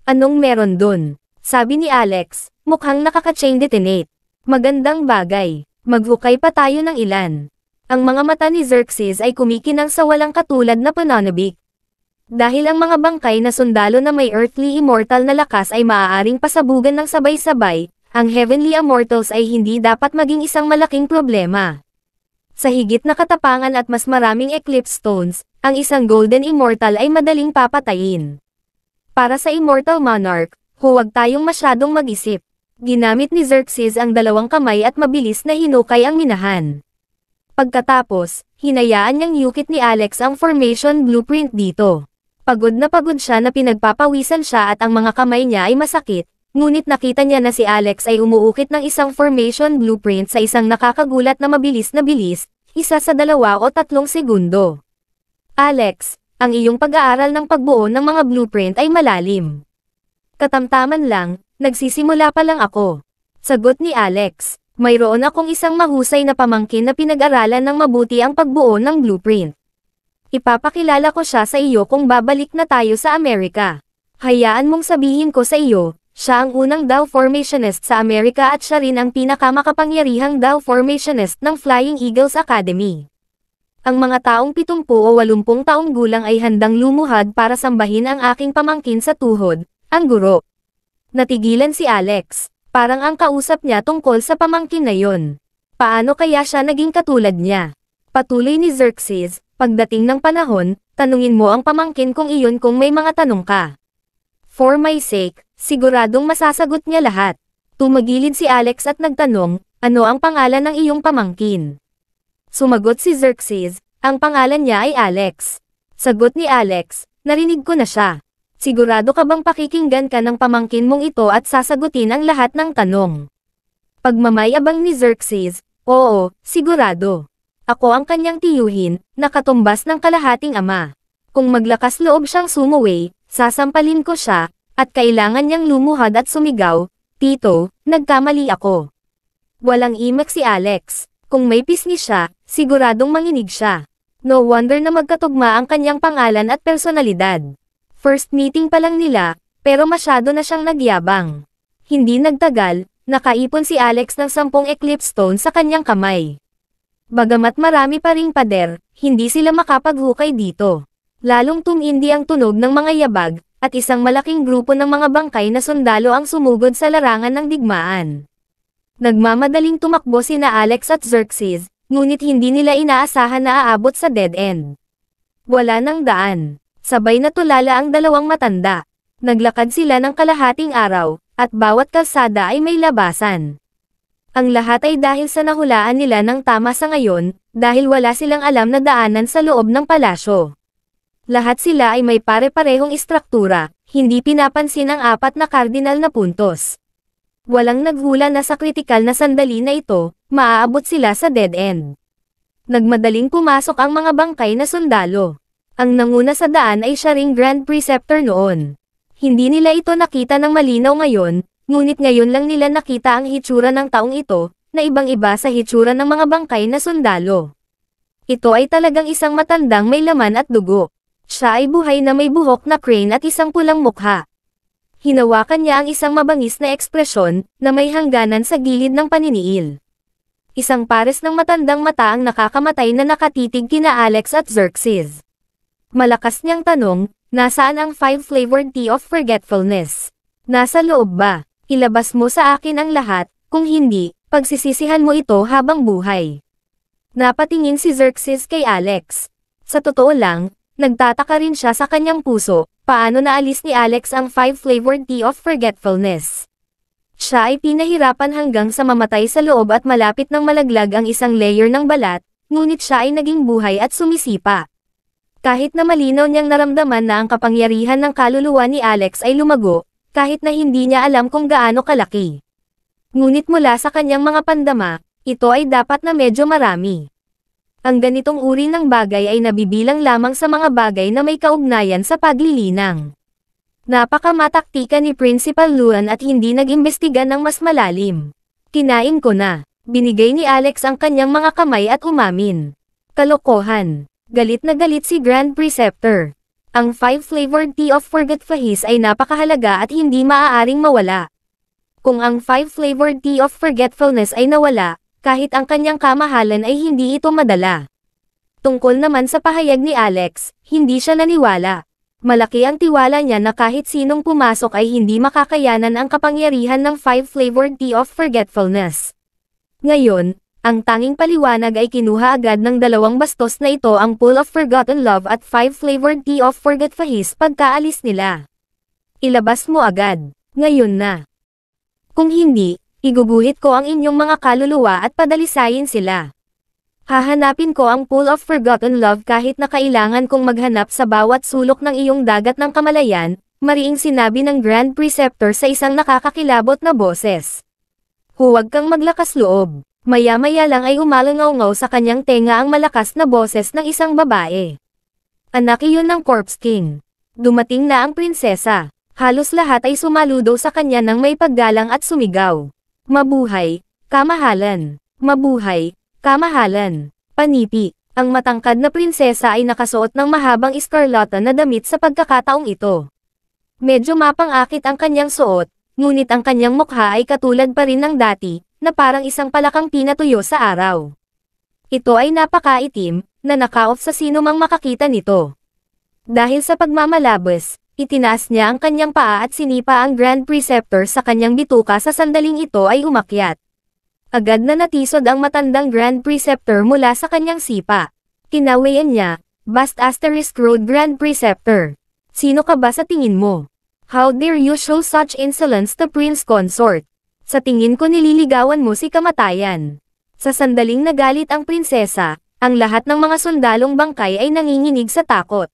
Anong meron dun? Sabi ni Alex, mukhang nakaka-chain detonate. Magandang bagay. Maghukay pa tayo ng ilan. Ang mga mata ni Xerxes ay kumikinang sa walang katulad na pananabik. Dahil ang mga bangkay na sundalo na may earthly immortal na lakas ay maaaring pasabugan ng sabay-sabay, ang heavenly immortals ay hindi dapat maging isang malaking problema. Sa higit na katapangan at mas maraming eclipse stones, ang isang golden immortal ay madaling papatayin. Para sa immortal monarch, huwag tayong masyadong mag-isip. Ginamit ni Xerxes ang dalawang kamay at mabilis na hinukay ang minahan. Pagkatapos, hinayaan niyang yukit ni Alex ang formation blueprint dito. Pagod na pagod siya na pinagpapawisan siya at ang mga kamay niya ay masakit, ngunit nakita niya na si Alex ay umuukit ng isang formation blueprint sa isang nakakagulat na mabilis na bilis, isa sa dalawa o tatlong segundo. Alex, ang iyong pag-aaral ng pagbuo ng mga blueprint ay malalim. Katamtaman lang, nagsisimula pa lang ako. Sagot ni Alex, mayroon akong isang mahusay na pamangkin na pinag-aralan ng mabuti ang pagbuo ng blueprint. Ipapakilala ko siya sa iyo kung babalik na tayo sa Amerika. Hayaan mong sabihin ko sa iyo, siya ang unang Dow Formationist sa Amerika at siya rin ang pinakamakapangyarihang Dow Formationist ng Flying Eagles Academy. Ang mga taong 70 o 80 taong gulang ay handang lumuhad para sambahin ang aking pamangkin sa tuhod, ang guro. Natigilan si Alex, parang ang kausap niya tungkol sa pamangkin na yon. Paano kaya siya naging katulad niya? Patuloy ni Xerxes, Pagdating ng panahon, tanungin mo ang pamangkin kung iyon kung may mga tanong ka. For my sake, siguradong masasagot niya lahat. Tumagilid si Alex at nagtanong, ano ang pangalan ng iyong pamangkin? Sumagot si Xerxes, ang pangalan niya ay Alex. Sagot ni Alex, narinig ko na siya. Sigurado ka bang pakikinggan ka ng pamangkin mong ito at sasagutin ang lahat ng tanong? Pagmamayabang ni Xerxes, oo, sigurado. Ako ang kanyang tiyuhin, nakatumbas ng kalahating ama. Kung maglakas loob siyang sumuwi, sasampalin ko siya, at kailangan niyang lumuhad at sumigaw, Tito, nagkamali ako. Walang imak si Alex. Kung may pisngi siya, siguradong manginig siya. No wonder na magkatugma ang kanyang pangalan at personalidad. First meeting pa lang nila, pero masyado na siyang nagyabang. Hindi nagtagal, nakaipon si Alex ng sampung eclipse stone sa kanyang kamay. Bagamat marami pa ring pader, hindi sila makapaghukay dito. Lalong tumindi ang tunog ng mga yabag, at isang malaking grupo ng mga bangkay na sundalo ang sumugod sa larangan ng digmaan. Nagmamadaling tumakbo sina Alex at Xerxes, ngunit hindi nila inaasahan na aabot sa dead end. Wala nang daan. Sabay na tulala ang dalawang matanda. Naglakad sila ng kalahating araw, at bawat kalsada ay may labasan. Ang lahat ay dahil sa nahulaan nila ng tama sa ngayon, dahil wala silang alam na daanan sa loob ng palasyo. Lahat sila ay may pare-parehong istruktura, hindi pinapansin ang apat na kardinal na puntos. Walang naghula na sa kritikal na sandali na ito, maaabot sila sa dead end. Nagmadaling pumasok ang mga bangkay na sundalo. Ang nanguna sa daan ay siya ring Grand Preceptor noon. Hindi nila ito nakita ng malinaw ngayon, Ngunit ngayon lang nila nakita ang hitsura ng taong ito, na ibang-iba sa hitsura ng mga bangkay na sundalo. Ito ay talagang isang matandang may laman at dugo. Siya ay buhay na may buhok na crane at isang pulang mukha. Hinawakan niya ang isang mabangis na ekspresyon, na may hangganan sa gilid ng paniniil. Isang pares ng matandang mata ang nakakamatay na nakatitig kina Alex at Xerxes. Malakas niyang tanong, nasaan ang five-flavored tea of forgetfulness? Nasa loob ba? Ilabas mo sa akin ang lahat, kung hindi, pagsisisihan mo ito habang buhay. Napatingin si Xerxes kay Alex. Sa totoo lang, nagtataka rin siya sa kanyang puso, paano naalis ni Alex ang five-flavored tea of forgetfulness. Siya ay pinahirapan hanggang sa mamatay sa loob at malapit ng malaglag ang isang layer ng balat, ngunit siya ay naging buhay at sumisipa. Kahit na malinaw niyang naramdaman na ang kapangyarihan ng kaluluwa ni Alex ay lumago, kahit na hindi niya alam kung gaano kalaki. Ngunit mula sa kanyang mga pandama, ito ay dapat na medyo marami. Ang ganitong uri ng bagay ay nabibilang lamang sa mga bagay na may kaugnayan sa paglilinang. Napakamataktika ni Principal Luan at hindi nag-imbestiga ng mas malalim. Kinain ko na. Binigay ni Alex ang kanyang mga kamay at umamin. Kalokohan. Galit na galit si Grand Preceptor. Ang five-flavored tea of forgetfulness ay napakahalaga at hindi maaaring mawala. Kung ang five-flavored tea of forgetfulness ay nawala, kahit ang kanyang kamahalan ay hindi ito madala. Tungkol naman sa pahayag ni Alex, hindi siya naniwala. Malaki ang tiwala niya na kahit sinong pumasok ay hindi makakayanan ang kapangyarihan ng five-flavored tea of forgetfulness. Ngayon, ang tanging paliwanag ay kinuha agad ng dalawang bastos na ito ang Pool of Forgotten Love at five-flavored tea of forgetfulness pagkaalis nila. Ilabas mo agad, ngayon na. Kung hindi, iguguhit ko ang inyong mga kaluluwa at padalisayin sila. Hahanapin ko ang pool of forgotten love kahit na kailangan kong maghanap sa bawat sulok ng iyong dagat ng kamalayan, mariing sinabi ng Grand Preceptor sa isang nakakakilabot na boses. Huwag kang maglakas loob. Maya-maya lang ay umalangaw sa kanyang tenga ang malakas na boses ng isang babae. Anak iyon ng Corpse King. Dumating na ang prinsesa. Halos lahat ay sumaludo sa kanya ng may paggalang at sumigaw. Mabuhay, kamahalan. Mabuhay, Kamahalan. Panipi. Ang matangkad na prinsesa ay nakasuot ng mahabang iskarlata na damit sa pagkakataong ito. Medyo mapangakit ang kanyang suot, ngunit ang kanyang mukha ay katulad pa rin ng dati, na parang isang palakang pinatuyo sa araw. Ito ay napakaitim, na naka-off sa sino mang makakita nito. Dahil sa pagmamalabas, itinaas niya ang kanyang paa at sinipa ang Grand Preceptor sa kanyang bituka sa sandaling ito ay umakyat. Agad na natisod ang matandang Grand Preceptor mula sa kanyang sipa. Kinawayan niya, Bast Asterisk Road Grand Preceptor. Sino ka ba sa tingin mo? How dare you show such insolence to Prince Consort? Sa tingin ko nililigawan mo si kamatayan. Sa sandaling nagalit ang prinsesa, ang lahat ng mga sundalong bangkay ay nanginginig sa takot.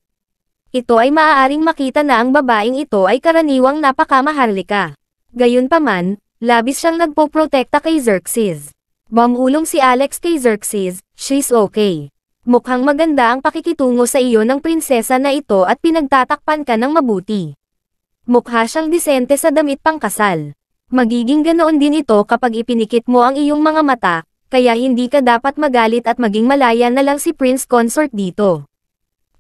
Ito ay maaaring makita na ang babaeng ito ay karaniwang napakamaharlika. Gayunpaman, Labis siyang nagpoprotekta kay Xerxes. Bamulong si Alex kay Xerxes, she's okay. Mukhang maganda ang pakikitungo sa iyo ng prinsesa na ito at pinagtatakpan ka ng mabuti. Mukha siyang disente sa damit pangkasal. Magiging ganoon din ito kapag ipinikit mo ang iyong mga mata, kaya hindi ka dapat magalit at maging malaya na lang si Prince Consort dito.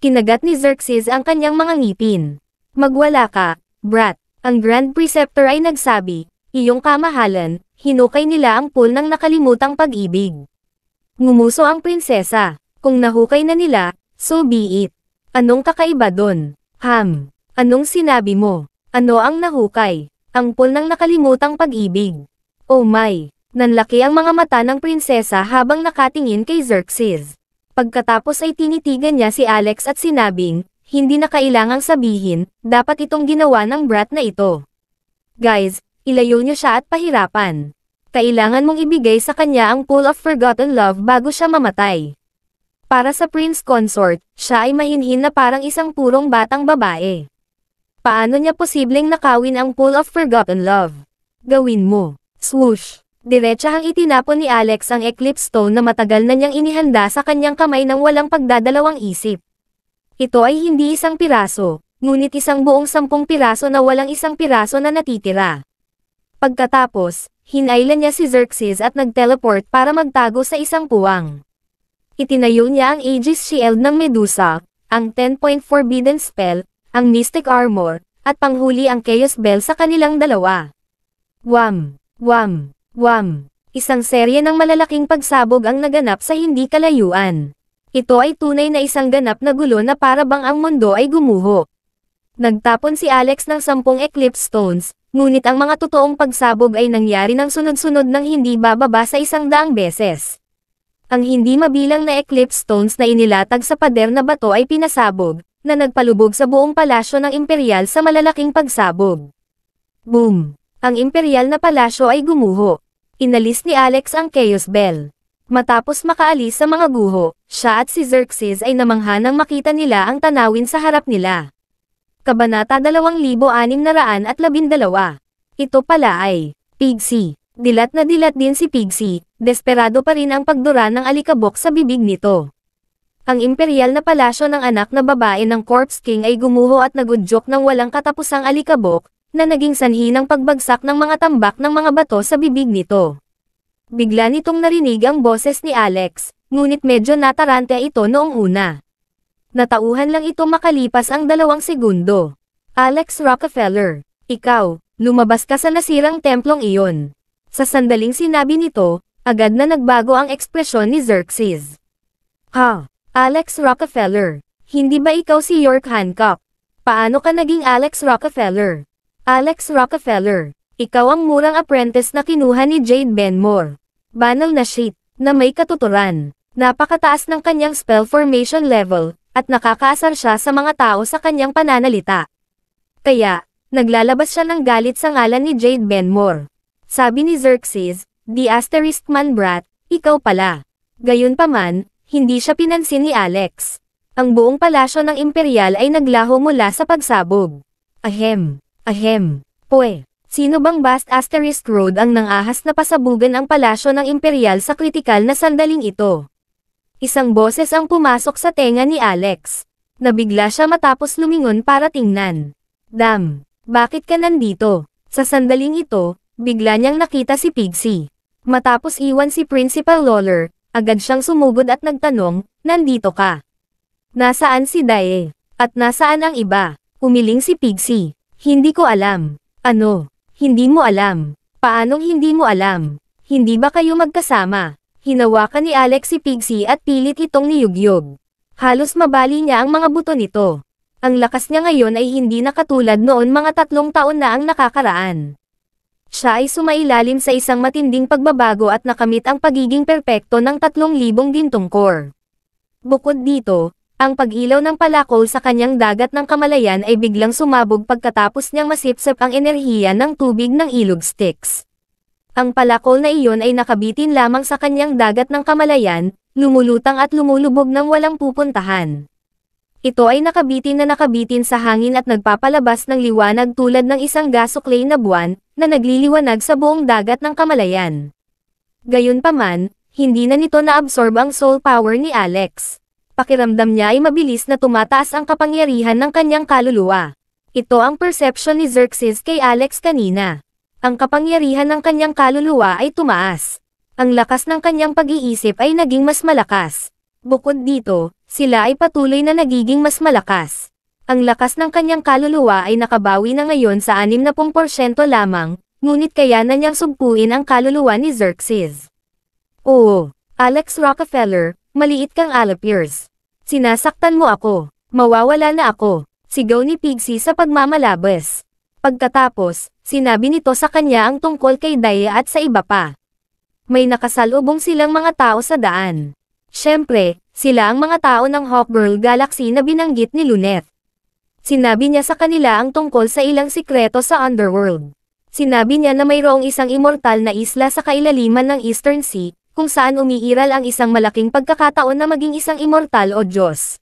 Kinagat ni Xerxes ang kanyang mga ngipin. Magwala ka, brat. Ang Grand Preceptor ay nagsabi, iyong kamahalan, hinukay nila ang pool ng nakalimutang pag-ibig. Ngumuso ang prinsesa, kung nahukay na nila, so be it. Anong kakaiba doon? Ham, anong sinabi mo? Ano ang nahukay? Ang pool ng nakalimutang pag-ibig. Oh my, nanlaki ang mga mata ng prinsesa habang nakatingin kay Xerxes. Pagkatapos ay tinitigan niya si Alex at sinabing, hindi na kailangang sabihin, dapat itong ginawa ng brat na ito. Guys, ilayo niyo siya at pahirapan. Kailangan mong ibigay sa kanya ang pool of forgotten love bago siya mamatay. Para sa prince consort, siya ay mahinhin na parang isang purong batang babae. Paano niya posibleng nakawin ang pool of forgotten love? Gawin mo. Swoosh. Diretsahang itinapon ni Alex ang Eclipse Stone na matagal na niyang inihanda sa kanyang kamay ng walang pagdadalawang isip. Ito ay hindi isang piraso, ngunit isang buong sampung piraso na walang isang piraso na natitira. Pagkatapos, hinailan niya si Xerxes at nag-teleport para magtago sa isang puwang. Itinayo niya ang Aegis Shield ng Medusa, ang 10-point Forbidden Spell, ang Mystic Armor, at panghuli ang Chaos Bell sa kanilang dalawa. Wham! Wham! Wham! Isang serye ng malalaking pagsabog ang naganap sa hindi kalayuan. Ito ay tunay na isang ganap na gulo na para bang ang mundo ay gumuho. Nagtapon si Alex ng sampung Eclipse Stones, Ngunit ang mga totoong pagsabog ay nangyari ng sunod-sunod ng hindi bababa sa isang daang beses. Ang hindi mabilang na eclipse stones na inilatag sa pader na bato ay pinasabog, na nagpalubog sa buong palasyo ng imperial sa malalaking pagsabog. Boom! Ang imperial na palasyo ay gumuho. Inalis ni Alex ang Chaos Bell. Matapos makaalis sa mga guho, siya at si Xerxes ay namangha nang makita nila ang tanawin sa harap nila. Kabanata 2612. Ito pala ay, Pigsy. Dilat na dilat din si Pigsy, desperado pa rin ang pagdura ng alikabok sa bibig nito. Ang imperial na palasyo ng anak na babae ng Corpse King ay gumuho at nagudyok ng walang katapusang alikabok, na naging sanhi ng pagbagsak ng mga tambak ng mga bato sa bibig nito. Bigla nitong narinig ang boses ni Alex, ngunit medyo natarante ito noong una. Natauhan lang ito makalipas ang dalawang segundo. Alex Rockefeller, ikaw, Lumabas ka sa nasirang templong iyon. Sa sandaling sinabi nito, agad na nagbago ang ekspresyon ni Xerxes. Ha? Alex Rockefeller. Hindi ba ikaw si York Hancock? Paano ka naging Alex Rockefeller? Alex Rockefeller. Ikaw ang murang apprentice na kinuha ni Jade Benmore. Banal na shit, na may katuturan. Napakataas ng kanyang spell formation level, at nakakaasar siya sa mga tao sa kanyang pananalita. Kaya, naglalabas siya ng galit sa ngalan ni Jade Benmore. Sabi ni Xerxes, the asterisk man brat, ikaw pala. Gayunpaman, hindi siya pinansin ni Alex. Ang buong palasyo ng imperial ay naglaho mula sa pagsabog. Ahem, ahem, poe. Sino bang Bast Asterisk Road ang nangahas na pasabugan ang palasyo ng imperial sa kritikal na sandaling ito? Isang boses ang pumasok sa tenga ni Alex. Nabigla siya matapos lumingon para tingnan. Dam, bakit ka nandito? Sa sandaling ito, bigla niyang nakita si Pixie. Matapos iwan si Principal Lawler, agad siyang sumugod at nagtanong, nandito ka. Nasaan si Dae? At nasaan ang iba? Umiling si Pixie. Hindi ko alam. Ano? Hindi mo alam. Paanong hindi mo alam? Hindi ba kayo magkasama? Hinawakan ni Alex si Pixie at pilit itong niyugyog. Halos mabali niya ang mga buto nito. Ang lakas niya ngayon ay hindi na katulad noon mga tatlong taon na ang nakakaraan. Siya ay sumailalim sa isang matinding pagbabago at nakamit ang pagiging perpekto ng tatlong libong gintong core. Bukod dito, ang pag-ilaw ng palakol sa kanyang dagat ng kamalayan ay biglang sumabog pagkatapos niyang masipsip ang enerhiya ng tubig ng ilog sticks. Ang palakol na iyon ay nakabitin lamang sa kanyang dagat ng kamalayan, lumulutang at lumulubog ng walang pupuntahan. Ito ay nakabitin na nakabitin sa hangin at nagpapalabas ng liwanag tulad ng isang gasuklay na buwan, na nagliliwanag sa buong dagat ng kamalayan. Gayunpaman, hindi na nito na-absorb ang soul power ni Alex. Pakiramdam niya ay mabilis na tumataas ang kapangyarihan ng kanyang kaluluwa. Ito ang perception ni Xerxes kay Alex kanina. Ang kapangyarihan ng kanyang kaluluwa ay tumaas. Ang lakas ng kanyang pag-iisip ay naging mas malakas. Bukod dito, sila ay patuloy na nagiging mas malakas. Ang lakas ng kanyang kaluluwa ay nakabawi na ngayon sa 60% lamang, ngunit kaya na niyang sugpuin ang kaluluwa ni Xerxes. Oo, Alex Rockefeller, maliit kang Alapiers. Sinasaktan mo ako, mawawala na ako, sigaw ni Pixie sa pagmamalabas. Pagkatapos, sinabi nito sa kanya ang tungkol kay Daya at sa iba pa. May nakasalubong silang mga tao sa daan. Siyempre, sila ang mga tao ng Hawkgirl Galaxy na binanggit ni Luneth. Sinabi niya sa kanila ang tungkol sa ilang sikreto sa Underworld. Sinabi niya na mayroong isang immortal na isla sa kailaliman ng Eastern Sea, kung saan umiiral ang isang malaking pagkakataon na maging isang immortal o Diyos.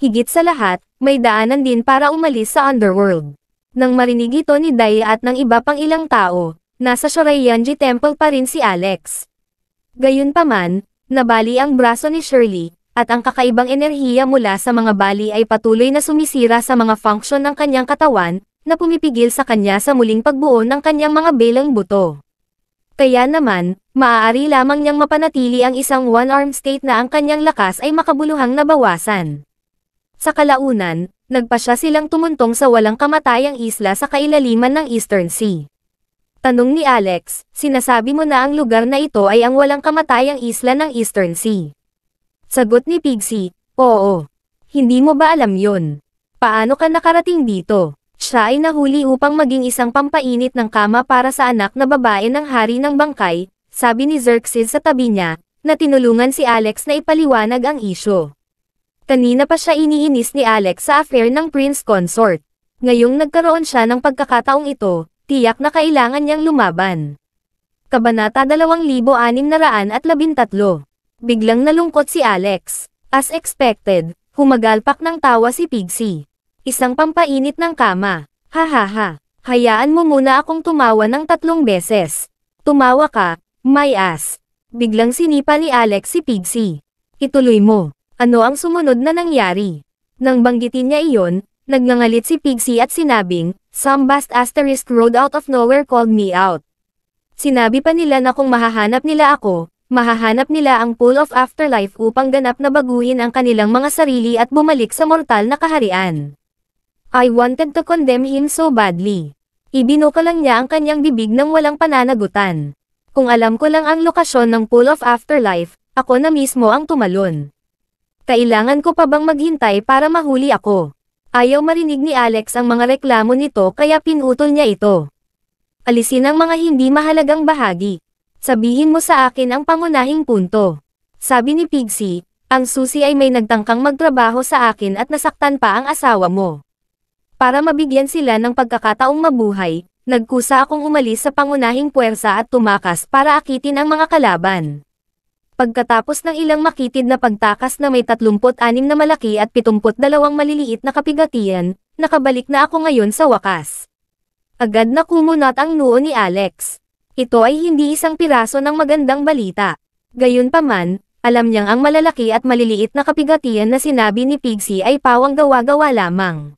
Higit sa lahat, may daanan din para umalis sa Underworld. Nang marinig ito ni Daya at ng iba pang ilang tao, nasa Shorayanji Temple pa rin si Alex. Gayunpaman, nabali ang braso ni Shirley, at ang kakaibang enerhiya mula sa mga bali ay patuloy na sumisira sa mga function ng kanyang katawan, na pumipigil sa kanya sa muling pagbuo ng kanyang mga belang buto. Kaya naman, maaari lamang niyang mapanatili ang isang one-arm state na ang kanyang lakas ay makabuluhang nabawasan. Sa kalaunan, nagpa siya silang tumuntong sa walang kamatayang isla sa kailaliman ng Eastern Sea. Tanong ni Alex, sinasabi mo na ang lugar na ito ay ang walang kamatayang isla ng Eastern Sea. Sagot ni Pixie, oo. Hindi mo ba alam yon? Paano ka nakarating dito? Siya ay nahuli upang maging isang pampainit ng kama para sa anak na babae ng hari ng bangkay, sabi ni Xerxes sa tabi niya, na tinulungan si Alex na ipaliwanag ang isyo. Kanina pa siya iniinis ni Alex sa affair ng Prince Consort. Ngayong nagkaroon siya ng pagkakataong ito, tiyak na kailangan niyang lumaban. Kabanata 2613 Biglang nalungkot si Alex. As expected, humagalpak ng tawa si Pixie. Isang pampainit ng kama. Ha ha ha. Hayaan mo muna akong tumawa ng tatlong beses. Tumawa ka, my ass. Biglang sinipa ni Alex si Pixie. Ituloy mo. Ano ang sumunod na nangyari? Nang banggitin niya iyon, nagngangalit si Pixie at sinabing, Some vast asterisk road out of nowhere called me out. Sinabi pa nila na kung mahahanap nila ako, mahahanap nila ang pool of afterlife upang ganap na baguhin ang kanilang mga sarili at bumalik sa mortal na kaharian. I wanted to condemn him so badly. Ibinuka lang niya ang kanyang bibig ng walang pananagutan. Kung alam ko lang ang lokasyon ng Pool of Afterlife, ako na mismo ang tumalon. Kailangan ko pa bang maghintay para mahuli ako? Ayaw marinig ni Alex ang mga reklamo nito kaya pinutol niya ito. Alisin ang mga hindi mahalagang bahagi. Sabihin mo sa akin ang pangunahing punto. Sabi ni Pixie, ang susi ay may nagtangkang magtrabaho sa akin at nasaktan pa ang asawa mo. Para mabigyan sila ng pagkakataong mabuhay, nagkusa akong umalis sa pangunahing puwersa at tumakas para akitin ang mga kalaban. Pagkatapos ng ilang makitid na pagtakas na may 36 na malaki at 72 maliliit na kapigatian, nakabalik na ako ngayon sa wakas. Agad na kumunot ang noo ni Alex. Ito ay hindi isang piraso ng magandang balita. Gayunpaman, alam niyang ang malalaki at maliliit na kapigatian na sinabi ni Pixie ay pawang gawa-gawa lamang.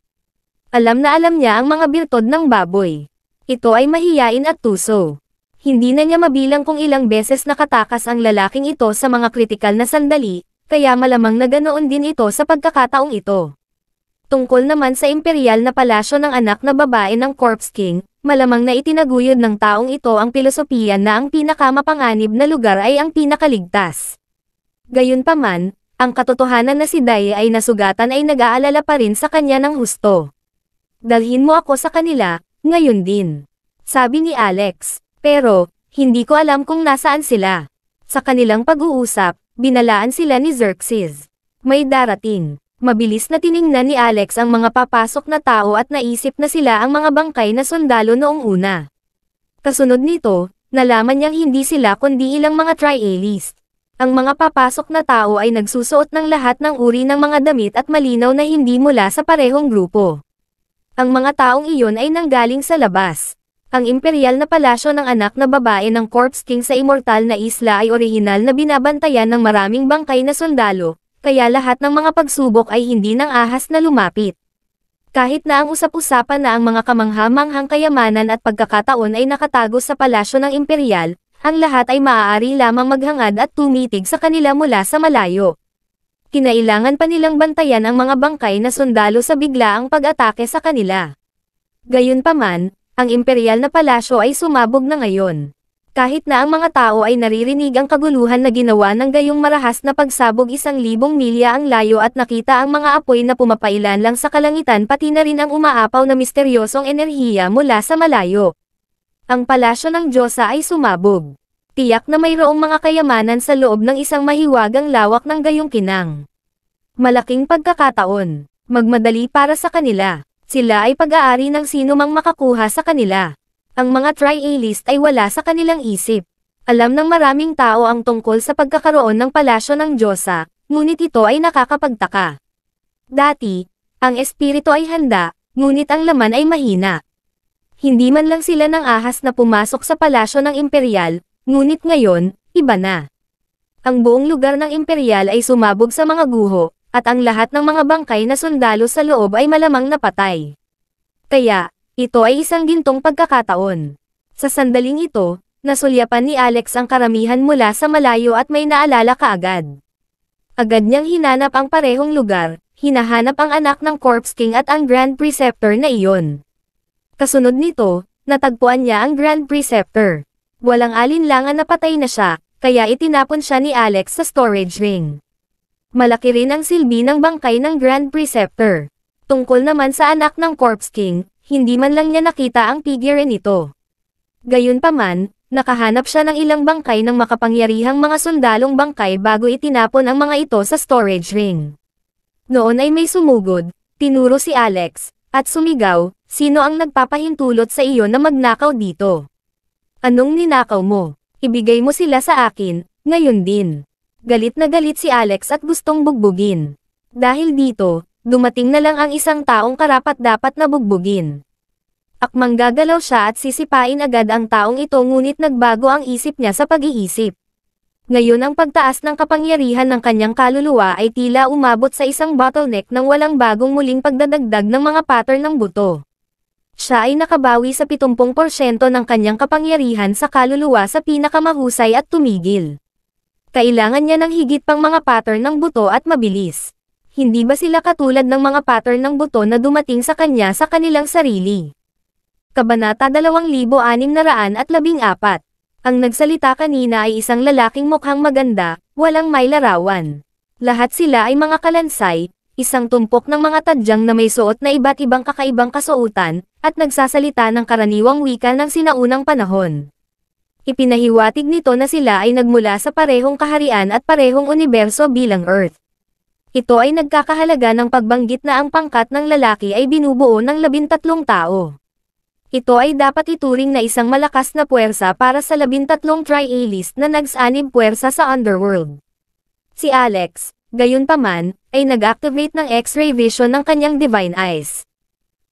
Alam na alam niya ang mga birtod ng baboy. Ito ay mahiyain at tuso. Hindi na niya mabilang kung ilang beses nakatakas ang lalaking ito sa mga kritikal na sandali, kaya malamang na ganoon din ito sa pagkakataong ito. Tungkol naman sa imperial na palasyo ng anak na babae ng Corpse King, malamang na itinaguyod ng taong ito ang pilosopiya na ang pinakamapanganib na lugar ay ang pinakaligtas. Gayunpaman, ang katotohanan na si Dai ay nasugatan ay nag-aalala pa rin sa kanya ng husto. Dalhin mo ako sa kanila, ngayon din. Sabi ni Alex, pero, hindi ko alam kung nasaan sila. Sa kanilang pag-uusap, binalaan sila ni Xerxes. May darating. Mabilis na tiningnan ni Alex ang mga papasok na tao at naisip na sila ang mga bangkay na sundalo noong una. Kasunod nito, nalaman niyang hindi sila kundi ilang mga trialist. Ang mga papasok na tao ay nagsusuot ng lahat ng uri ng mga damit at malinaw na hindi mula sa parehong grupo. Ang mga taong iyon ay nanggaling sa labas. Ang imperial na palasyo ng anak na babae ng Corpse King sa immortal na isla ay orihinal na binabantayan ng maraming bangkay na sundalo, kaya lahat ng mga pagsubok ay hindi nang ahas na lumapit. Kahit na ang usap-usapan na ang mga kamanghamanghang kayamanan at pagkakataon ay nakatago sa palasyo ng imperial, ang lahat ay maaari lamang maghangad at tumitig sa kanila mula sa malayo. Kinailangan pa nilang bantayan ang mga bangkay na sundalo sa biglaang pag-atake sa kanila. Gayunpaman, ang imperial na palasyo ay sumabog na ngayon. Kahit na ang mga tao ay naririnig ang kaguluhan na ginawa ng gayong marahas na pagsabog isang libong milya ang layo at nakita ang mga apoy na pumapailan lang sa kalangitan pati na rin ang umaapaw na misteryosong enerhiya mula sa malayo. Ang palasyo ng Diyosa ay sumabog. Tiyak na mayroong mga kayamanan sa loob ng isang mahiwagang lawak ng gayong kinang. Malaking pagkakataon. Magmadali para sa kanila. Sila ay pag-aari ng sino mang makakuha sa kanila. Ang mga trialist ay wala sa kanilang isip. Alam ng maraming tao ang tungkol sa pagkakaroon ng palasyo ng Diyosa, ngunit ito ay nakakapagtaka. Dati, ang espiritu ay handa, ngunit ang laman ay mahina. Hindi man lang sila ng ahas na pumasok sa palasyo ng imperial, ngunit ngayon, iba na. Ang buong lugar ng imperial ay sumabog sa mga guho, at ang lahat ng mga bangkay na sundalo sa loob ay malamang napatay. Kaya, ito ay isang gintong pagkakataon. Sa sandaling ito, nasulyapan ni Alex ang karamihan mula sa malayo at may naalala kaagad. Agad niyang hinanap ang parehong lugar, hinahanap ang anak ng Corpse King at ang Grand Preceptor na iyon. Kasunod nito, natagpuan niya ang Grand Preceptor. Walang alinlangan na patay na siya, kaya itinapon siya ni Alex sa storage ring. Malaki rin ang silbi ng bangkay ng Grand Preceptor. Tungkol naman sa anak ng Corpse King, hindi man lang niya nakita ang figure nito. Gayunpaman, nakahanap siya ng ilang bangkay ng makapangyarihang mga sundalong bangkay bago itinapon ang mga ito sa storage ring. Noon ay may sumugod, tinuro si Alex, at sumigaw, sino ang nagpapahintulot sa iyo na magnakaw dito? Anong ninakaw mo? Ibigay mo sila sa akin, ngayon din. Galit na galit si Alex at gustong bugbugin. Dahil dito, dumating na lang ang isang taong karapat dapat na bugbugin. Akmang gagalaw siya at sisipain agad ang taong ito ngunit nagbago ang isip niya sa pag-iisip. Ngayon ang pagtaas ng kapangyarihan ng kanyang kaluluwa ay tila umabot sa isang bottleneck nang walang bagong muling pagdadagdag ng mga pattern ng buto. Siya ay nakabawi sa 70% ng kanyang kapangyarihan sa kaluluwa sa pinakamahusay at tumigil. Kailangan niya ng higit pang mga pattern ng buto at mabilis hindi ba sila katulad ng mga pattern ng buto na dumating sa kanya sa kanilang sarili? Kabanata 2614 Ang nagsalita kanina ay isang lalaking mukhang maganda, walang may larawan. Lahat sila ay mga kalansay, isang tumpok ng mga tadyang na may suot na iba't ibang kakaibang kasuotan, at nagsasalita ng karaniwang wika ng sinaunang panahon. Ipinahiwatig nito na sila ay nagmula sa parehong kaharian at parehong universo bilang Earth. Ito ay nagkakahalaga ng pagbanggit na ang pangkat ng lalaki ay binubuo ng labintatlong tao. Ito ay dapat ituring na isang malakas na puwersa para sa labintatlong tri-A-list na nagsanib puwersa sa underworld. Si Alex, gayunpaman, ay nag-activate ng X-ray vision ng kanyang divine eyes.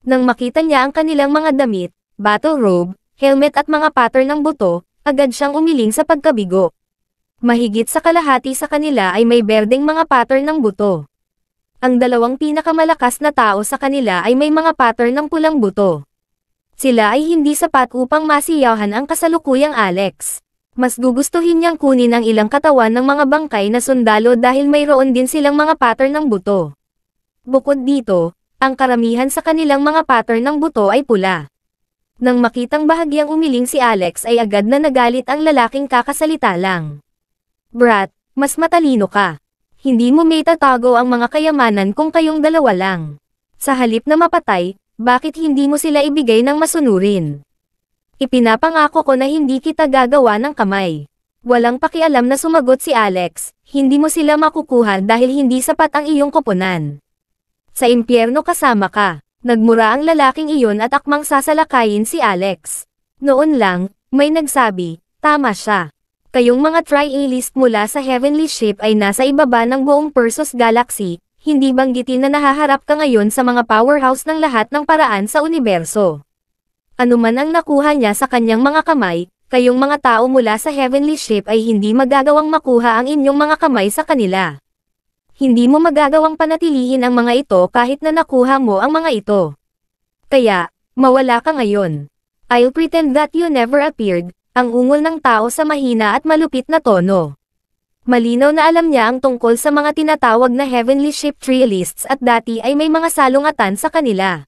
Nang makita niya ang kanilang mga damit, battle robe, helmet at mga pattern ng buto, agad siyang umiling sa pagkabigo. Mahigit sa kalahati sa kanila ay may berdeng mga pattern ng buto. Ang dalawang pinakamalakas na tao sa kanila ay may mga pattern ng pulang buto. Sila ay hindi sapat upang masiyahan ang kasalukuyang Alex. Mas gugustuhin niyang kunin ang ilang katawan ng mga bangkay na sundalo dahil mayroon din silang mga pattern ng buto. Bukod dito, ang karamihan sa kanilang mga pattern ng buto ay pula. Nang makitang bahagyang umiling si Alex ay agad na nagalit ang lalaking kakasalita lang. Brat, mas matalino ka. Hindi mo may tatago ang mga kayamanan kung kayong dalawa lang. Sa halip na mapatay, bakit hindi mo sila ibigay ng masunurin? Ipinapangako ko na hindi kita gagawa ng kamay. Walang pakialam na sumagot si Alex, hindi mo sila makukuha dahil hindi sapat ang iyong koponan. Sa impyerno kasama ka, nagmura ang lalaking iyon at akmang sasalakayin si Alex. Noon lang, may nagsabi, tama siya. Kayong mga tri-A-list mula sa Heavenly Ship ay nasa ibaba ng buong Persos Galaxy, hindi banggitin na nahaharap ka ngayon sa mga powerhouse ng lahat ng paraan sa universo. Ano man ang nakuha niya sa kanyang mga kamay, kayong mga tao mula sa heavenly ship ay hindi magagawang makuha ang inyong mga kamay sa kanila. Hindi mo magagawang panatilihin ang mga ito kahit na nakuha mo ang mga ito. Kaya, mawala ka ngayon. I'll pretend that you never appeared, ang ungol ng tao sa mahina at malupit na tono. Malinaw na alam niya ang tungkol sa mga tinatawag na Heavenly Ship Trialists at dati ay may mga salungatan sa kanila.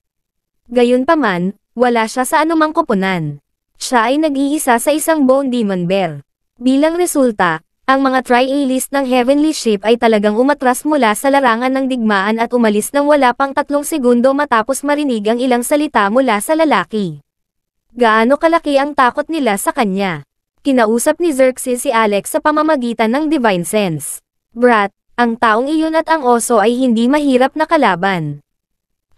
Gayunpaman, wala siya sa anumang koponan. Siya ay nag-iisa sa isang Bone Demon Bear. Bilang resulta, ang mga tri-A-list ng Heavenly Ship ay talagang umatras mula sa larangan ng digmaan at umalis ng wala pang tatlong segundo matapos marinig ang ilang salita mula sa lalaki. Gaano kalaki ang takot nila sa kanya? Kinausap ni Xerxes si Alex sa pamamagitan ng Divine Sense. Brat, ang taong iyon at ang oso ay hindi mahirap na kalaban.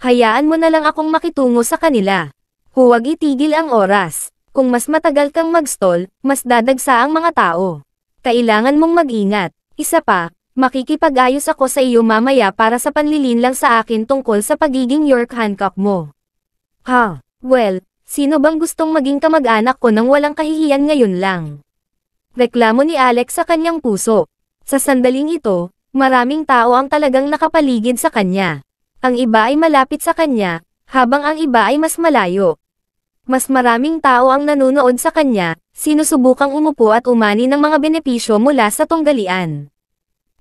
Hayaan mo na lang akong makitungo sa kanila. Huwag itigil ang oras. Kung mas matagal kang magstall, mas dadagsa ang mga tao. Kailangan mong mag-ingat. Isa pa, makikipag-ayos ako sa iyo mamaya para sa panlilin lang sa akin tungkol sa pagiging York Hancock mo. Ha, well, Sino bang gustong maging kamag-anak ko nang walang kahihiyan ngayon lang? Reklamo ni Alex sa kanyang puso. Sa sandaling ito, maraming tao ang talagang nakapaligid sa kanya. Ang iba ay malapit sa kanya, habang ang iba ay mas malayo. Mas maraming tao ang nanonood sa kanya, sinusubukang umupo at umani ng mga benepisyo mula sa tunggalian.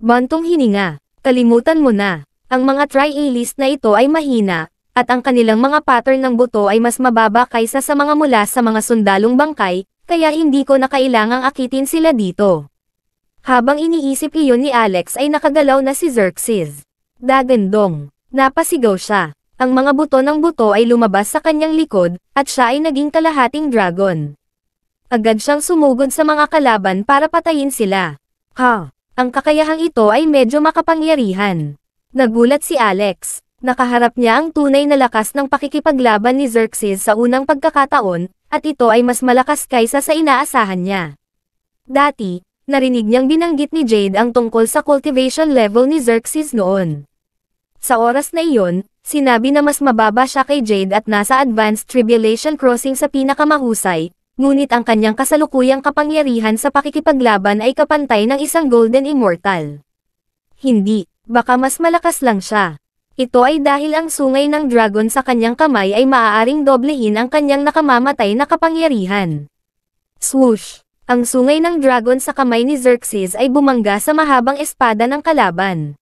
Bantong hininga, kalimutan mo na, ang mga tri-A-list na ito ay mahina, at ang kanilang mga pattern ng buto ay mas mababa kaysa sa mga mula sa mga sundalong bangkay, kaya hindi ko na kailangang akitin sila dito. Habang iniisip iyon ni Alex ay nakagalaw na si Xerxes. Dagandong. Napasigaw siya. Ang mga buto ng buto ay lumabas sa kanyang likod, at siya ay naging kalahating dragon. Agad siyang sumugod sa mga kalaban para patayin sila. Ha! Ang kakayahang ito ay medyo makapangyarihan. Nagulat si Alex. Nakaharap niya ang tunay na lakas ng pakikipaglaban ni Xerxes sa unang pagkakataon, at ito ay mas malakas kaysa sa inaasahan niya. Dati, narinig niyang binanggit ni Jade ang tungkol sa cultivation level ni Xerxes noon. Sa oras na iyon, sinabi na mas mababa siya kay Jade at nasa Advanced Tribulation Crossing sa pinakamahusay, ngunit ang kanyang kasalukuyang kapangyarihan sa pakikipaglaban ay kapantay ng isang Golden Immortal. Hindi, baka mas malakas lang siya. Ito ay dahil ang sungay ng dragon sa kanyang kamay ay maaaring doblehin ang kanyang nakamamatay na kapangyarihan. Swoosh! Ang sungay ng dragon sa kamay ni Xerxes ay bumangga sa mahabang espada ng kalaban.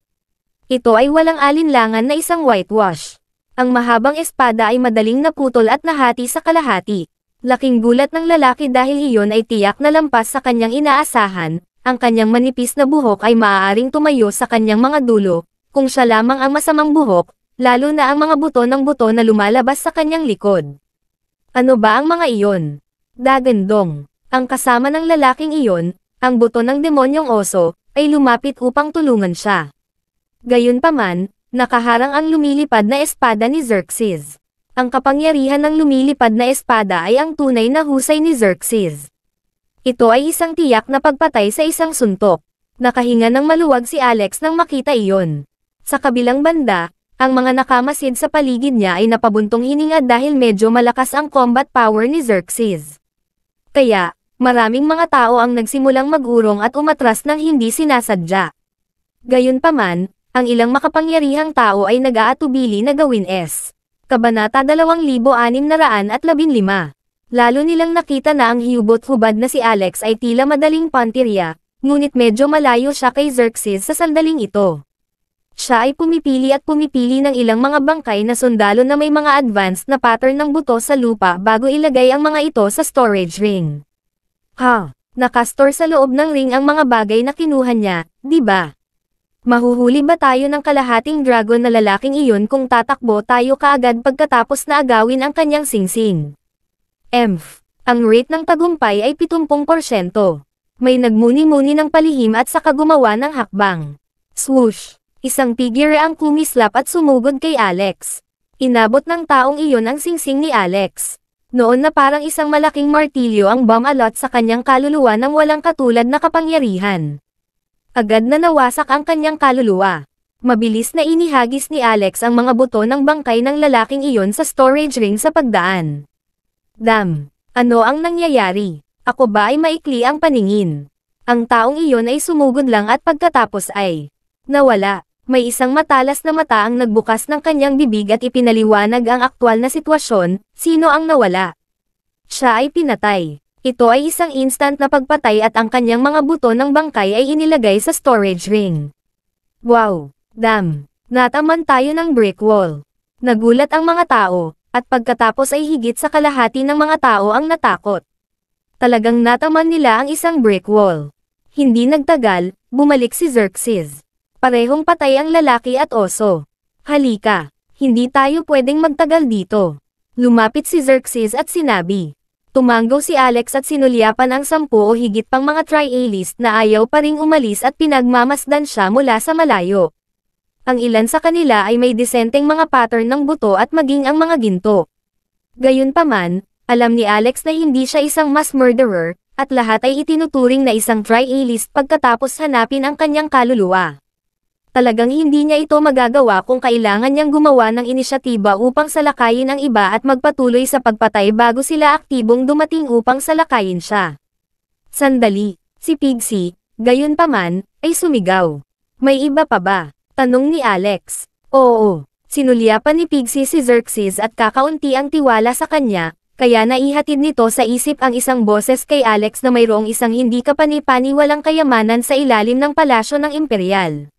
Ito ay walang alinlangan na isang whitewash. Ang mahabang espada ay madaling naputol at nahati sa kalahati. Laking gulat ng lalaki dahil iyon ay tiyak na lampas sa kanyang inaasahan, ang kanyang manipis na buhok ay maaaring tumayo sa kanyang mga dulo, kung siya lamang ang masamang buhok, lalo na ang mga buto ng buto na lumalabas sa kanyang likod. Ano ba ang mga iyon? Dagandong. Ang kasama ng lalaking iyon, ang buto ng demonyong oso, ay lumapit upang tulungan siya. Gayunpaman, nakaharang ang lumilipad na espada ni Xerxes. Ang kapangyarihan ng lumilipad na espada ay ang tunay na husay ni Xerxes. Ito ay isang tiyak na pagpatay sa isang suntok. Nakahinga ng maluwag si Alex nang makita iyon. Sa kabilang banda, ang mga nakamasid sa paligid niya ay napabuntong hininga dahil medyo malakas ang combat power ni Xerxes. Kaya, maraming mga tao ang nagsimulang magurong at umatras ng hindi sinasadya. Gayunpaman, ang ilang makapangyarihang tao ay nag-aatubili na gawin S. Kabanata 2615 Lalo nilang nakita na ang hiyubot-hubad na si Alex ay tila madaling pantirya, ngunit medyo malayo siya kay Xerxes sa sandaling ito. Siya ay pumipili at pumipili ng ilang mga bangkay na sundalo na may mga advanced na pattern ng buto sa lupa bago ilagay ang mga ito sa storage ring. Ha, nakastore sa loob ng ring ang mga bagay na kinuha niya, di ba? Mahuhuli ba tayo ng kalahating dragon na lalaking iyon kung tatakbo tayo kaagad pagkatapos na agawin ang kanyang singsing? Emph. Ang rate ng tagumpay ay 70%. May nagmuni-muni ng palihim at saka gumawa ng hakbang. Swoosh. Isang figure ang kumislap at sumugod kay Alex. Inabot ng taong iyon ang singsing ni Alex. Noon na parang isang malaking martilyo ang bumalot sa kanyang kaluluwa ng walang katulad na kapangyarihan. Agad na nawasak ang kanyang kaluluwa. Mabilis na inihagis ni Alex ang mga buto ng bangkay ng lalaking iyon sa storage ring sa pagdaan. Dam, ano ang nangyayari? Ako ba ay maikli ang paningin? Ang taong iyon ay sumugod lang at pagkatapos ay nawala. May isang matalas na mata ang nagbukas ng kanyang bibig at ipinaliwanag ang aktwal na sitwasyon, sino ang nawala. Siya ay pinatay. Ito ay isang instant na pagpatay at ang kanyang mga buto ng bangkay ay inilagay sa storage ring. Wow! Damn! Nataman tayo ng brick wall. Nagulat ang mga tao, at pagkatapos ay higit sa kalahati ng mga tao ang natakot. Talagang nataman nila ang isang brick wall. Hindi nagtagal, bumalik si Xerxes. Parehong patay ang lalaki at oso. Halika, hindi tayo pwedeng magtagal dito. Lumapit si Xerxes at sinabi, Tumanggaw si Alex at sinulyapan ang sampu o higit pang mga trialist na ayaw pa ring umalis at pinagmamasdan siya mula sa malayo. Ang ilan sa kanila ay may disenteng mga pattern ng buto at maging ang mga ginto. Gayunpaman, alam ni Alex na hindi siya isang mass murderer, at lahat ay itinuturing na isang trialist pagkatapos hanapin ang kanyang kaluluwa talagang hindi niya ito magagawa kung kailangan niyang gumawa ng inisyatiba upang salakayin ang iba at magpatuloy sa pagpatay bago sila aktibong dumating upang salakayin siya. Sandali, si Pigsi, gayon pa man, ay sumigaw. May iba pa ba? Tanong ni Alex. Oo, sinulyapan ni Pigsi si Xerxes at kakaunti ang tiwala sa kanya, kaya naihatid nito sa isip ang isang boses kay Alex na mayroong isang hindi kapani-paniwalang kayamanan sa ilalim ng palasyo ng imperial.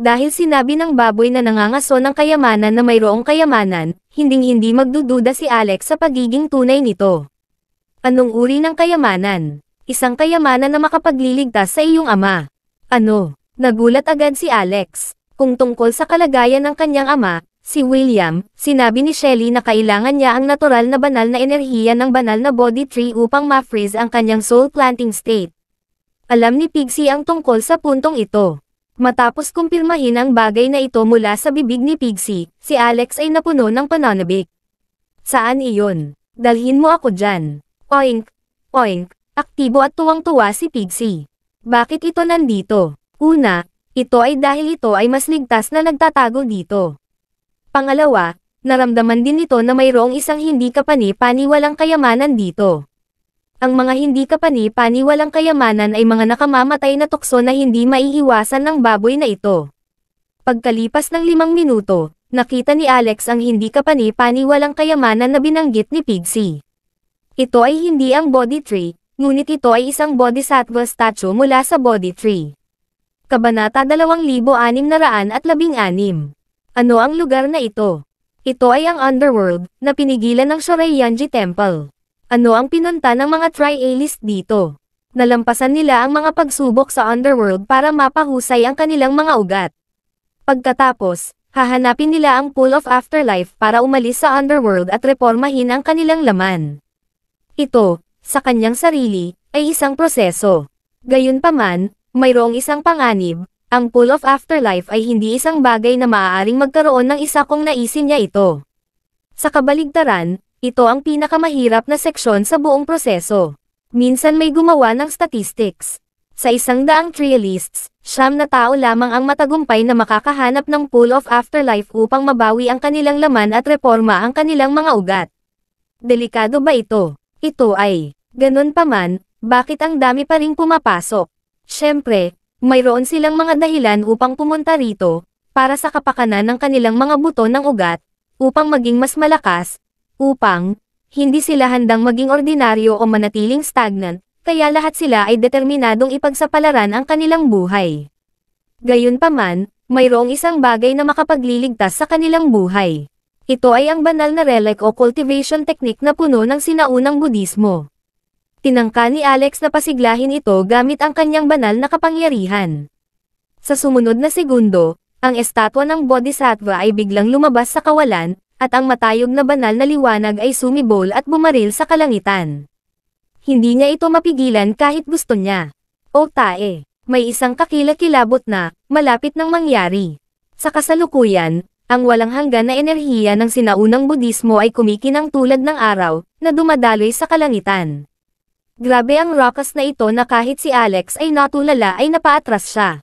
Dahil sinabi ng baboy na nangangaso ng kayamanan na mayroong kayamanan, hinding-hindi magdududa si Alex sa pagiging tunay nito. Anong uri ng kayamanan? Isang kayamanan na makapagliligtas sa iyong ama. Ano? Nagulat agad si Alex. Kung tungkol sa kalagayan ng kanyang ama, si William, sinabi ni Shelly na kailangan niya ang natural na banal na enerhiya ng banal na body tree upang ma-freeze ang kanyang soul planting state. Alam ni Pixie ang tungkol sa puntong ito. Matapos kumpirmahin ang bagay na ito mula sa bibig ni Pixie, si Alex ay napuno ng pananabik. Saan iyon? Dalhin mo ako dyan. Oink! Oink! Aktibo at tuwang-tuwa si Pixie. Bakit ito nandito? Una, ito ay dahil ito ay mas ligtas na nagtatago dito. Pangalawa, naramdaman din ito na mayroong isang hindi kapani-paniwalang kayamanan dito. Ang mga hindi kapani-pani walang kayamanan ay mga nakamamatay na tukso na hindi maiiwasan ng baboy na ito. Pagkalipas ng limang minuto, nakita ni Alex ang hindi kapani-pani walang kayamanan na binanggit ni Pigsi. Ito ay hindi ang body tree, ngunit ito ay isang bodhisattva statue mula sa body tree. Kabanata 2616 Ano ang lugar na ito? Ito ay ang underworld, na pinigilan ng Shoreiyanji Temple. Ano ang pinunta ng mga Tri-Alist dito? Nalampasan nila ang mga pagsubok sa underworld para mapahusay ang kanilang mga ugat. Pagkatapos, hahanapin nila ang Pool of Afterlife para umalis sa underworld at reformahin ang kanilang laman. Ito, sa kanyang sarili, ay isang proseso. Gayunpaman, mayroong isang panganib, ang Pool of Afterlife ay hindi isang bagay na maaaring magkaroon ng isa kung naisin niya ito. Sa kabaligtaran, ito ang pinakamahirap na seksyon sa buong proseso. Minsan may gumawa ng statistics. Sa isang daang trialists, siyam na tao lamang ang matagumpay na makakahanap ng Pool of Afterlife upang mabawi ang kanilang laman at reforma ang kanilang mga ugat. Delikado ba ito? Ito ay, ganun pa man, bakit ang dami pa ring pumapasok? Siyempre, mayroon silang mga dahilan upang pumunta rito, para sa kapakanan ng kanilang mga buto ng ugat, upang maging mas malakas, upang, hindi sila handang maging ordinaryo o manatiling stagnant, kaya lahat sila ay determinadong ipagsapalaran ang kanilang buhay. Gayunpaman, mayroong isang bagay na makapagliligtas sa kanilang buhay. Ito ay ang banal na relic o cultivation technique na puno ng sinaunang Budismo. Tinangka ni Alex na pasiglahin ito gamit ang kanyang banal na kapangyarihan. Sa sumunod na segundo, ang estatwa ng Bodhisattva ay biglang lumabas sa kawalan, at ang matayog na banal na liwanag ay sumibol at bumaril sa kalangitan. Hindi niya ito mapigilan kahit gusto niya. O tae, may isang kakilakilabot na, malapit nang mangyari. Sa kasalukuyan, ang walang hanggan na enerhiya ng sinaunang Budismo ay kumikinang tulad ng araw, na dumadaloy sa kalangitan. Grabe ang rockers na ito na kahit si Alex ay natulala ay napaatras siya.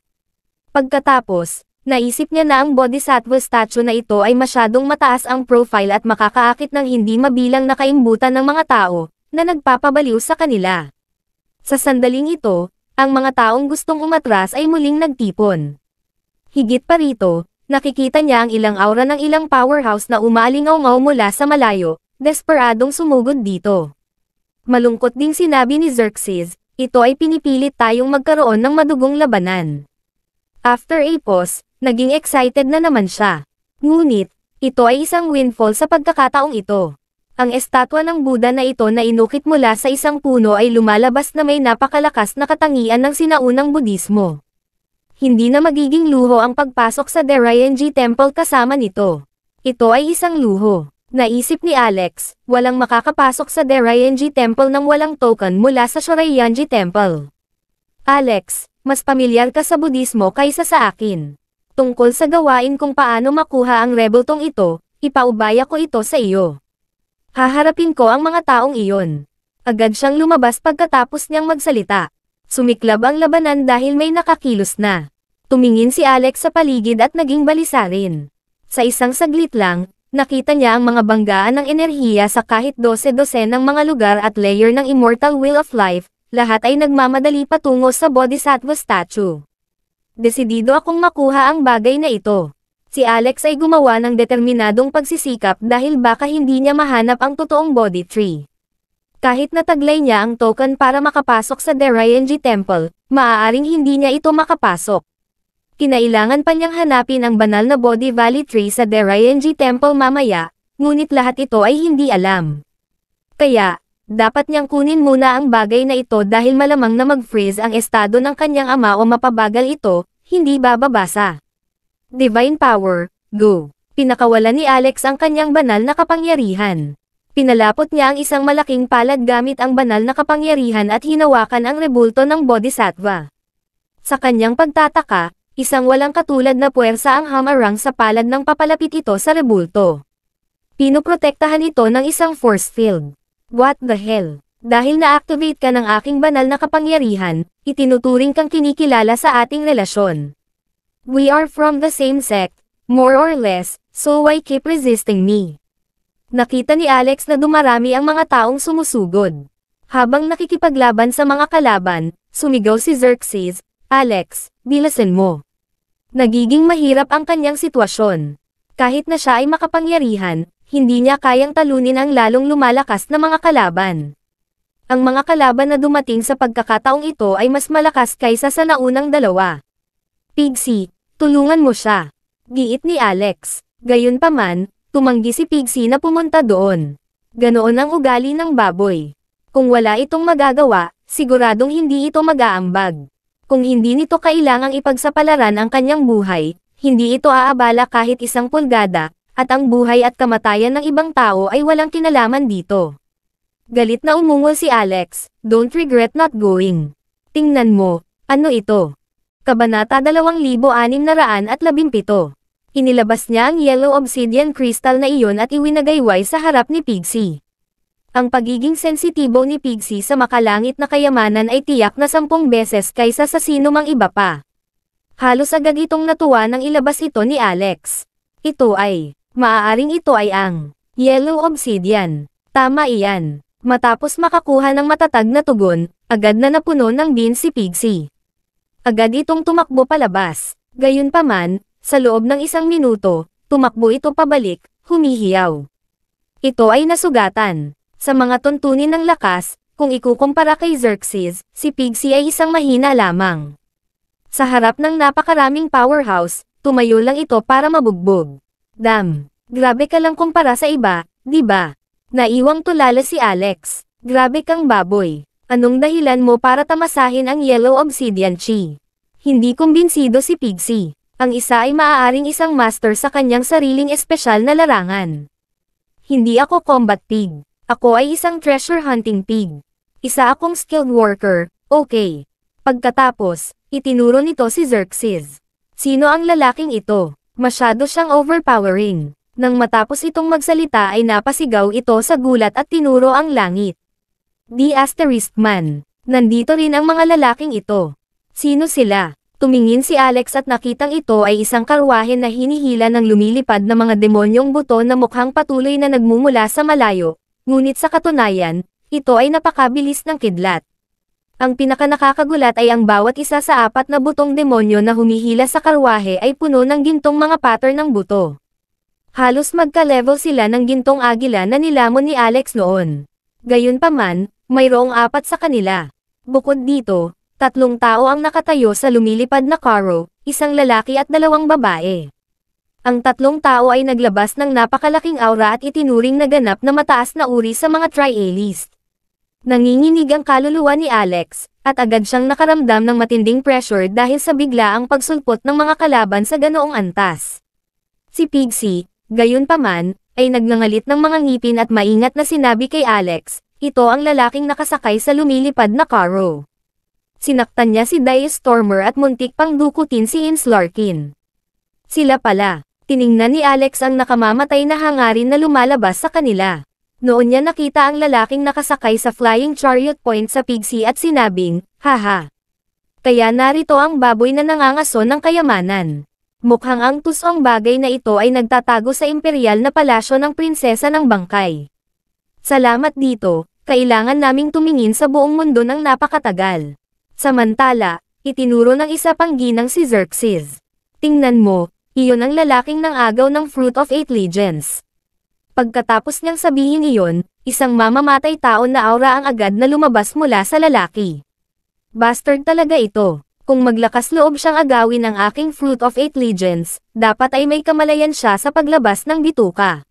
Pagkatapos, naisip niya na ang bodhisattva statue na ito ay masyadong mataas ang profile at makakaakit ng hindi mabilang na kaimbutan ng mga tao, na nagpapabaliw sa kanila. Sa sandaling ito, ang mga taong gustong umatras ay muling nagtipon. Higit pa rito, nakikita niya ang ilang aura ng ilang powerhouse na umalingaw-ngaw mula sa malayo, desperadong sumugod dito. Malungkot ding sinabi ni Xerxes, ito ay pinipilit tayong magkaroon ng madugong labanan. After a pause, naging excited na naman siya. Ngunit, ito ay isang windfall sa pagkakataong ito. Ang estatwa ng Buddha na ito na inukit mula sa isang puno ay lumalabas na may napakalakas na katangian ng sinaunang Budismo. Hindi na magiging luho ang pagpasok sa Derayenji Temple kasama nito. Ito ay isang luho. Naisip ni Alex, walang makakapasok sa Derayenji Temple nang walang token mula sa Shoreiyanji Temple. Alex, mas pamilyar ka sa Budismo kaysa sa akin. Tungkol sa gawain kung paano makuha ang rebeltong ito, ipaubaya ko ito sa iyo. Haharapin ko ang mga taong iyon. Agad siyang lumabas pagkatapos niyang magsalita. Sumiklab ang labanan dahil may nakakilos na. Tumingin si Alex sa paligid at naging balisa rin. Sa isang saglit lang, Nakita niya ang mga banggaan ng enerhiya sa kahit dose-dose ng mga lugar at layer ng Immortal Will of Life, lahat ay nagmamadali patungo sa Bodhisattva statue. Desidido akong makuha ang bagay na ito. Si Alex ay gumawa ng determinadong pagsisikap dahil baka hindi niya mahanap ang totoong body tree. Kahit nataglay niya ang token para makapasok sa Derayenji Temple, maaaring hindi niya ito makapasok kinailangan pa niyang hanapin ang banal na Bodhi Valley Tree sa Derayenji Temple mamaya, ngunit lahat ito ay hindi alam. Kaya, dapat niyang kunin muna ang bagay na ito dahil malamang na mag-freeze ang estado ng kanyang ama o mapabagal ito, hindi bababasa. Divine Power, Go! Pinakawalan ni Alex ang kanyang banal na kapangyarihan. Pinalapot niya ang isang malaking palad gamit ang banal na kapangyarihan at hinawakan ang rebulto ng Bodhisattva. Sa kanyang pagtataka, Isang walang katulad na puwersa ang hamarang sa palad ng papalapit ito sa rebulto. Pinoprotektahan ito ng isang force field. What the hell? Dahil na-activate ka ng aking banal na kapangyarihan, itinuturing kang kinikilala sa ating relasyon. We are from the same sect, more or less, so why keep resisting me? Nakita ni Alex na dumarami ang mga taong sumusugod. Habang nakikipaglaban sa mga kalaban, sumigaw si Xerxes, Alex, bilasin mo. Nagiging mahirap ang kanyang sitwasyon. Kahit na siya ay makapangyarihan, hindi niya kayang talunin ang lalong lumalakas na mga kalaban. Ang mga kalaban na dumating sa pagkakataong ito ay mas malakas kaysa sa naunang dalawa. Pigsy, tulungan mo siya. Giit ni Alex. Gayunpaman, tumanggi si Pigsi na pumunta doon. Ganoon ang ugali ng baboy. Kung wala itong magagawa, siguradong hindi ito mag-aambag. Kung hindi nito kailangang ipagsapalaran ang kanyang buhay, hindi ito aabala kahit isang pulgada, at ang buhay at kamatayan ng ibang tao ay walang kinalaman dito. Galit na umungol si Alex, don't regret not going. Tingnan mo, ano ito? Kabanata 2617 Inilabas niya ang yellow obsidian crystal na iyon at iwinagayway sa harap ni Pixie. Ang pagiging sensitibo ni Pixie sa makalangit na kayamanan ay tiyak na sampung beses kaysa sa sino mang iba pa. Halos agad itong natuwa nang ilabas ito ni Alex. Ito ay, maaaring ito ay ang yellow obsidian. Tama iyan. Matapos makakuha ng matatag na tugon, agad na napuno ng bean si Pixie. Agad itong tumakbo palabas. Gayunpaman, sa loob ng isang minuto, tumakbo ito pabalik, humihiyaw. Ito ay nasugatan. Sa mga tuntunin ng lakas, kung ikukumpara kay Xerxes, si Pixie ay isang mahina lamang. Sa harap ng napakaraming powerhouse, tumayo lang ito para mabugbog. Dam, grabe ka lang kumpara sa iba, di ba? Naiwang tulala si Alex. Grabe kang baboy. Anong dahilan mo para tamasahin ang Yellow Obsidian Chi? Hindi kumbinsido si Pixie. Ang isa ay maaaring isang master sa kanyang sariling espesyal na larangan. Hindi ako combat pig. Ako ay isang treasure hunting pig. Isa akong skilled worker, okay. Pagkatapos, itinuro nito si Xerxes. Sino ang lalaking ito? Masyado siyang overpowering. Nang matapos itong magsalita ay napasigaw ito sa gulat at tinuro ang langit. Di asterisk man. Nandito rin ang mga lalaking ito. Sino sila? Tumingin si Alex at nakitang ito ay isang karwahe na hinihila ng lumilipad na mga demonyong buto na mukhang patuloy na nagmumula sa malayo, ngunit sa katunayan, ito ay napakabilis ng kidlat. Ang pinakanakakagulat ay ang bawat isa sa apat na butong demonyo na humihila sa karwahe ay puno ng gintong mga pattern ng buto. Halos magka-level sila ng gintong agila na nilamon ni Alex noon. Gayunpaman, mayroong apat sa kanila. Bukod dito, tatlong tao ang nakatayo sa lumilipad na karo, isang lalaki at dalawang babae. Ang tatlong tao ay naglabas ng napakalaking aura at itinuring na ganap na mataas na uri sa mga trialist. Nanginginig ang kaluluwa ni Alex, at agad siyang nakaramdam ng matinding pressure dahil sa biglaang pagsulpot ng mga kalaban sa ganoong antas. Si Pixie, gayunpaman, ay nagngangalit ng mga ngipin at maingat na sinabi kay Alex, ito ang lalaking nakasakay sa lumilipad na karo. Sinaktan niya si Dice Stormer at muntik pang dukutin si Ins Larkin. Sila pala, tiningnan ni Alex ang nakamamatay na hangarin na lumalabas sa kanila. Noon niya nakita ang lalaking nakasakay sa flying chariot point sa Pixie at sinabing, haha. Kaya narito ang baboy na nangangaso ng kayamanan. Mukhang ang tusong bagay na ito ay nagtatago sa imperial na palasyo ng prinsesa ng bangkay. Salamat dito, kailangan naming tumingin sa buong mundo ng napakatagal. Samantala, itinuro ng isa pang ginang si Xerxes. Tingnan mo, iyon ang lalaking ng agaw ng Fruit of Eight Legends. Pagkatapos niyang sabihin iyon, isang mamamatay taon na aura ang agad na lumabas mula sa lalaki. Bastard talaga ito. Kung maglakas loob siyang agawin ang aking Fruit of Eight Legends, dapat ay may kamalayan siya sa paglabas ng bituka.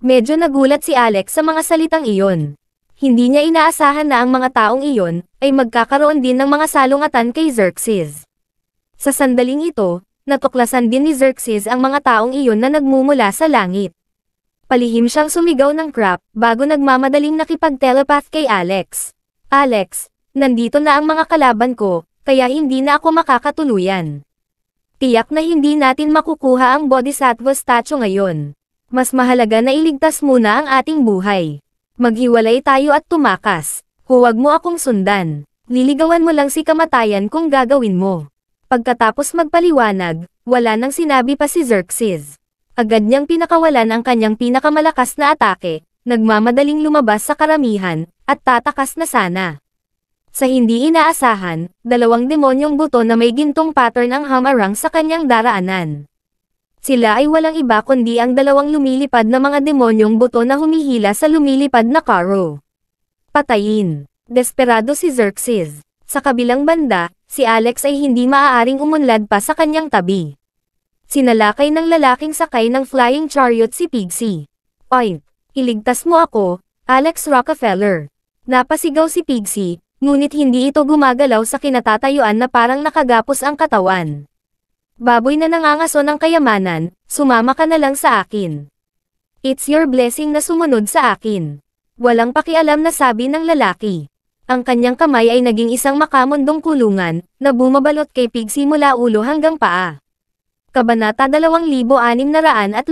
Medyo nagulat si Alex sa mga salitang iyon. Hindi niya inaasahan na ang mga taong iyon, ay magkakaroon din ng mga salungatan kay Xerxes. Sa sandaling ito, natuklasan din ni Xerxes ang mga taong iyon na nagmumula sa langit. Palihim siyang sumigaw ng crap, bago nagmamadaling nakipag-telepath kay Alex. Alex, nandito na ang mga kalaban ko, kaya hindi na ako makakatuluyan. Tiyak na hindi natin makukuha ang Bodhisattva statue ngayon mas mahalaga na iligtas muna ang ating buhay. Maghiwalay tayo at tumakas. Huwag mo akong sundan. Liligawan mo lang si kamatayan kung gagawin mo. Pagkatapos magpaliwanag, wala nang sinabi pa si Xerxes. Agad niyang pinakawalan ang kanyang pinakamalakas na atake, nagmamadaling lumabas sa karamihan, at tatakas na sana. Sa hindi inaasahan, dalawang demonyong buto na may gintong pattern ang hamarang sa kanyang daraanan. Sila ay walang iba kundi ang dalawang lumilipad na mga demonyong buto na humihila sa lumilipad na karo. Patayin. Desperado si Xerxes. Sa kabilang banda, si Alex ay hindi maaaring umunlad pa sa kanyang tabi. Sinalakay ng lalaking sakay ng flying chariot si Pixie. Oink! Iligtas mo ako, Alex Rockefeller. Napasigaw si Pixie, ngunit hindi ito gumagalaw sa kinatatayuan na parang nakagapos ang katawan. Baboy na nangangaso ng kayamanan, sumama ka na lang sa akin. It's your blessing na sumunod sa akin. Walang pakialam na sabi ng lalaki. Ang kanyang kamay ay naging isang makamundong kulungan, na bumabalot kay Pixie mula ulo hanggang paa. Kabanata 2618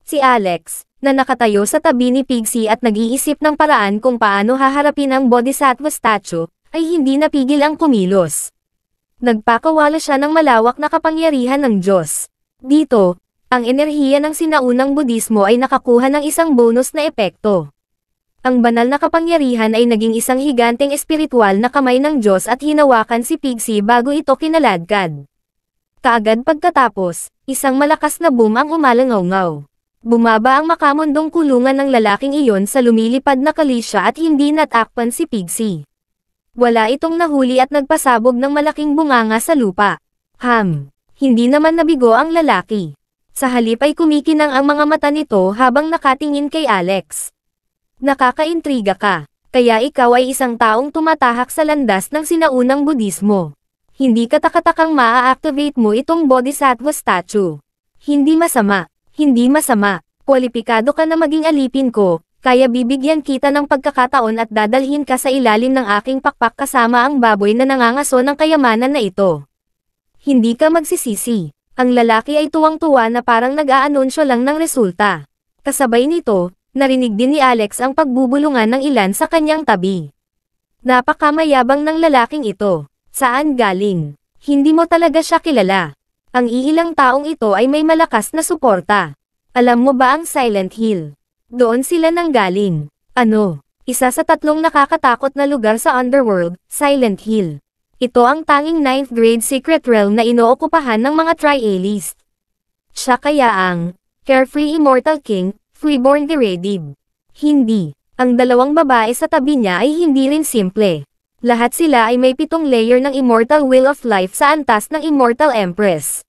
Si Alex, na nakatayo sa tabi ni Pixie at nag-iisip ng paraan kung paano haharapin ang bodhisattva statue, ay hindi napigil ang kumilos. Nagpakawala siya ng malawak na kapangyarihan ng Diyos. Dito, ang enerhiya ng sinaunang budismo ay nakakuha ng isang bonus na epekto. Ang banal na kapangyarihan ay naging isang higanteng espiritual na kamay ng Diyos at hinawakan si Pixie bago ito kinaladkad. Kaagad pagkatapos, isang malakas na boom ang umalangaw-ngaw. Bumaba ang makamundong kulungan ng lalaking iyon sa lumilipad na kalisya at hindi natakpan si Pixie. Wala itong nahuli at nagpasabog ng malaking bunganga sa lupa. Ham! Hindi naman nabigo ang lalaki. Sa halip ay kumikinang ang mga mata nito habang nakatingin kay Alex. Nakakaintriga ka, kaya ikaw ay isang taong tumatahak sa landas ng sinaunang budismo. Hindi katakatakang maa-activate mo itong bodhisattva statue. Hindi masama, hindi masama, kwalipikado ka na maging alipin ko, kaya bibigyan kita ng pagkakataon at dadalhin ka sa ilalim ng aking pakpak kasama ang baboy na nangangaso ng kayamanan na ito. Hindi ka magsisisi. Ang lalaki ay tuwang-tuwa na parang nag-aanunsyo lang ng resulta. Kasabay nito, narinig din ni Alex ang pagbubulungan ng ilan sa kanyang tabi. Napakamayabang ng lalaking ito. Saan galing? Hindi mo talaga siya kilala. Ang iilang taong ito ay may malakas na suporta. Alam mo ba ang Silent Hill? Doon sila nang galing. Ano? Isa sa tatlong nakakatakot na lugar sa Underworld, Silent Hill. Ito ang tanging 9th grade secret realm na inookupahan ng mga Trialist. Siya kaya ang Carefree Immortal King, Freeborn Deredib. Hindi. Ang dalawang babae sa tabi niya ay hindi rin simple. Lahat sila ay may pitong layer ng Immortal Will of Life sa antas ng Immortal Empress.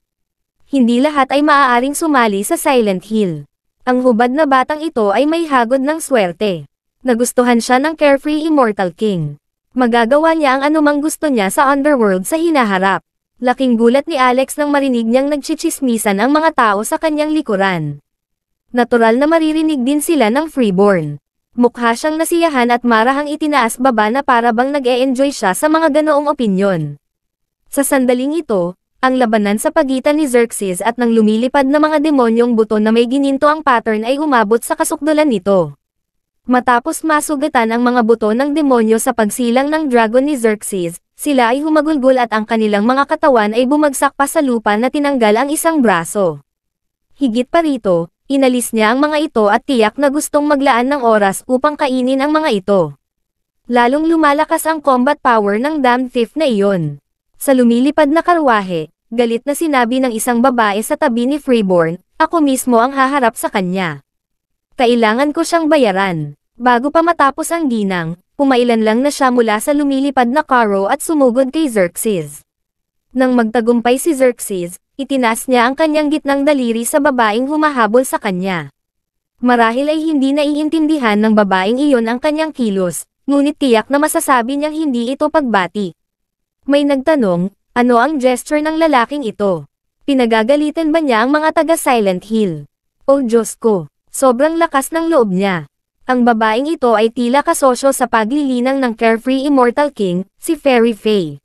Hindi lahat ay maaaring sumali sa Silent Hill. Ang hubad na batang ito ay may hagod ng swerte. Nagustuhan siya ng Carefree Immortal King. Magagawa niya ang anumang gusto niya sa Underworld sa hinaharap. Laking gulat ni Alex nang marinig niyang nagchichismisan ang mga tao sa kanyang likuran natural na maririnig din sila ng freeborn. Mukha siyang nasiyahan at marahang itinaas baba na para bang nag-e-enjoy siya sa mga ganoong opinyon. Sa sandaling ito, ang labanan sa pagitan ni Xerxes at ng lumilipad na mga demonyong buto na may gininto ang pattern ay umabot sa kasukdulan nito. Matapos masugatan ang mga buto ng demonyo sa pagsilang ng dragon ni Xerxes, sila ay humagulgol at ang kanilang mga katawan ay bumagsak pa sa lupa na tinanggal ang isang braso. Higit pa rito, Inalis niya ang mga ito at tiyak na gustong maglaan ng oras upang kainin ang mga ito. Lalong lumalakas ang combat power ng damn thief na iyon. Sa lumilipad na karwahe, galit na sinabi ng isang babae sa tabi ni Freeborn, ako mismo ang haharap sa kanya. Kailangan ko siyang bayaran. Bago pa matapos ang ginang, pumailan lang na siya mula sa lumilipad na karo at sumugod kay Xerxes. Nang magtagumpay si Xerxes, Itinaas niya ang kanyang gitnang daliri sa babaeng humahabol sa kanya. Marahil ay hindi naiintindihan ng babaeng iyon ang kanyang kilos, ngunit tiyak na masasabi niyang hindi ito pagbati. May nagtanong, ano ang gesture ng lalaking ito? Pinagagalitan ba niya ang mga taga Silent Hill? O Diyos ko, sobrang lakas ng loob niya. Ang babaeng ito ay tila kasosyo sa paglilinang ng Carefree Immortal King, si Fairy Faye.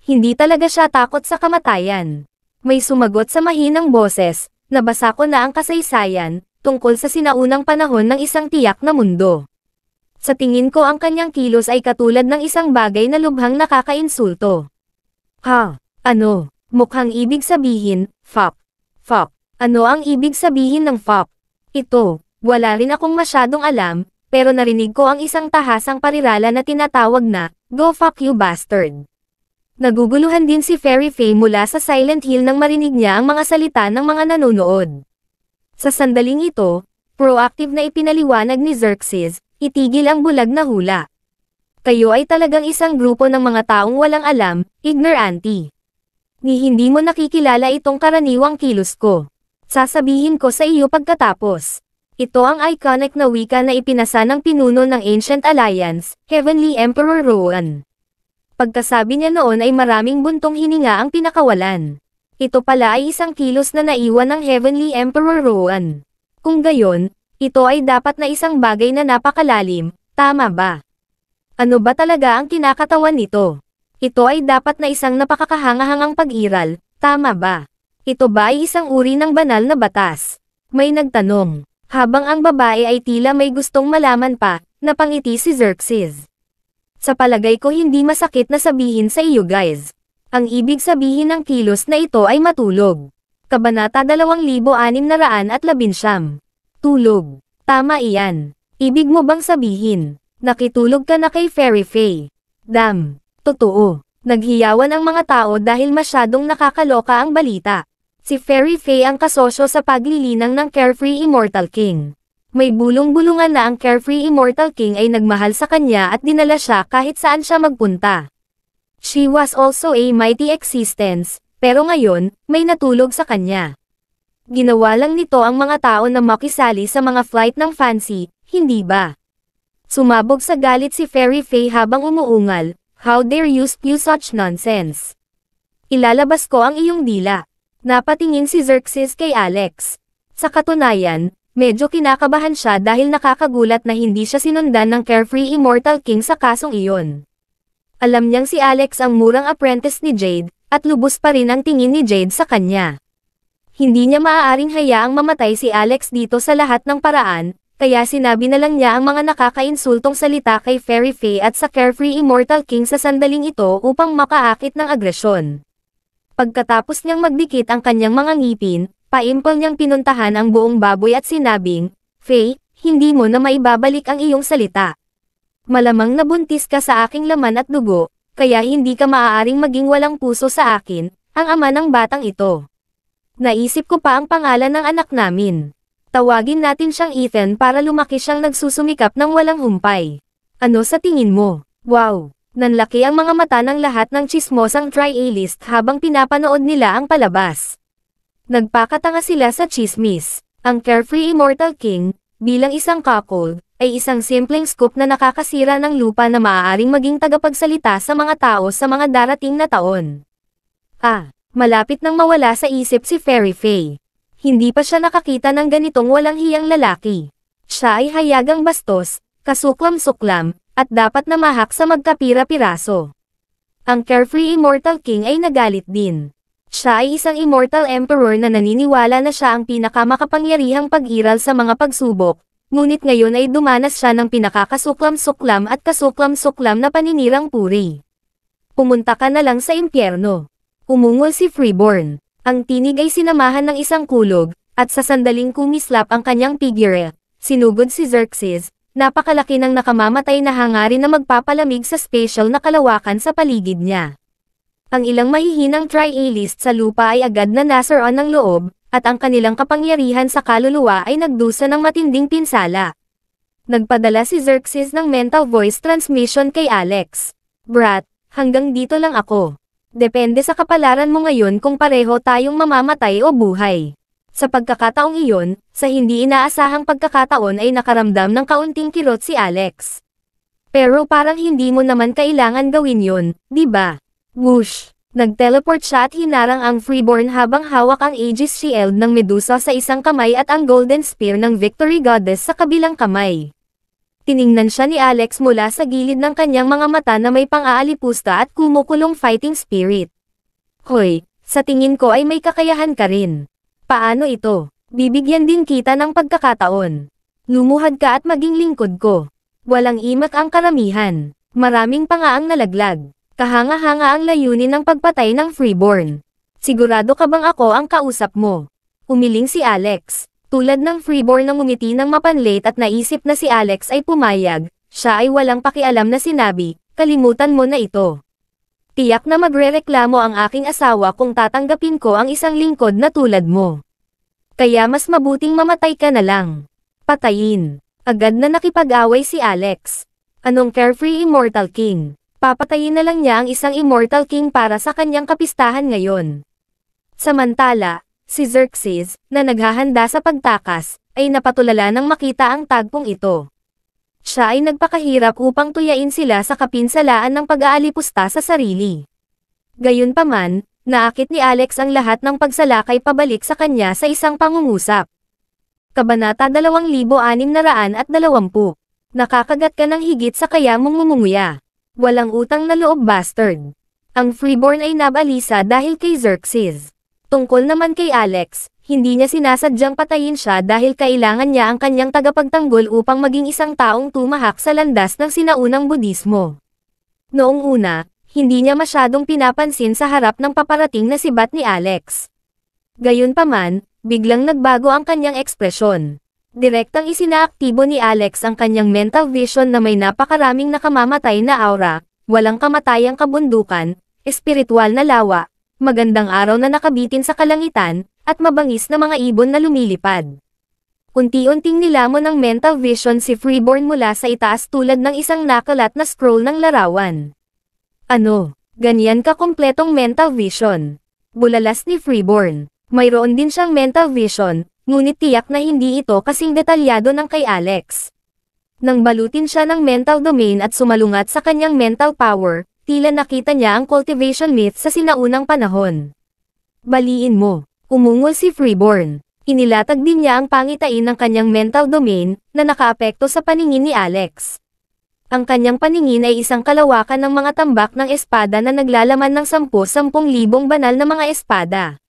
Hindi talaga siya takot sa kamatayan. May sumagot sa mahinang boses, nabasa ko na ang kasaysayan, tungkol sa sinaunang panahon ng isang tiyak na mundo. Sa tingin ko ang kanyang kilos ay katulad ng isang bagay na lubhang nakakainsulto. Ha? Ano? Mukhang ibig sabihin, fop. Fop. Ano ang ibig sabihin ng fop? Ito, wala rin akong masyadong alam, pero narinig ko ang isang tahasang parirala na tinatawag na, Go fuck you bastard. Naguguluhan din si Fairy Faye mula sa Silent Hill nang marinig niya ang mga salita ng mga nanonood. Sa sandaling ito, proactive na ipinaliwanag ni Xerxes, itigil ang bulag na hula. Kayo ay talagang isang grupo ng mga taong walang alam, ignoranti. Ni hindi mo nakikilala itong karaniwang kilos ko. Sasabihin ko sa iyo pagkatapos. Ito ang iconic na wika na ipinasa ng pinuno ng Ancient Alliance, Heavenly Emperor Rowan. Pagkasabi niya noon ay maraming buntong hininga ang pinakawalan. Ito pala ay isang kilos na naiwan ng Heavenly Emperor Rowan. Kung gayon, ito ay dapat na isang bagay na napakalalim, tama ba? Ano ba talaga ang kinakatawan nito? Ito ay dapat na isang napakakahangahangang pag-iral, tama ba? Ito ba ay isang uri ng banal na batas? May nagtanong. Habang ang babae ay tila may gustong malaman pa, napangiti si Xerxes. Sa palagay ko hindi masakit na sabihin sa iyo guys. Ang ibig sabihin ng kilos na ito ay matulog. Kabanata 2611. Tulog. Tama iyan. Ibig mo bang sabihin, nakitulog ka na kay Fairy Faye? Dam. Totoo. Naghiyawan ang mga tao dahil masyadong nakakaloka ang balita. Si Fairy Faye ang kasosyo sa paglilinang ng Carefree Immortal King. May bulong-bulungan na ang Carefree Immortal King ay nagmahal sa kanya at dinala siya kahit saan siya magpunta. She was also a mighty existence, pero ngayon, may natulog sa kanya. Ginawa lang nito ang mga tao na makisali sa mga flight ng fancy, hindi ba? Sumabog sa galit si Fairy Faye habang umuungal, how dare you spew such nonsense? Ilalabas ko ang iyong dila. Napatingin si Xerxes kay Alex. Sa katunayan, medyo kinakabahan siya dahil nakakagulat na hindi siya sinundan ng Carefree Immortal King sa kasong iyon. Alam niyang si Alex ang murang apprentice ni Jade, at lubos pa rin ang tingin ni Jade sa kanya. Hindi niya maaaring hayaang mamatay si Alex dito sa lahat ng paraan, kaya sinabi na lang niya ang mga nakakainsultong salita kay Fairy Faye at sa Carefree Immortal King sa sandaling ito upang makaakit ng agresyon. Pagkatapos niyang magdikit ang kanyang mga ngipin, paimpol niyang pinuntahan ang buong baboy at sinabing, Faye, hindi mo na maibabalik ang iyong salita. Malamang nabuntis ka sa aking laman at dugo, kaya hindi ka maaaring maging walang puso sa akin, ang ama ng batang ito. Naisip ko pa ang pangalan ng anak namin. Tawagin natin siyang Ethan para lumaki siyang nagsusumikap ng walang humpay. Ano sa tingin mo? Wow! Nanlaki ang mga mata ng lahat ng chismosang tri-A-list habang pinapanood nila ang palabas. Nagpakatanga sila sa chismis. Ang Carefree Immortal King, bilang isang couple, ay isang simpleng scoop na nakakasira ng lupa na maaaring maging tagapagsalita sa mga tao sa mga darating na taon. Ah, malapit nang mawala sa isip si Fairy Faye. Hindi pa siya nakakita ng ganitong walang hiyang lalaki. Siya ay hayagang bastos, kasuklam-suklam, at dapat na mahak sa magkapira-piraso. Ang Carefree Immortal King ay nagalit din. Siya ay isang Immortal Emperor na naniniwala na siya ang pinakamakapangyarihang pag-iral sa mga pagsubok, ngunit ngayon ay dumanas siya ng pinakakasuklam-suklam at kasuklam-suklam na paninirang puri. Pumunta ka na lang sa impyerno. Umungol si Freeborn. Ang tinig ay sinamahan ng isang kulog, at sa sandaling kumislap ang kanyang figure, sinugod si Xerxes, napakalaki ng nakamamatay na hangarin na magpapalamig sa special na kalawakan sa paligid niya. Ang ilang mahihinang tri-A-list sa lupa ay agad na nasaroon ng loob, at ang kanilang kapangyarihan sa kaluluwa ay nagdusa ng matinding pinsala. Nagpadala si Xerxes ng mental voice transmission kay Alex. Brat, hanggang dito lang ako. Depende sa kapalaran mo ngayon kung pareho tayong mamamatay o buhay. Sa pagkakataong iyon, sa hindi inaasahang pagkakataon ay nakaramdam ng kaunting kirot si Alex. Pero parang hindi mo naman kailangan gawin yon, di ba? Whoosh! Nag-teleport siya at hinarang ang Freeborn habang hawak ang Aegis Shield ng Medusa sa isang kamay at ang Golden Spear ng Victory Goddess sa kabilang kamay. Tiningnan siya ni Alex mula sa gilid ng kanyang mga mata na may pang-aalipusta at kumukulong fighting spirit. Hoy, sa tingin ko ay may kakayahan ka rin. Paano ito? Bibigyan din kita ng pagkakataon. Lumuhad ka at maging lingkod ko. Walang imak ang karamihan. Maraming pa nga ang nalaglag. Kahanga-hanga ang layunin ng pagpatay ng freeborn. Sigurado ka bang ako ang kausap mo? Umiling si Alex. Tulad ng freeborn na ngumiti ng mapanlate at naisip na si Alex ay pumayag, siya ay walang pakialam na sinabi, kalimutan mo na ito. Tiyak na magrereklamo ang aking asawa kung tatanggapin ko ang isang lingkod na tulad mo. Kaya mas mabuting mamatay ka na lang. Patayin. Agad na nakipag-away si Alex. Anong carefree immortal king? Papatayin na lang niya ang isang Immortal King para sa kanyang kapistahan ngayon. Samantala, si Xerxes, na naghahanda sa pagtakas, ay napatulala nang makita ang tagpong ito. Siya ay nagpakahirap upang tuyain sila sa kapinsalaan ng pag-aalipusta sa sarili. Gayunpaman, naakit ni Alex ang lahat ng pagsalakay pabalik sa kanya sa isang pangungusap. Kabanata 2620 Nakakagat ka ng higit sa kaya mong mumunguya. Walang utang na loob bastard. Ang freeborn ay nabalisa dahil kay Xerxes. Tungkol naman kay Alex, hindi niya sinasadyang patayin siya dahil kailangan niya ang kanyang tagapagtanggol upang maging isang taong tumahak sa landas ng sinaunang Budismo. Noong una, hindi niya masyadong pinapansin sa harap ng paparating na sibat ni Alex. Gayunpaman, biglang nagbago ang kanyang ekspresyon. Direktang isinaaktibo ni Alex ang kanyang mental vision na may napakaraming nakamamatay na aura, walang kamatayang kabundukan, espiritual na lawa, magandang araw na nakabitin sa kalangitan, at mabangis na mga ibon na lumilipad. Unti-unting nilamon ng mental vision si Freeborn mula sa itaas tulad ng isang nakalat na scroll ng larawan. Ano, ganyan ka kumpletong mental vision. Bulalas ni Freeborn. Mayroon din siyang mental vision, ngunit tiyak na hindi ito kasing detalyado ng kay Alex. Nang balutin siya ng mental domain at sumalungat sa kanyang mental power, tila nakita niya ang cultivation myth sa sinaunang panahon. Baliin mo, umungol si Freeborn. Inilatag din niya ang pangitain ng kanyang mental domain, na nakaapekto sa paningin ni Alex. Ang kanyang paningin ay isang kalawakan ng mga tambak ng espada na naglalaman ng 10-10 libong banal na mga espada.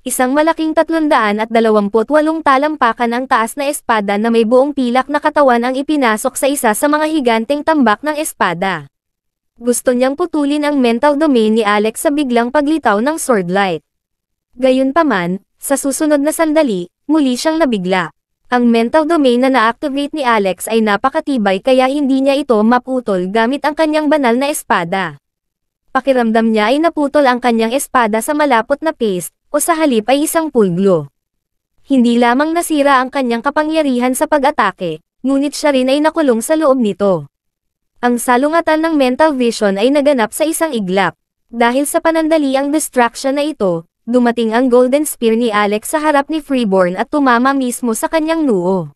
Isang malaking 328 talampakan ang taas na espada na may buong pilak na katawan ang ipinasok sa isa sa mga higanteng tambak ng espada. Gusto niyang putulin ang mental domain ni Alex sa biglang paglitaw ng swordlight. Gayunpaman, sa susunod na sandali, muli siyang nabigla. Ang mental domain na na-activate ni Alex ay napakatibay kaya hindi niya ito maputol gamit ang kanyang banal na espada. Pakiramdam niya ay naputol ang kanyang espada sa malapot na paste, o sa halip ay isang pulglo. Hindi lamang nasira ang kanyang kapangyarihan sa pag-atake, ngunit siya rin ay nakulong sa loob nito. Ang salungatan ng mental vision ay naganap sa isang iglap. Dahil sa panandaliang distraction na ito, dumating ang golden spear ni Alex sa harap ni Freeborn at tumama mismo sa kanyang noo.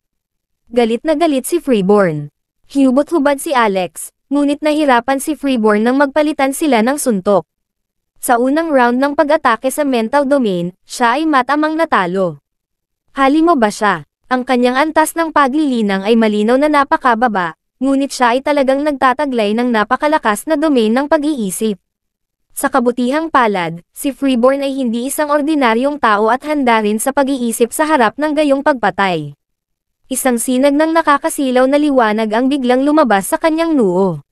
Galit na galit si Freeborn. Hubot-hubad si Alex, ngunit nahirapan si Freeborn nang magpalitan sila ng suntok. Sa unang round ng pag-atake sa mental domain, siya ay matamang natalo. Hali mo ba siya? Ang kanyang antas ng paglilinang ay malinaw na napakababa, ngunit siya ay talagang nagtataglay ng napakalakas na domain ng pag-iisip. Sa kabutihang palad, si Freeborn ay hindi isang ordinaryong tao at handa rin sa pag-iisip sa harap ng gayong pagpatay. Isang sinag ng nakakasilaw na liwanag ang biglang lumabas sa kanyang noo.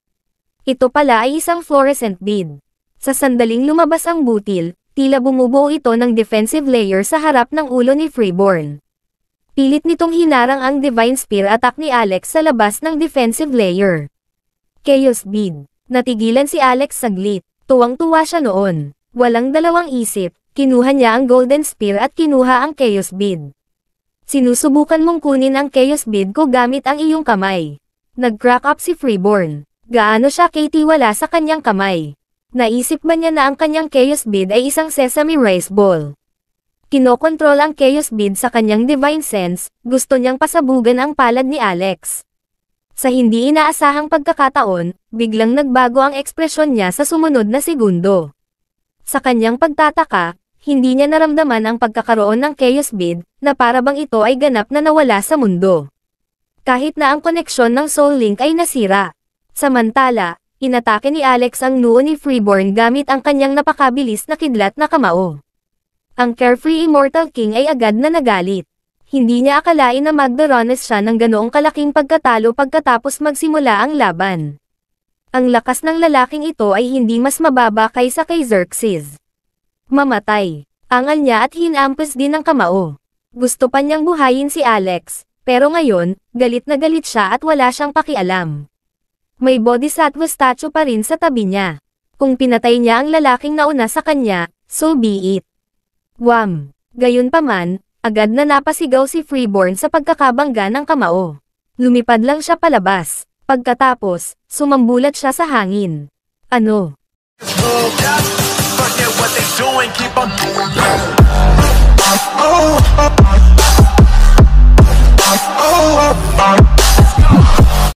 Ito pala ay isang fluorescent bead. Sa sandaling lumabas ang butil, tila bumubuo ito ng defensive layer sa harap ng ulo ni Freeborn. Pilit nitong hinarang ang Divine Spear attack ni Alex sa labas ng defensive layer. Chaos Bead. Natigilan si Alex saglit. Tuwang-tuwa siya noon. Walang dalawang isip, kinuha niya ang Golden Spear at kinuha ang Chaos Bead. Sinusubukan mong kunin ang Chaos Bead ko gamit ang iyong kamay. Nag-crack up si Freeborn. Gaano siya kay-tiwala sa kanyang kamay. Naisip ba niya na ang kanyang Chaos Bead ay isang sesame rice ball? Kinokontrol ang Chaos Bead sa kanyang Divine Sense, gusto niyang pasabugan ang palad ni Alex. Sa hindi inaasahang pagkakataon, biglang nagbago ang ekspresyon niya sa sumunod na segundo. Sa kanyang pagtataka, hindi niya naramdaman ang pagkakaroon ng Chaos Bead, na para bang ito ay ganap na nawala sa mundo. Kahit na ang koneksyon ng Soul Link ay nasira. Samantala, Inatake ni Alex ang noo ni Freeborn gamit ang kanyang napakabilis na kidlat na kamao. Ang carefree Immortal King ay agad na nagalit. Hindi niya akalain na magdorones siya ng ganoong kalaking pagkatalo pagkatapos magsimula ang laban. Ang lakas ng lalaking ito ay hindi mas mababa kaysa kay Xerxes. Mamatay. Angal niya at hinampas din ng kamao. Gusto pa niyang buhayin si Alex, pero ngayon, galit na galit siya at wala siyang pakialam. May bodhisattva statue pa rin sa tabi niya. Kung pinatay niya ang lalaking nauna sa kanya, so be it. Wam. Gayunpaman, agad na napasigaw si Freeborn sa pagkakabangga ng kamao. Lumipad lang siya palabas. Pagkatapos, sumambulat siya sa hangin. Ano? Oh.